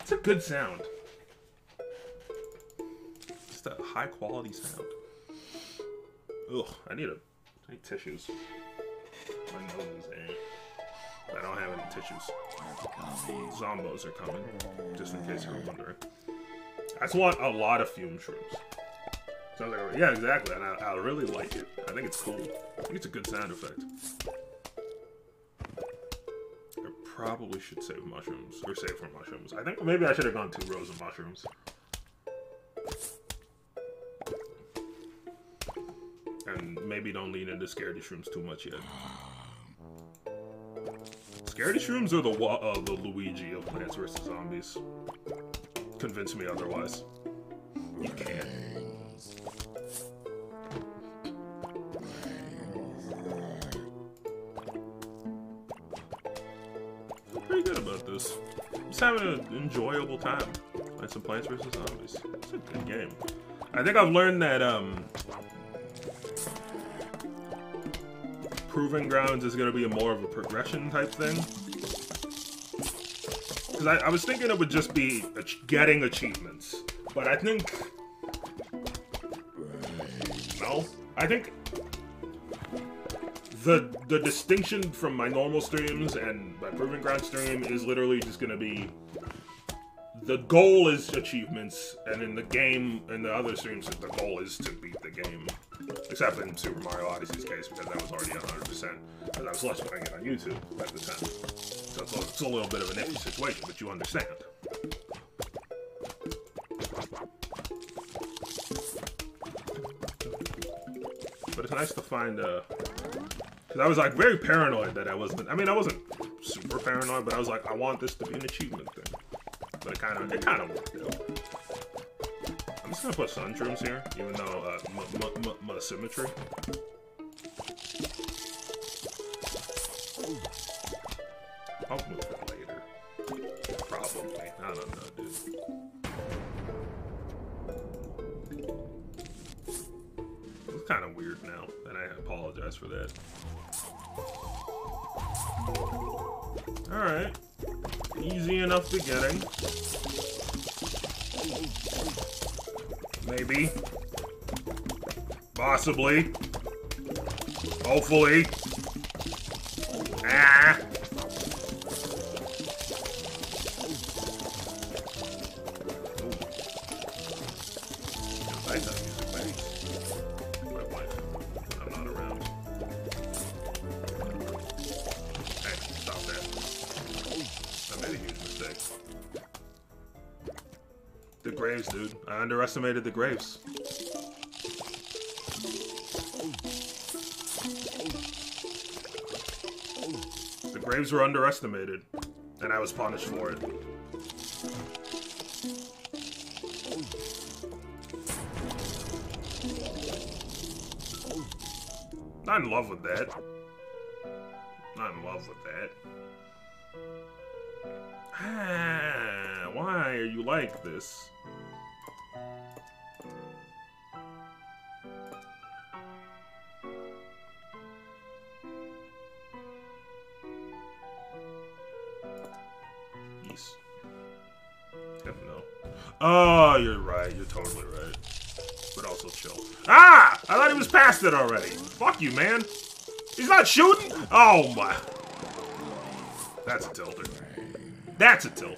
It's a good sound. Just a high quality sound. Ugh, I need a... I need tissues. My nose is I don't have any tissues. Zombos are coming, just in case you were wondering. I just want a lot of fume shrooms. Like yeah, exactly, and I, I really like it. I think it's cool. I think it's a good sound effect. I probably should save mushrooms, or save for mushrooms. I think maybe I should have gone two rows of mushrooms. And maybe don't lean into scaredy shrooms too much yet. Scaredy shrooms are the uh, the Luigi of Plants vs Zombies convince me otherwise. You can't. Pretty good about this. Just having an enjoyable time playing some Plants vs Zombies. It's a good game. I think I've learned that um, Proving Grounds is going to be a more of a progression type thing. Because I, I, was thinking it would just be getting achievements. But I think... No. I think... The, the distinction from my normal streams and my Proving Ground stream is literally just going to be... The goal is achievements, and in the game, in the other streams, the goal is to beat the game. Except in Super Mario Odyssey's case, because that was already 100%. Because I was less playing it on YouTube at the time. So it's a, little bit of an iffy situation, but you understand. But it's nice to find, uh... Because I was, like, very paranoid that I wasn't... I mean, I wasn't super paranoid, but I was like, I want this to be an achievement thing. But it kind of, it kind of worked out. I'm just gonna put sun shrooms here, even though, uh, symmetry. For that. Alright. Easy enough getting. Maybe. Possibly. Hopefully. Underestimated the graves. The graves were underestimated, and I was punished for it. Not in love with that. Not in love with that. Ah, why are you like this? Oh, you're right. You're totally right. But also chill. Ah! I thought he was past it already. Fuck you, man. He's not shooting? Oh, my. That's a tilter. That's a tilter.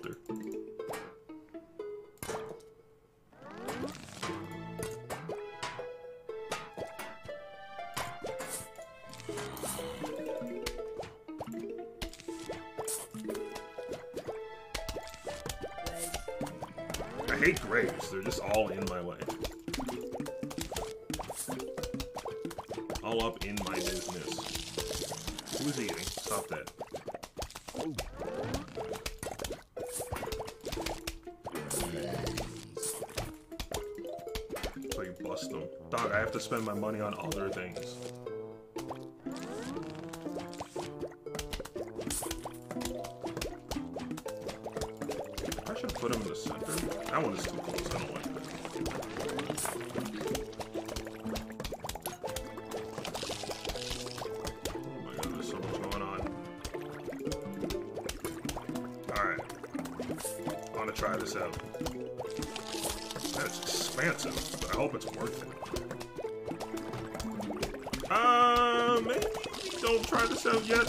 Other things. I should put him in the center. That one is too close. I don't like that. Oh my god, there's so much going on. Alright. I want to try this out. That's expansive, but I hope it's worth it. Try this out yet.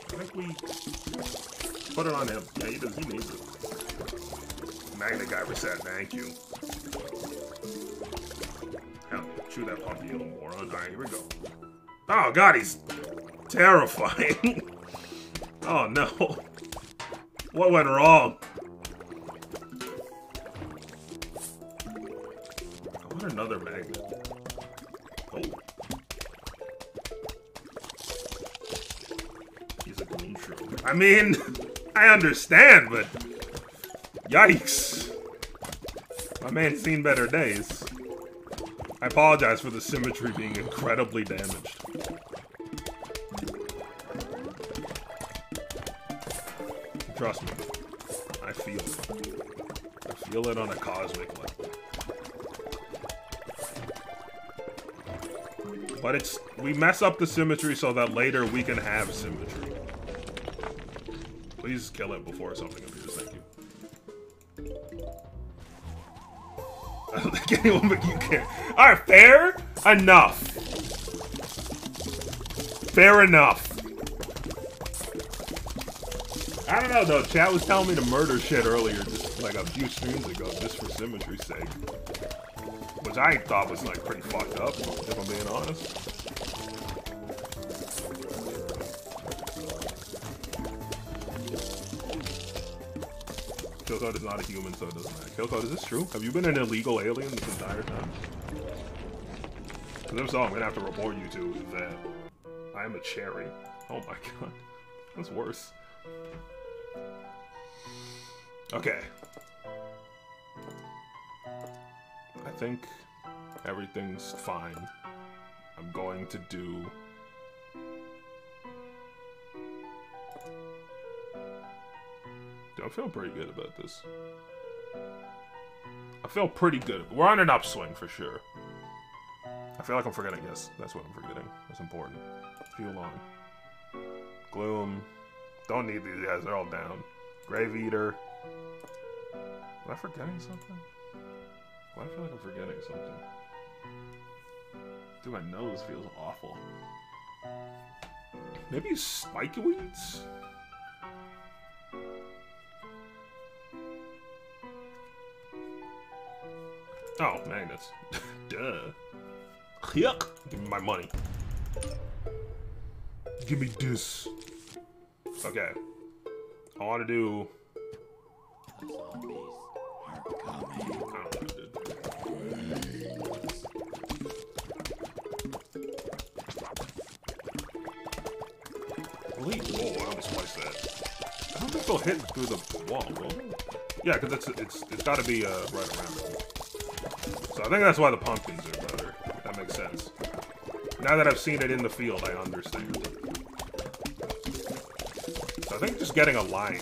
I think we put it on him. Yeah, he does. He needs it. Magnet guy reset. Thank you. Chew that puppy, little moron. All right, here we go. Oh god, he's terrifying. [laughs] oh no. What went wrong? Mean, [laughs] I understand, but yikes. My man's seen better days. I apologize for the symmetry being incredibly damaged. Trust me, I feel it. I feel it on a cosmic level. But it's we mess up the symmetry so that later we can have symmetry. Please kill it before something appears, thank you. [laughs] I don't think anyone but you care. Alright, fair enough. Fair enough. I don't know though, chat was telling me to murder shit earlier, just like a few streams ago, just for symmetry's sake. Which I thought was like pretty fucked up, if I'm being honest. Killcode is not a human, so it doesn't matter. Killcode, is this true? Have you been an illegal alien this entire time? Because if so, I'm gonna have to report you to that I am a cherry. Oh my god. [laughs] That's worse. Okay. I think everything's fine. I'm going to do... I feel pretty good about this. I feel pretty good. We're on an upswing for sure. I feel like I'm forgetting. this. that's what I'm forgetting. That's important. Feel long. Gloom. Don't need these guys. They're all down. Grave Eater. Am I forgetting something? Why do I feel like I'm forgetting something? Dude, my nose feels awful. Maybe spiky weeds? Oh, magnets. [laughs] Duh. Yuck. Give me my money. Give me this. Okay. I want to do. Elite. Whoa, I. I don't think they'll hit through the wall, will? Yeah, because it's it's it's got to be uh, right around it. So I think that's why the pumpkins are better. That makes sense. Now that I've seen it in the field, I understand. So I think just getting a line.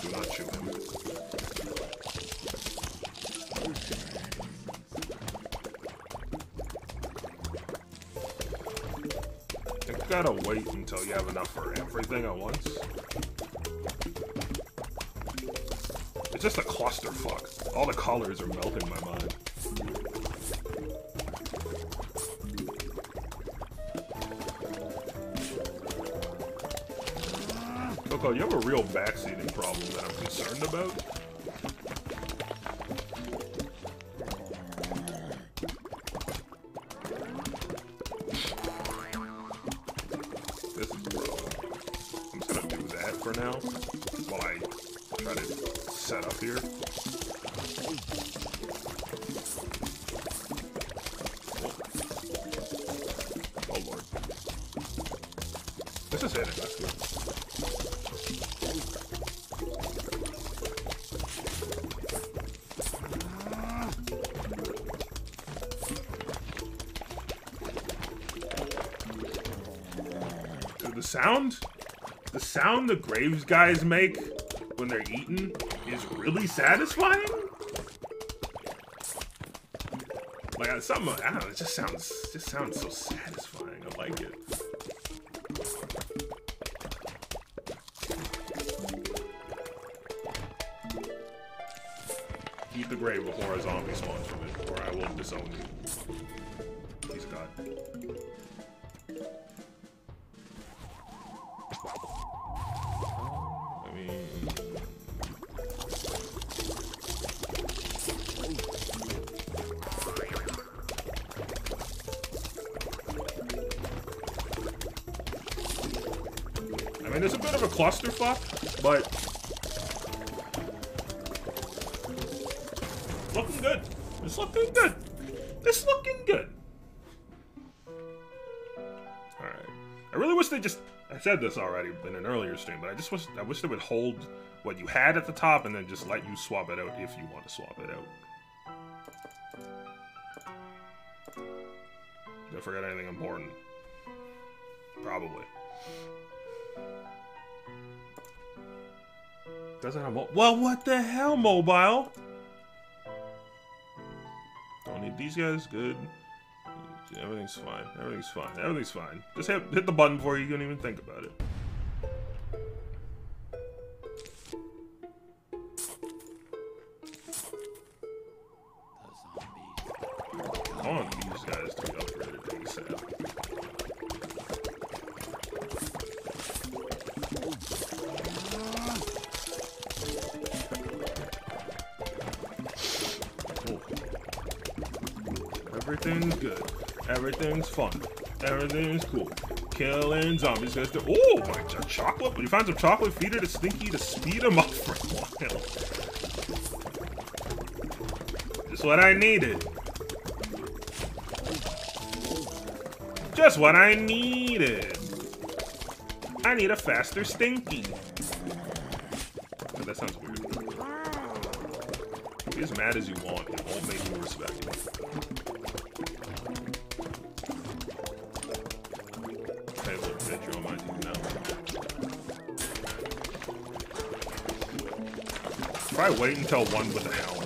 Do not shoot him. I gotta wait until you have enough for everything at once. It's just a clusterfuck. All the colors are melting my mind. Coco, you have a real backseating problem that I'm concerned about. The Graves guys make when they're eaten is really satisfying. Like something, I don't know, it just sounds, just sounds so satisfying. Said this already in an earlier stream, but I just wish I wish they would hold what you had at the top and then just let you swap it out if you want to swap it out. Did I forget anything important? Probably. Doesn't have mo- Well, what the hell, mobile? Don't need these guys. Good. Everything's fine. Everything's fine. Everything's fine. Just hit, hit the button before you can even think about it. Killing zombies. Guys, oh my chocolate! We found some chocolate. Feed it to Stinky to speed him up [laughs] for a while. Just what I needed. Just what I needed. I need a faster Stinky. Oh, that sounds weird. Be as mad as you want. Wait until one with a helmet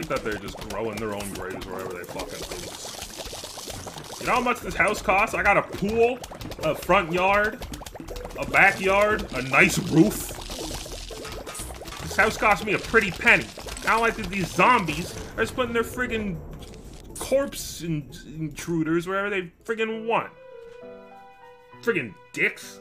like that they're just growing their own graves wherever they fucking please. You know how much this house costs? I got a pool, a front yard, a backyard, a nice roof. This house cost me a pretty penny. I don't like that these zombies are just putting their friggin' corpse in- intruders wherever they friggin' want. Friggin' dicks.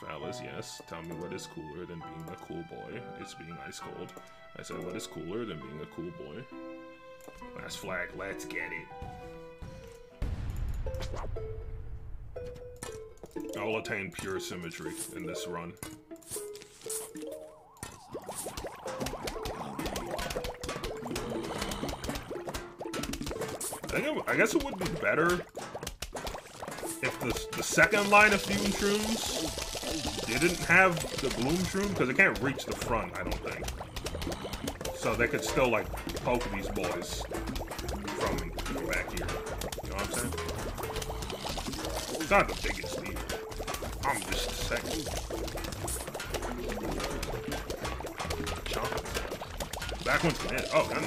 Fellas, yes. Tell me what is cooler than being a cool boy. It's being ice cold. I said what is cooler than being a cool boy. Last flag, let's get it. I'll attain pure symmetry in this run. I, think I guess it would be better if the, the second line of fume shrooms didn't have the gloom shroom because it can't reach the front, I don't think. so they could still like poke these boys from back here. You know what I'm saying? It's not the biggest either. I'm just second. Chomp. Back one's dead. Oh, gun.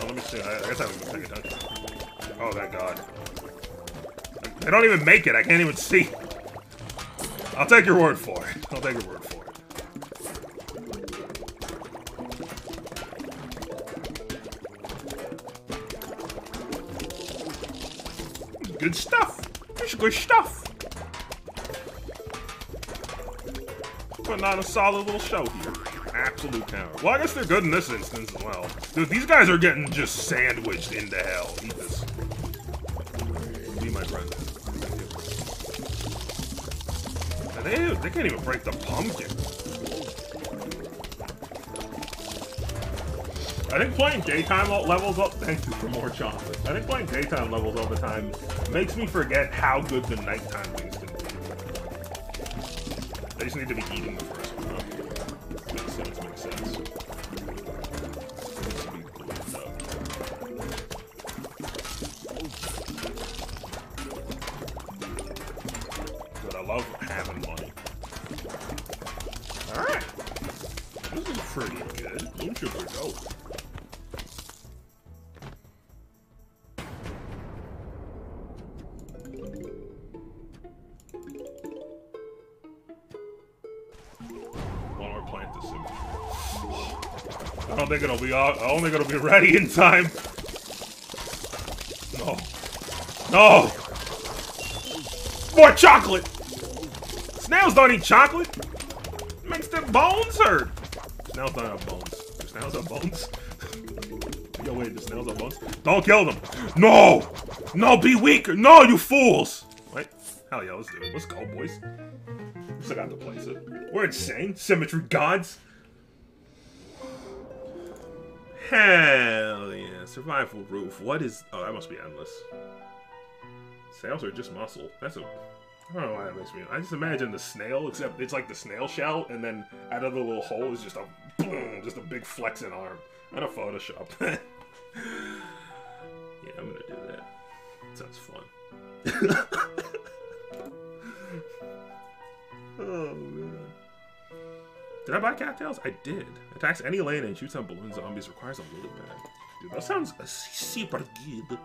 Oh, let me see. I, I guess I haven't been paying attention. Oh, thank God. They don't even make it. I can't even see. I'll take your word for it. I'll take your word for it. Good stuff. It's good stuff. Putting on a solid little show here. Absolute power. Well, I guess they're good in this instance as well. Dude, these guys are getting just sandwiched into hell. They, can't even break the pumpkin. I think playing daytime levels up. Thank you for more chocolate. I think playing daytime levels all the time makes me forget how good the nighttime things can be. They just need to be eating the out. I don't think be ready in time. No. No! More chocolate! Snails don't eat chocolate! It makes their bones hurt! Snails don't have bones. Snails have bones? [laughs] Yo, wait, do snails have bones? Don't kill them! No! No, be weaker! No, you fools! Wait. Hell yeah, let's do it. Let's go, boys. We still got to place. We're insane. Symmetry gods. Hell yeah. Survival roof. What is... Oh, that must be endless. Snails are just muscle. That's a... I don't know why that makes me... I just imagine the snail, except it's like the snail shell, and then out of the little hole is just a... Boom, just a big flexing arm. And a Photoshop. [laughs] yeah, I'm gonna do that. Sounds fun. [laughs] Did I buy cattails? I did. Attacks any lane and shoots on balloon zombies requires a lily pad. Dude, that sounds super good.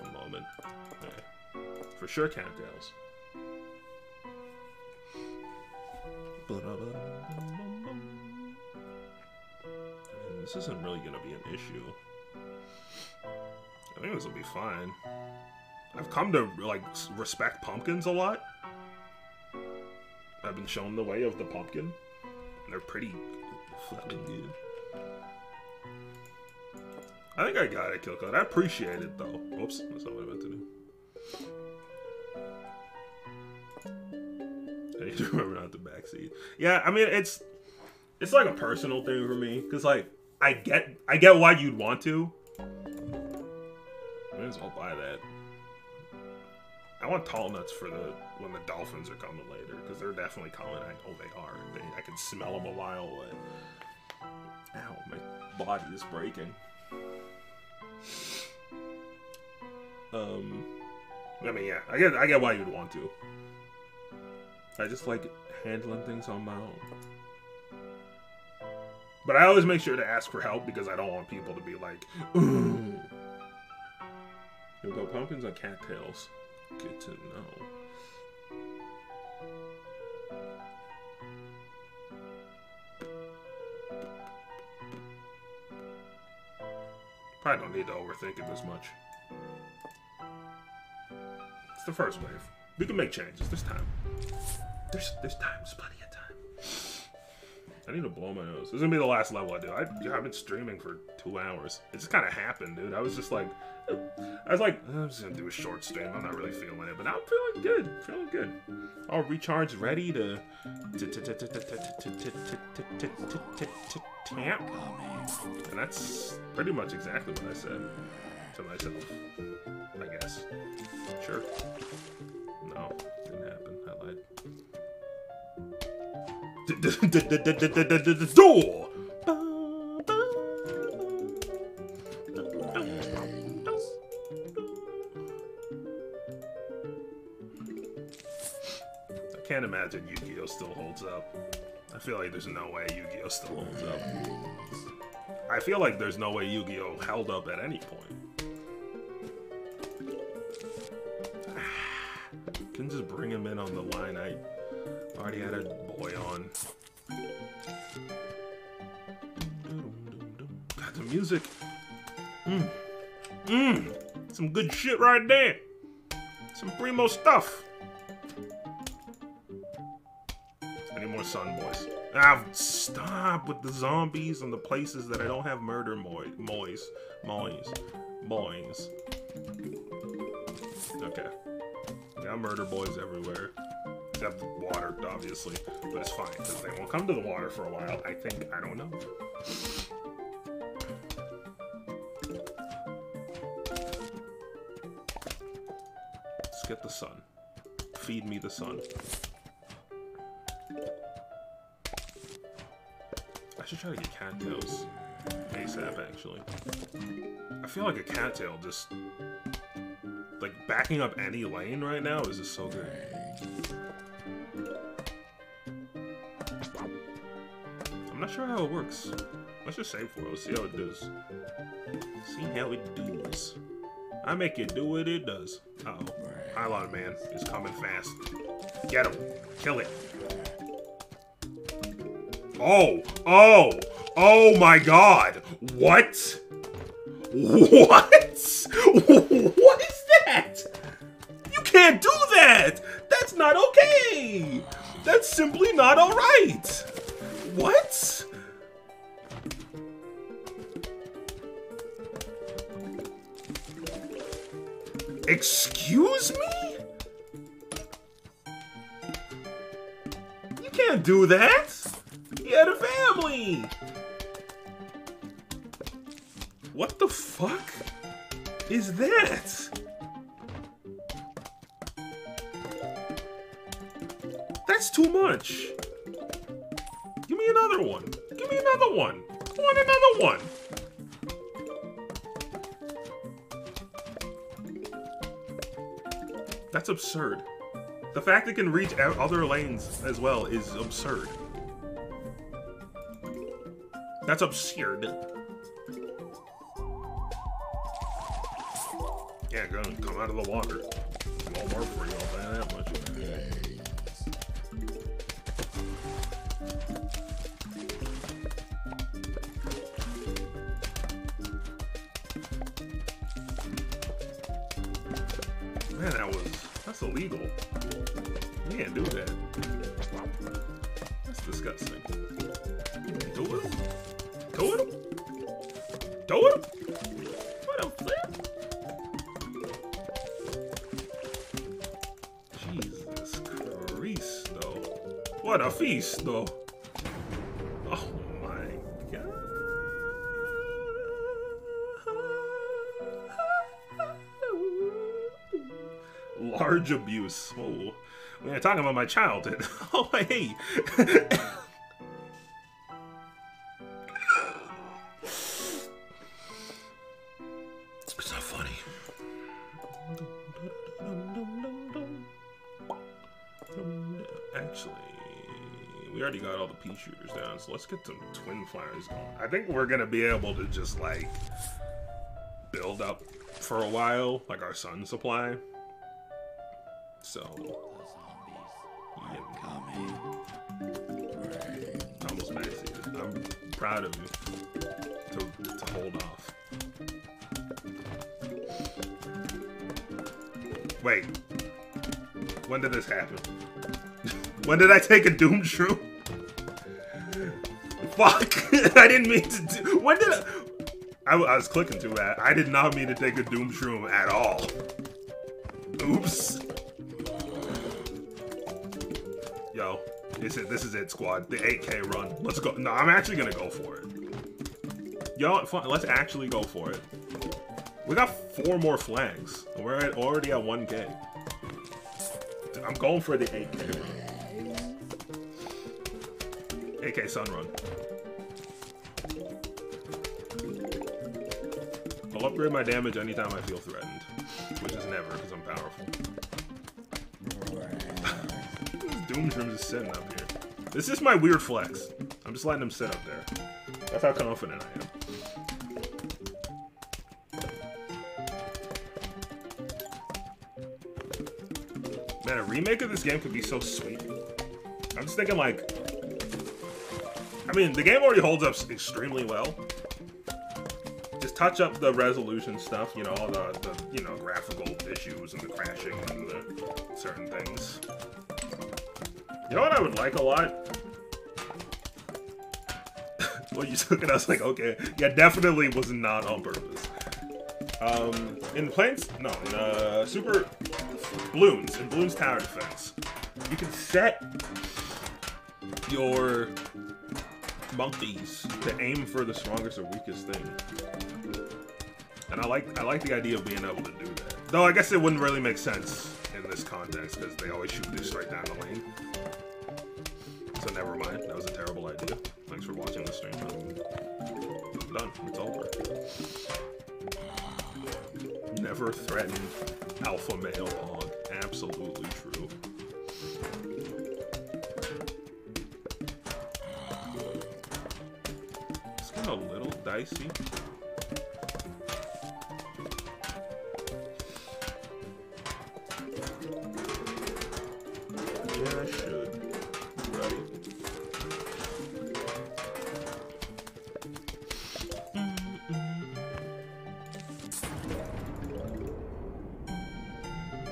One moment. For sure, cattails. This isn't really gonna be an issue. I think this will be fine. I've come to like respect pumpkins a lot. I've been shown the way of the pumpkin. They're pretty fucking good. I think I got it, Killcode. I appreciate it though. Oops, that's not what I meant to do. [laughs] I need to remember not to backseat. Yeah, I mean it's it's like a personal thing for me because like I get I get why you'd want to. I might as well buy that. I want tall nuts for the when the dolphins are coming later because they're definitely coming. I know they are. They, I can smell them a mile away. Ow, my body is breaking. Um, I mean, yeah, I get, I get why you'd want to. I just like handling things on my own. But I always make sure to ask for help because I don't want people to be like, Ooh. You'll go pumpkins on cattails. Good to know. Probably don't need to overthink it this much. It's the first wave. We can make changes. There's time. There's there's time. There's plenty of time. I need to blow my nose. This is gonna be the last level I do. I, I've been streaming for two hours. It just kind of happened, dude. I was just like, I was like, I'm just gonna do a short stream. I'm not really feeling it, but I'm feeling good. Feeling good. All recharged, ready to tamp. And that's pretty much exactly what I said to myself. I guess. Sure. No, didn't happen. I lied. Door! Can't imagine Yu-Gi-Oh still holds up. I feel like there's no way Yu-Gi-Oh still holds up. I feel like there's no way Yu-Gi-Oh held up at any point. [sighs] Can just bring him in on the line. I already had a boy on. God, the music. Mmm. Mmm. Some good shit right there. Some primo stuff. Any more Sun Boys? Ah, stop with the zombies and the places that I don't have murder mois, mois, mois, boys. Okay. Got murder boys everywhere. Except water, obviously. But it's fine, because they won't come to the water for a while. I think. I don't know. Let's get the sun. Feed me the sun. I should try to get cattails ASAP, actually. I feel like a cattail just... Like, backing up any lane right now is just so good. I'm not sure how it works. Let's just save for it. Let's see how it does. See how it does. I make it do what it does. Uh oh Pylon Man is coming fast. Get him. Kill it. Oh, oh, oh my god. What? What? [laughs] What is that? You can't do that. That's not okay. That's simply not alright. What? Excuse me? You can't do that. He had a family. What the fuck is that? That's too much. Give me another one. Give me another one. I want another one. That's absurd. The fact it can reach other lanes as well is absurd. That's absurd. Yeah, go come out of the water. Work for you, that much. Man, that was that's illegal. You can't do that. That's disgusting. Oh my god. Large abuse. Oh, we're talking about my childhood. [laughs] Oh, hey. So let's get some twin flyers going. I think we're gonna be able to just like build up for a while, like our sun supply. So, yeah. almost maxed. I'm proud of you to, to hold off. Wait, when did this happen? [laughs] when did I take a Doom Shroom? Fuck! [laughs] I didn't mean to do. When did I? I, I was clicking too bad. I did not mean to take a Doom Shroom at all. Oops. Yo, this is this is it, squad. The 8K run. Let's go. No, I'm actually gonna go for it. Yo, fun. Let's actually go for it. We got four more flags. We're already at 1K. I'm going for the 8K run. 8K Sun Run. I'll upgrade my damage anytime I feel threatened. Which is never, because I'm powerful. this Doom Shrooms is sitting up here. This is my weird flex. I'm just letting him sit up there. That's how confident I am. Man, a remake of this game could be so sweet. I'm just thinking like... I mean, the game already holds up extremely well. Just touch up the resolution stuff, you know, all the, the you know, graphical issues and the crashing and the certain things. You know what I would like a lot? [laughs] well, you took it, I was like, okay. Yeah, definitely was not on purpose. Um, in the Planes, no, in uh, Super Bloons, in Bloons Tower Defense, you can set your monkeys to aim for the strongest or weakest thing. And I like I like the idea of being able to do that. Though I guess it wouldn't really make sense in this context because they always shoot this right down the lane. So never mind. That was a terrible idea. Thanks for watching the stream. I'm done. It's over. Never threaten alpha male hog. Absolutely true. Dicey. Yeah, I should.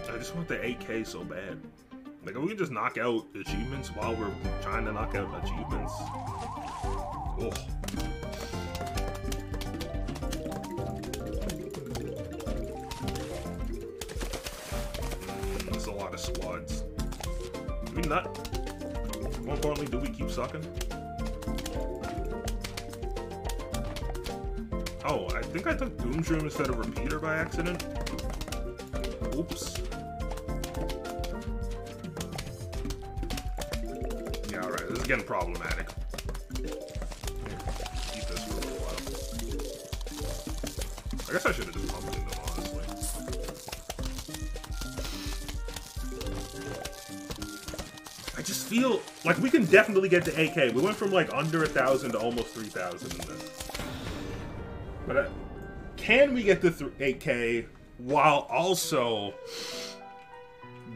I just want the 8K so bad. Like, if we can just knock out achievements while we're trying to knock out achievements. Not? More importantly, do we keep sucking? Oh, I think I took Doomshroom instead of Repeater by accident. Oops. Yeah, alright, this is getting problematic. Like we can definitely get to 8k. We went from like under a thousand to almost 3,000 in this. But uh, can we get to th 8k while also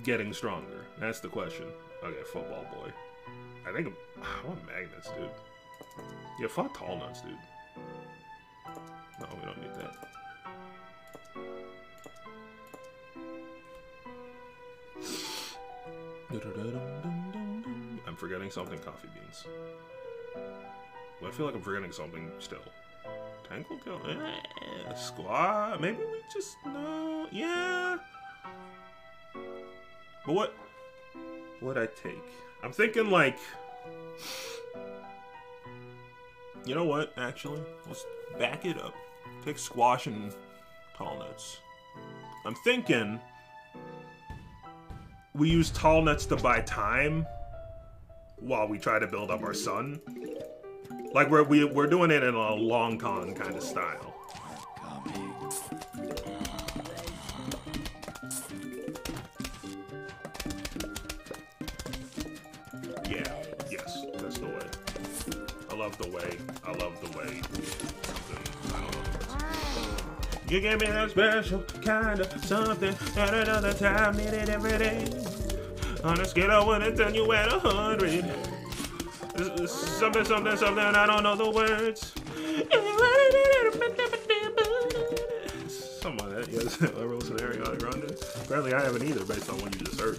getting stronger? That's the question. Okay, football boy. I think I'm, [sighs] I want magnets, dude. Yeah, fuck tall nuts, dude. No, we don't need that. Forgetting something. Coffee beans. Well, I feel like I'm forgetting something still. Tangle Kelp? Eh, squad? Maybe we just no. Yeah. But what would I take? I'm thinking like. You know what? Actually, let's back it up. Take squash and tall nuts. I'm thinking we use tall nuts to buy time while we try to build up our sun. Like we're we, we're doing it in a long con kind of style. Yeah, yes, that's the way. I love the way. I love the way. You give me that special kind of something at another time, need it every day. On a scale of one to ten, you at a hundred. Something, something, something, I don't know the words. Something like that, yes. [laughs] And Ariana Grande. Apparently I haven't either, based on what you just heard.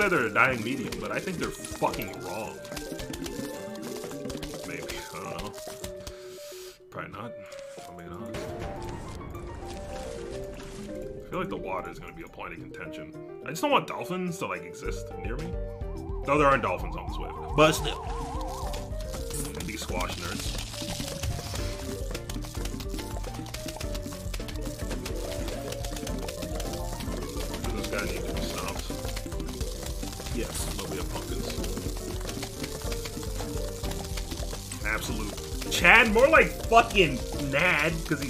Say they're a dying medium, but I think they're fucking wrong. Maybe. I don't know. Probably not. I'm being honest. I feel like the water is going to be a point of contention. I just don't want dolphins to like exist near me. Though there aren't dolphins on this wave. But still. Fucking mad because he.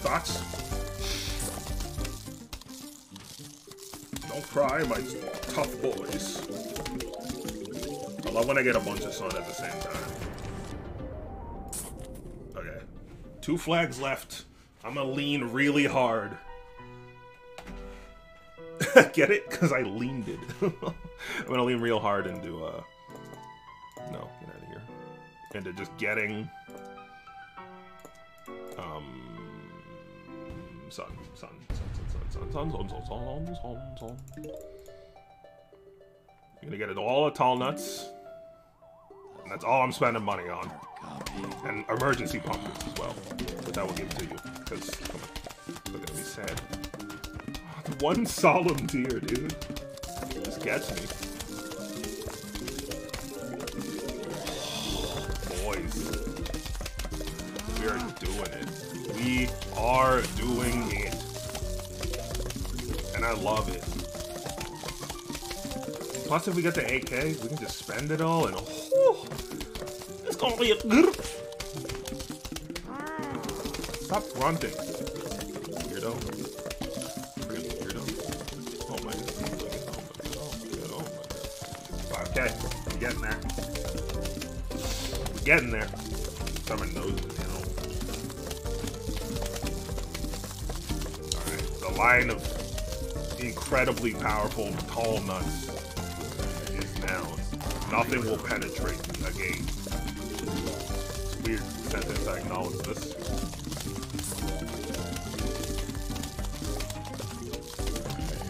Thoughts? Don't cry, my tough boys. I love when I get a bunch of sun at the same time. Okay. Two flags left. I'm gonna lean really hard. Get it? Because I leaned it. I'm gonna lean real hard into, uh... No, get out of here. Into just getting... Um... Sun, sun, sun, sun, sun, sun, sun, sun, sun, sun, sun, sun. You're gonna get it all the tall nuts. And that's all I'm spending money on. And emergency pumpkins as well. But I will give to you. Because, come on. Look at me sad. Oh, one solemn tear, dude. This gets me. Boys. We are doing it. We are doing it. And I love it. Plus, if we get the AK, we can just spend it all and whew, it's gonna be a. Stop grunting, weirdo. Getting there. It, you know. Alright, the line of incredibly powerful tall nuts is down. Nothing will penetrate a gate. It's a weird sentence, I acknowledge this.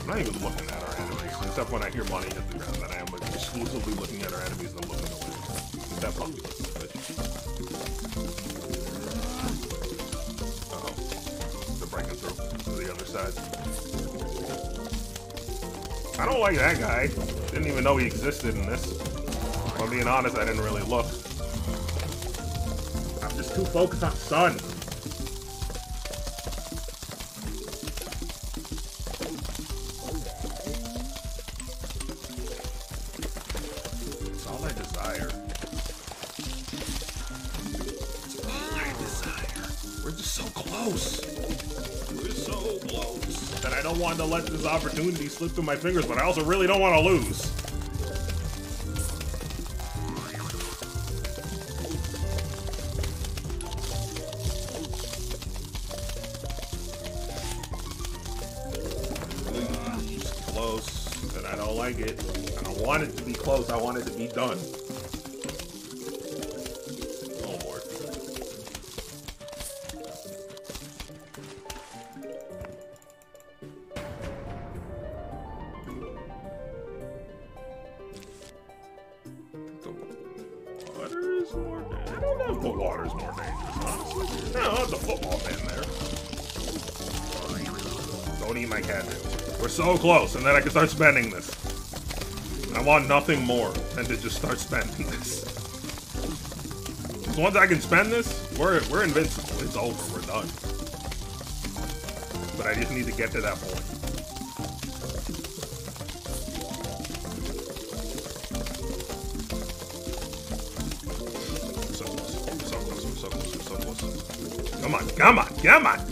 I'm not even looking at our enemies, except when I hear money hit the ground, then I am exclusively looking at our enemies and looking away. That puppy I don't like that guy. Didn't even know he existed in this. If I'm being honest, I didn't really look. I'm just too focused on sun. Opportunity slip through my fingers, but I also really don't want to lose. I can start spending this. I want nothing more than to just start spending this. Because once I can spend this, we're we're invincible. It's over. We're done. But I just need to get to that point. So close. So close. So close. So close. Come on. Come on. Come on.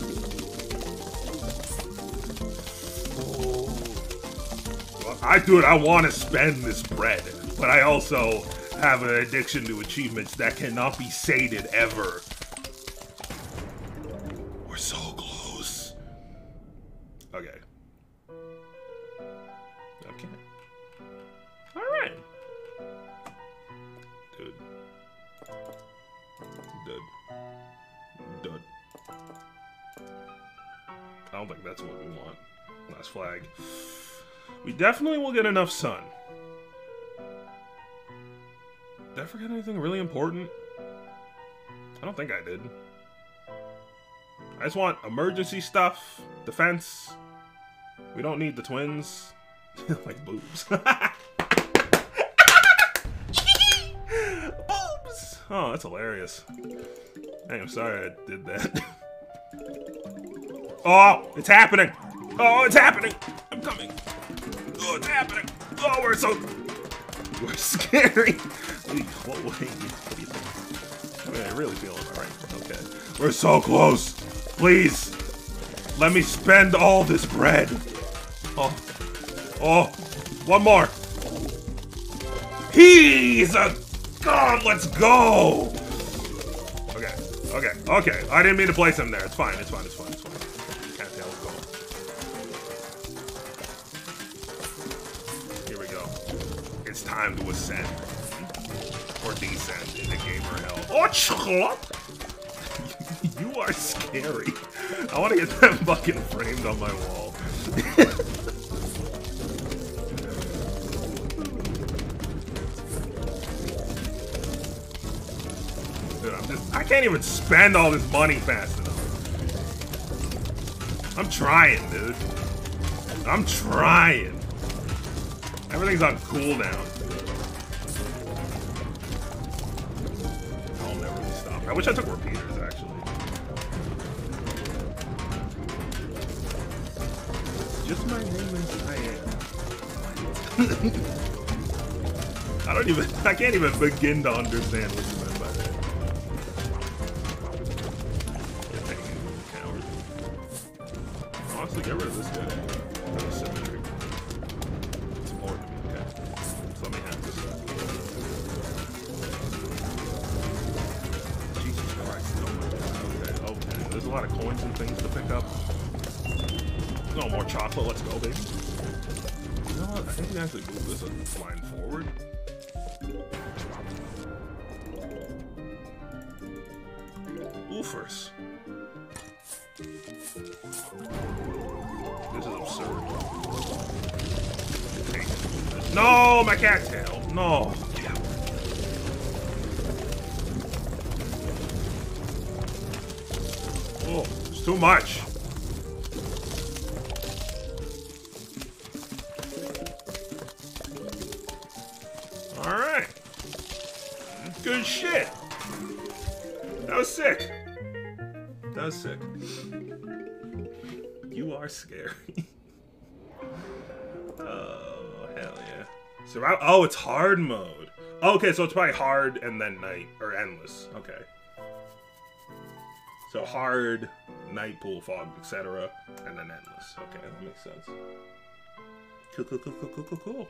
I do it. I want to spend this bread, but I also have an addiction to achievements that cannot be sated ever. Definitely will get enough sun. Did I forget anything really important? I don't think I did. I just want emergency stuff, defense. We don't need the twins. [laughs] like boobs. [laughs] boobs! Oh, that's hilarious. Hey, I'm sorry I did that. [laughs] oh, it's happening! Oh, it's happening! I'm coming! It's happening! Oh, we're so... We're scary! what way? I really feeling alright. Okay. We're so close! Please! Let me spend all this bread! Oh. Oh! One more! He's a god! Let's go! Okay. Okay. Okay. I didn't mean to place him there. It's fine. It's fine. It's fine. It's fine. Time to ascend or descend into gamer hell. Oh, [laughs] you are scary. I want to get that [laughs] fucking framed on my wall. [laughs] Dude, I'm just, I can't even spend all this money fast enough. I'm trying, dude. I'm trying. Everything's on cooldown. I wish I took repeaters, actually. Just my name is I am. [laughs] I don't even, I can't even begin to understand what Survival. Oh, it's hard mode. Okay, so it's probably hard and then night, or endless. Okay. So hard, night pool, fog, etc., and then endless. Okay, that makes sense. Cool, cool, cool, cool, cool, cool, cool.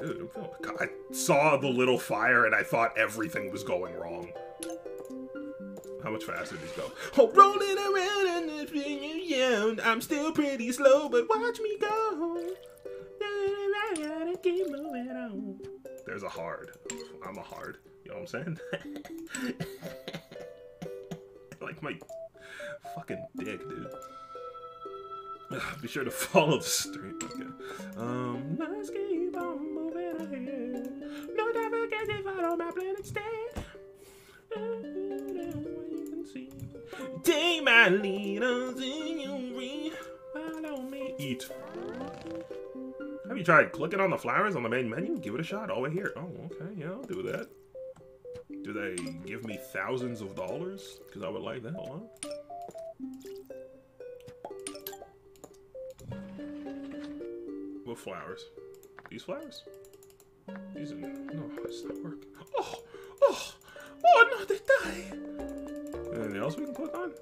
Dude, I saw the little fire and I thought everything was going wrong. How much faster these go? Oh, rolling around and the. I'm still pretty slow, but watch me go. Keep moving. There's a hard. I'm a hard. You know what I'm saying? [laughs] like my fucking dick, dude. [sighs] Be sure to follow the stream. Okay. Um, let's keep on moving ahead. No my. Take my. Follow me. Eat. Have you tried clicking on the flowers on the main menu? Give it a shot. Oh, here. Oh, okay. Yeah, I'll do that. Do they give me thousands of dollars? Because I would like that a lot. What flowers? These flowers? These are... No, it's not working. Oh! Oh! Oh, no, they die! Anything else we can click on?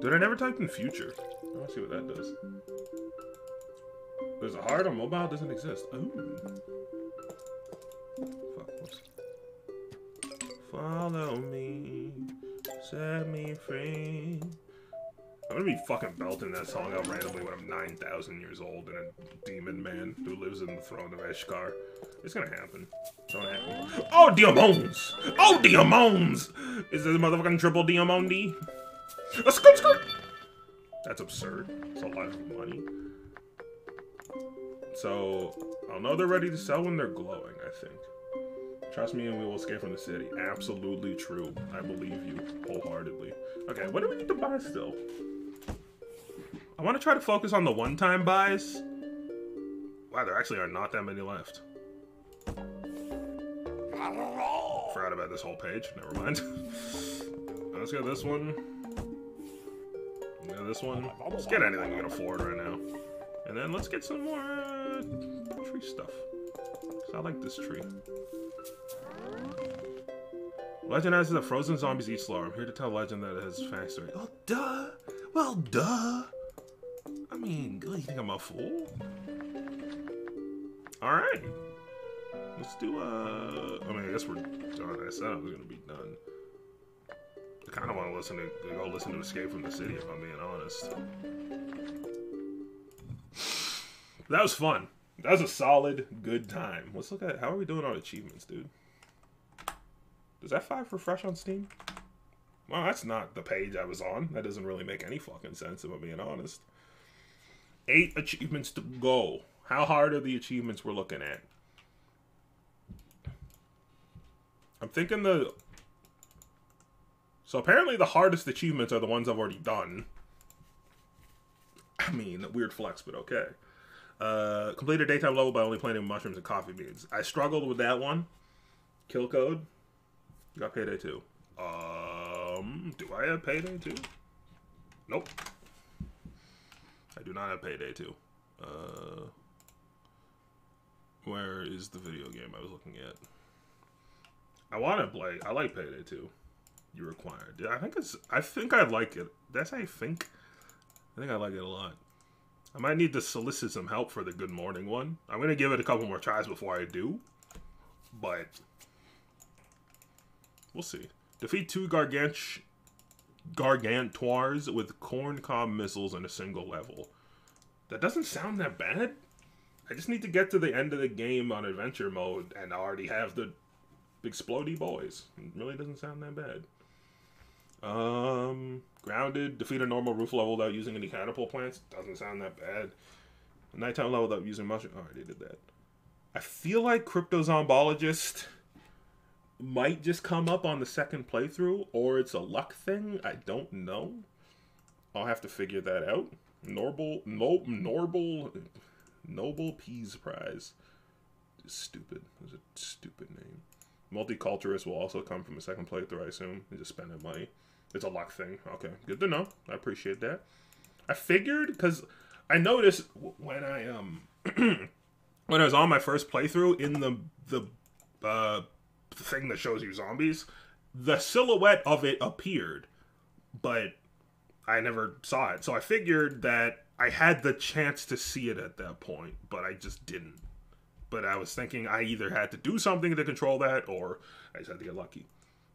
Did I never type in future? I want to see what that does. There's a heart on mobile doesn't exist. Ooh. Fuck, whoops. Follow me, set me free. I'm gonna be fucking belting that song out randomly when I'm 9,000 years old and a demon man who lives in the throne of Eshkar. It's gonna happen. It's gonna happen. Oh, Diamonds! Oh, Diamonds! Is this a motherfucking triple Diamond D? A skirt skirt! That's absurd. It's a lot of money. So, I'll know they're ready to sell when they're glowing, I think. Trust me and we will escape from the city. Absolutely true. I believe you wholeheartedly. Okay, what do we need to buy still? I want to try to focus on the one-time buys. Wow, there actually are not that many left. Forgot about this whole page. Never mind. [laughs] Let's get this one. Yeah, this one. Let's get anything we can afford right now. And then let's get some more uh, tree stuff. I like this tree. Legend has the frozen zombies eat slower. I'm here to tell Legend that it has factory. Oh, duh. Well, duh. I mean, you think I'm a fool? Alright. Let's do, uh... I mean, I guess we're done. I said I was gonna be done. I kind of want to listen to go listen to Escape from the City, if I'm being honest. That was fun. That was a solid, good time. Let's look at how are we doing on achievements, dude. Does that five refresh on Steam? Well, that's not the page I was on. That doesn't really make any fucking sense, if I'm being honest. Eight achievements to go. How hard are the achievements we're looking at? I'm thinking the... So apparently the hardest achievements are the ones I've already done. I mean, weird flex, but okay. Uh, complete a daytime level by only planting mushrooms and coffee beans. I struggled with that one. Killcode. Got payday too. Um, do I have payday too? Nope. I do not have payday too. Uh, where is the video game I was looking at? I want to play. I like payday too. You required. I think it's. I think I like it. That's I think. I think I like it a lot. I might need to solicit some help for the good morning one. I'm gonna give it a couple more tries before I do, but we'll see. Defeat two gargant gargantuars with corn cob missiles in a single level. That doesn't sound that bad. I just need to get to the end of the game on adventure mode and I already have the explody boys. It really doesn't sound that bad. Um, grounded, defeat a normal roof level without using any catapult plants. Doesn't sound that bad. Nighttime level without using mushroom. Oh, I already did that. I feel like Cryptozombologist might just come up on the second playthrough, or it's a luck thing. I don't know. I'll have to figure that out. Norble, no, Norble, Nobel Peas Prize. Stupid. It's a stupid name. Morticulturalist will also come from a second playthrough, I assume. You're just spending money. It's a luck thing. Okay, good to know. I appreciate that. I figured because I noticed when I um [clears throat] when I was on my first playthrough in the the uh, thing that shows you zombies, the silhouette of it appeared, but I never saw it. So I figured that I had the chance to see it at that point, but I just didn't. But I was thinking I either had to do something to control that, or I just had to get lucky.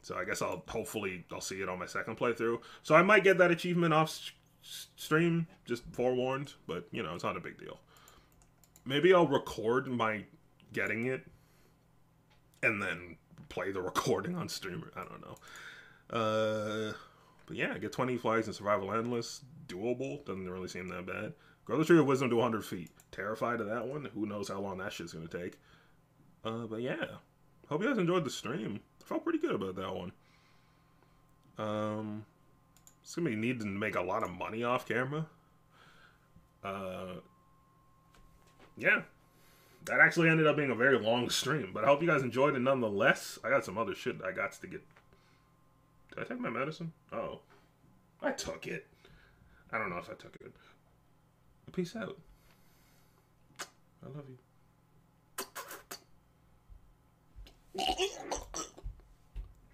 So I guess I'll hopefully I'll see it on my second playthrough. So I might get that achievement off stream, just forewarned. But you know, it's not a big deal. Maybe I'll record my getting it, and then play the [laughs] recording on stream. I don't know. Uh, but yeah, get 20 flags in Survival Endless. Doable. Doesn't really seem that bad. Grow the Tree of Wisdom to 100 feet. Terrified of that one. Who knows how long that shit's to take. Uh, but yeah. Hope you guys enjoyed the stream. I felt pretty good about that one. Um, it's gonna be needing to make a lot of money off camera. Uh, yeah, that actually ended up being a very long stream, but I hope you guys enjoyed it nonetheless. I got some other shit I got to get. Did I take my medicine? Oh, I took it. I don't know if I took it. Peace out. I love you.